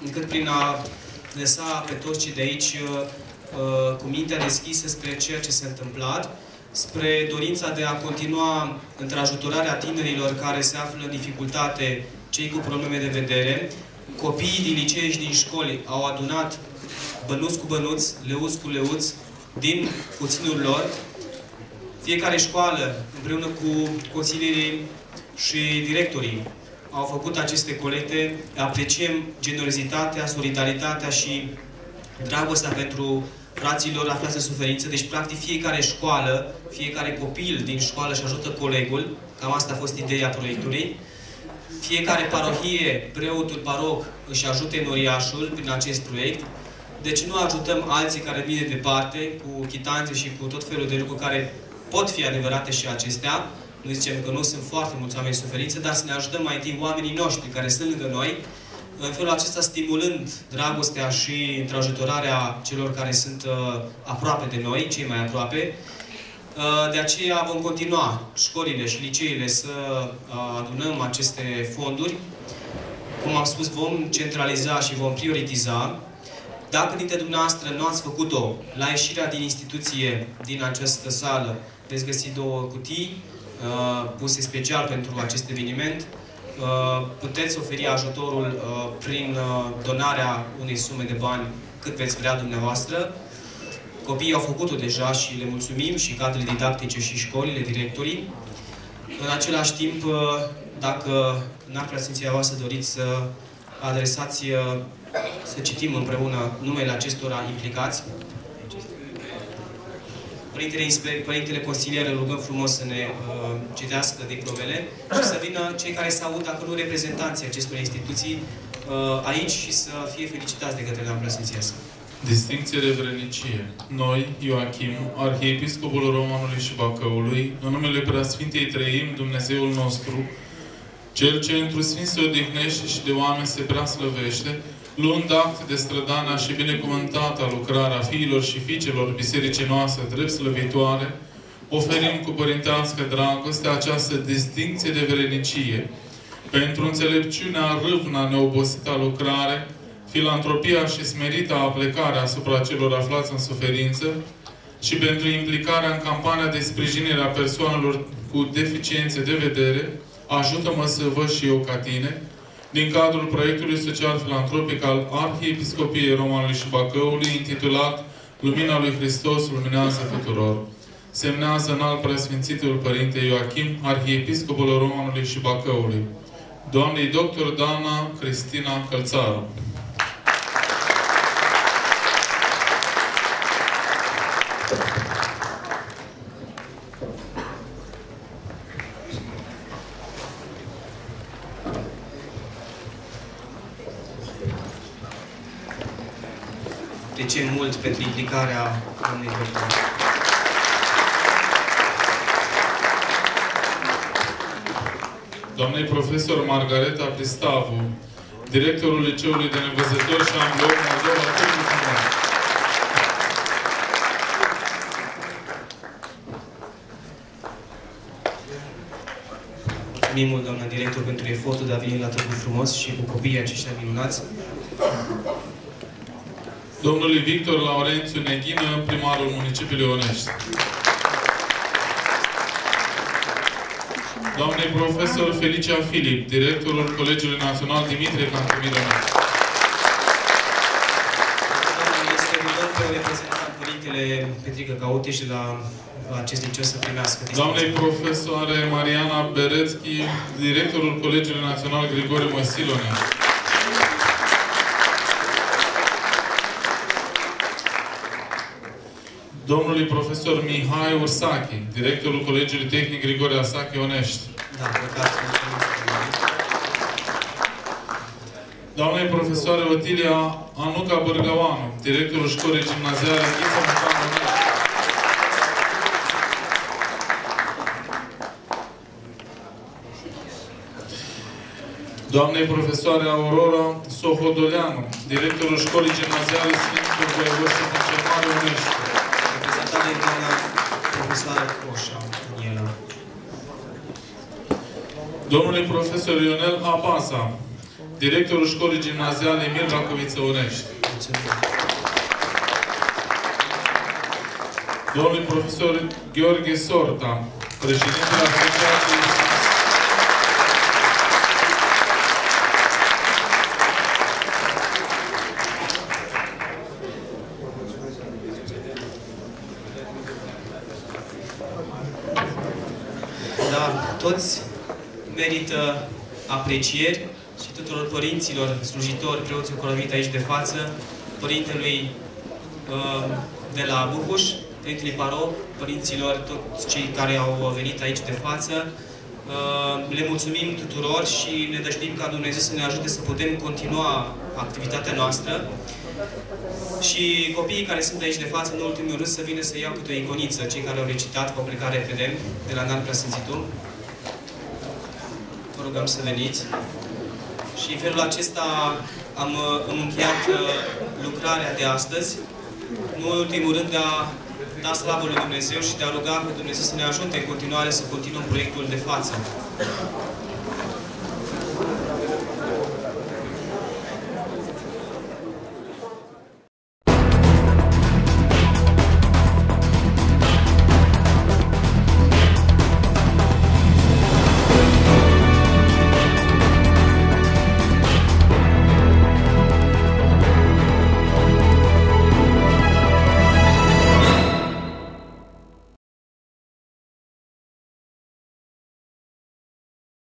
încât prin a lăsa pe toți cei de aici uh, uh, cu mintea deschisă spre ceea ce s-a întâmplat, spre dorința de a continua ajutorarea tinerilor care se află în dificultate, cei cu probleme de vedere. Copiii din licee și din școli au adunat bănuți cu bănuți, leuți cu leuți, din puținul lor. Fiecare școală, împreună cu consilierii și directorii, au făcut aceste colecte. Apreciem generozitatea, solidaritatea și dragostea pentru fraților aflați în suferință. Deci, practic, fiecare școală, fiecare copil din școală își ajută colegul. Cam asta a fost ideea proiectului. Fiecare parohie, preotul paroc, își ajută enoriașul prin acest proiect. Deci nu ajutăm alții care vin de departe, cu chitanțe și cu tot felul de lucruri care pot fi adevărate și acestea. Nu zicem că nu sunt foarte mulți oameni în suferință, dar să ne ajutăm mai întâi oamenii noștri care sunt lângă noi, în felul acesta stimulând dragostea și întrajutorarea celor care sunt uh, aproape de noi, cei mai aproape. Uh, de aceea vom continua școlile și liceile să uh, adunăm aceste fonduri. Cum am spus, vom centraliza și vom prioritiza. Dacă dintre dumneavoastră nu ați făcut-o, la ieșirea din instituție, din această sală, veți găsi două cutii uh, puse special pentru acest eveniment. Uh, puteți oferi ajutorul uh, prin uh, donarea unei sume de bani cât veți vrea dumneavoastră. Copiii au făcut-o deja și le mulțumim și cadrele didactice și școlile, directorii. În același timp, uh, dacă n-ar preasfinția voastră doriți să adresați, uh, să citim împreună numele acestora implicați, Părintele, Inspe- Părintele Consilier, îl rugăm frumos să ne uh, citească diplomele și să vină cei care se aud, dacă nu reprezentanții acestor instituții, uh, aici și să fie felicitați de către Doamna Preasfinția sa. Distincție de vrenicie. Noi, Ioachim, Arhiepiscopul Romanului și Bacăului, în numele Preasfintei Trăim, Dumnezeul nostru, Cel ce într Sfânt se odihnește și de oameni se prea slăvește, luând act de strădania și binecuvântata lucrarea fiilor și fiicelor bisericii noastre drept slăvitoare, oferim cu părintească dragoste această distincție de verenicie, pentru înțelepciunea râvna neobosită lucrare, filantropia și smerita aplecare asupra celor aflați în suferință și pentru implicarea în campania de sprijinire a persoanelor cu deficiențe de vedere, ajută-mă să văd și eu ca tine, din cadrul proiectului social-filantropic al Arhiepiscopiei Romanului și Bacăului, intitulat Lumina lui Hristos luminează tuturor. Semnează în alt preasfințitul Părinte Ioachim, Arhiepiscopul Romanului și Bacăului. Doamnei doctor Dana Cristina Călțaru. Apreciem mult pentru implicarea doamnei doctor. Doamnei profesor Margareta Pristavu, directorul Liceului de Nevăzători și Angloși Moldova, Târgu Frumos. Mulțumim mult, doamna director, pentru efortul de a veni la Târgu Frumos și cu copiii aceștia minunați. Domnului Victor Laurențiu Neghină, primarul municipiului Onești. Doamnei profesor Felicia Filip, directorul Colegiului Național Dimitrie Cantemir Onești. Este rugăm pe reprezentant Părintele Petrică Caute și la la acest liceu să primească Doamnei profesoare Mariana Berețchi, directorul Colegiului Național Grigore Moisilone. Domnului profesor Mihai Ursachi, directorul Colegiului Tehnic Grigore Asachi Onești. Da, plecați. Doamnei profesoare Otilia Anuca Bărgăoanu, directorul Școlii Gimnaziale Ghiță Mucan Onești. Doamnei profesoare Aurora Sohodoleanu, directorul Școlii Gimnaziale Sfântul Voievoște cel Mare Onești. Reprezentată de doamna profesoară Coșa, Daniela. Domnului profesor Ionel Abasa, directorul Școlii Gimnaziale Emil Racoviță Onești. Domnului profesor Gheorghe Sorta, președintele Asociației Da, toți merită aprecieri și tuturor părinților, slujitori, preoții colovit aici de față, părintelui uh, de la Bucuș, părintele Paroc, părinților, toți cei care au venit aici de față. Uh, Le mulțumim tuturor și ne dăjdim ca Dumnezeu să ne ajute să putem continua activitatea noastră. Și copiii care sunt aici de față, în ultimul rând, să vină să iau câte o iconiță, cei care au recitat, vor pleca repede de la Înalt Preasfințitul. Vă rugăm să veniți. Și în felul acesta am uh, încheiat uh, lucrarea de astăzi. Nu în ultimul rând de a da slavă lui Dumnezeu și de a ruga pe Dumnezeu să ne ajute în continuare să continuăm proiectul de față.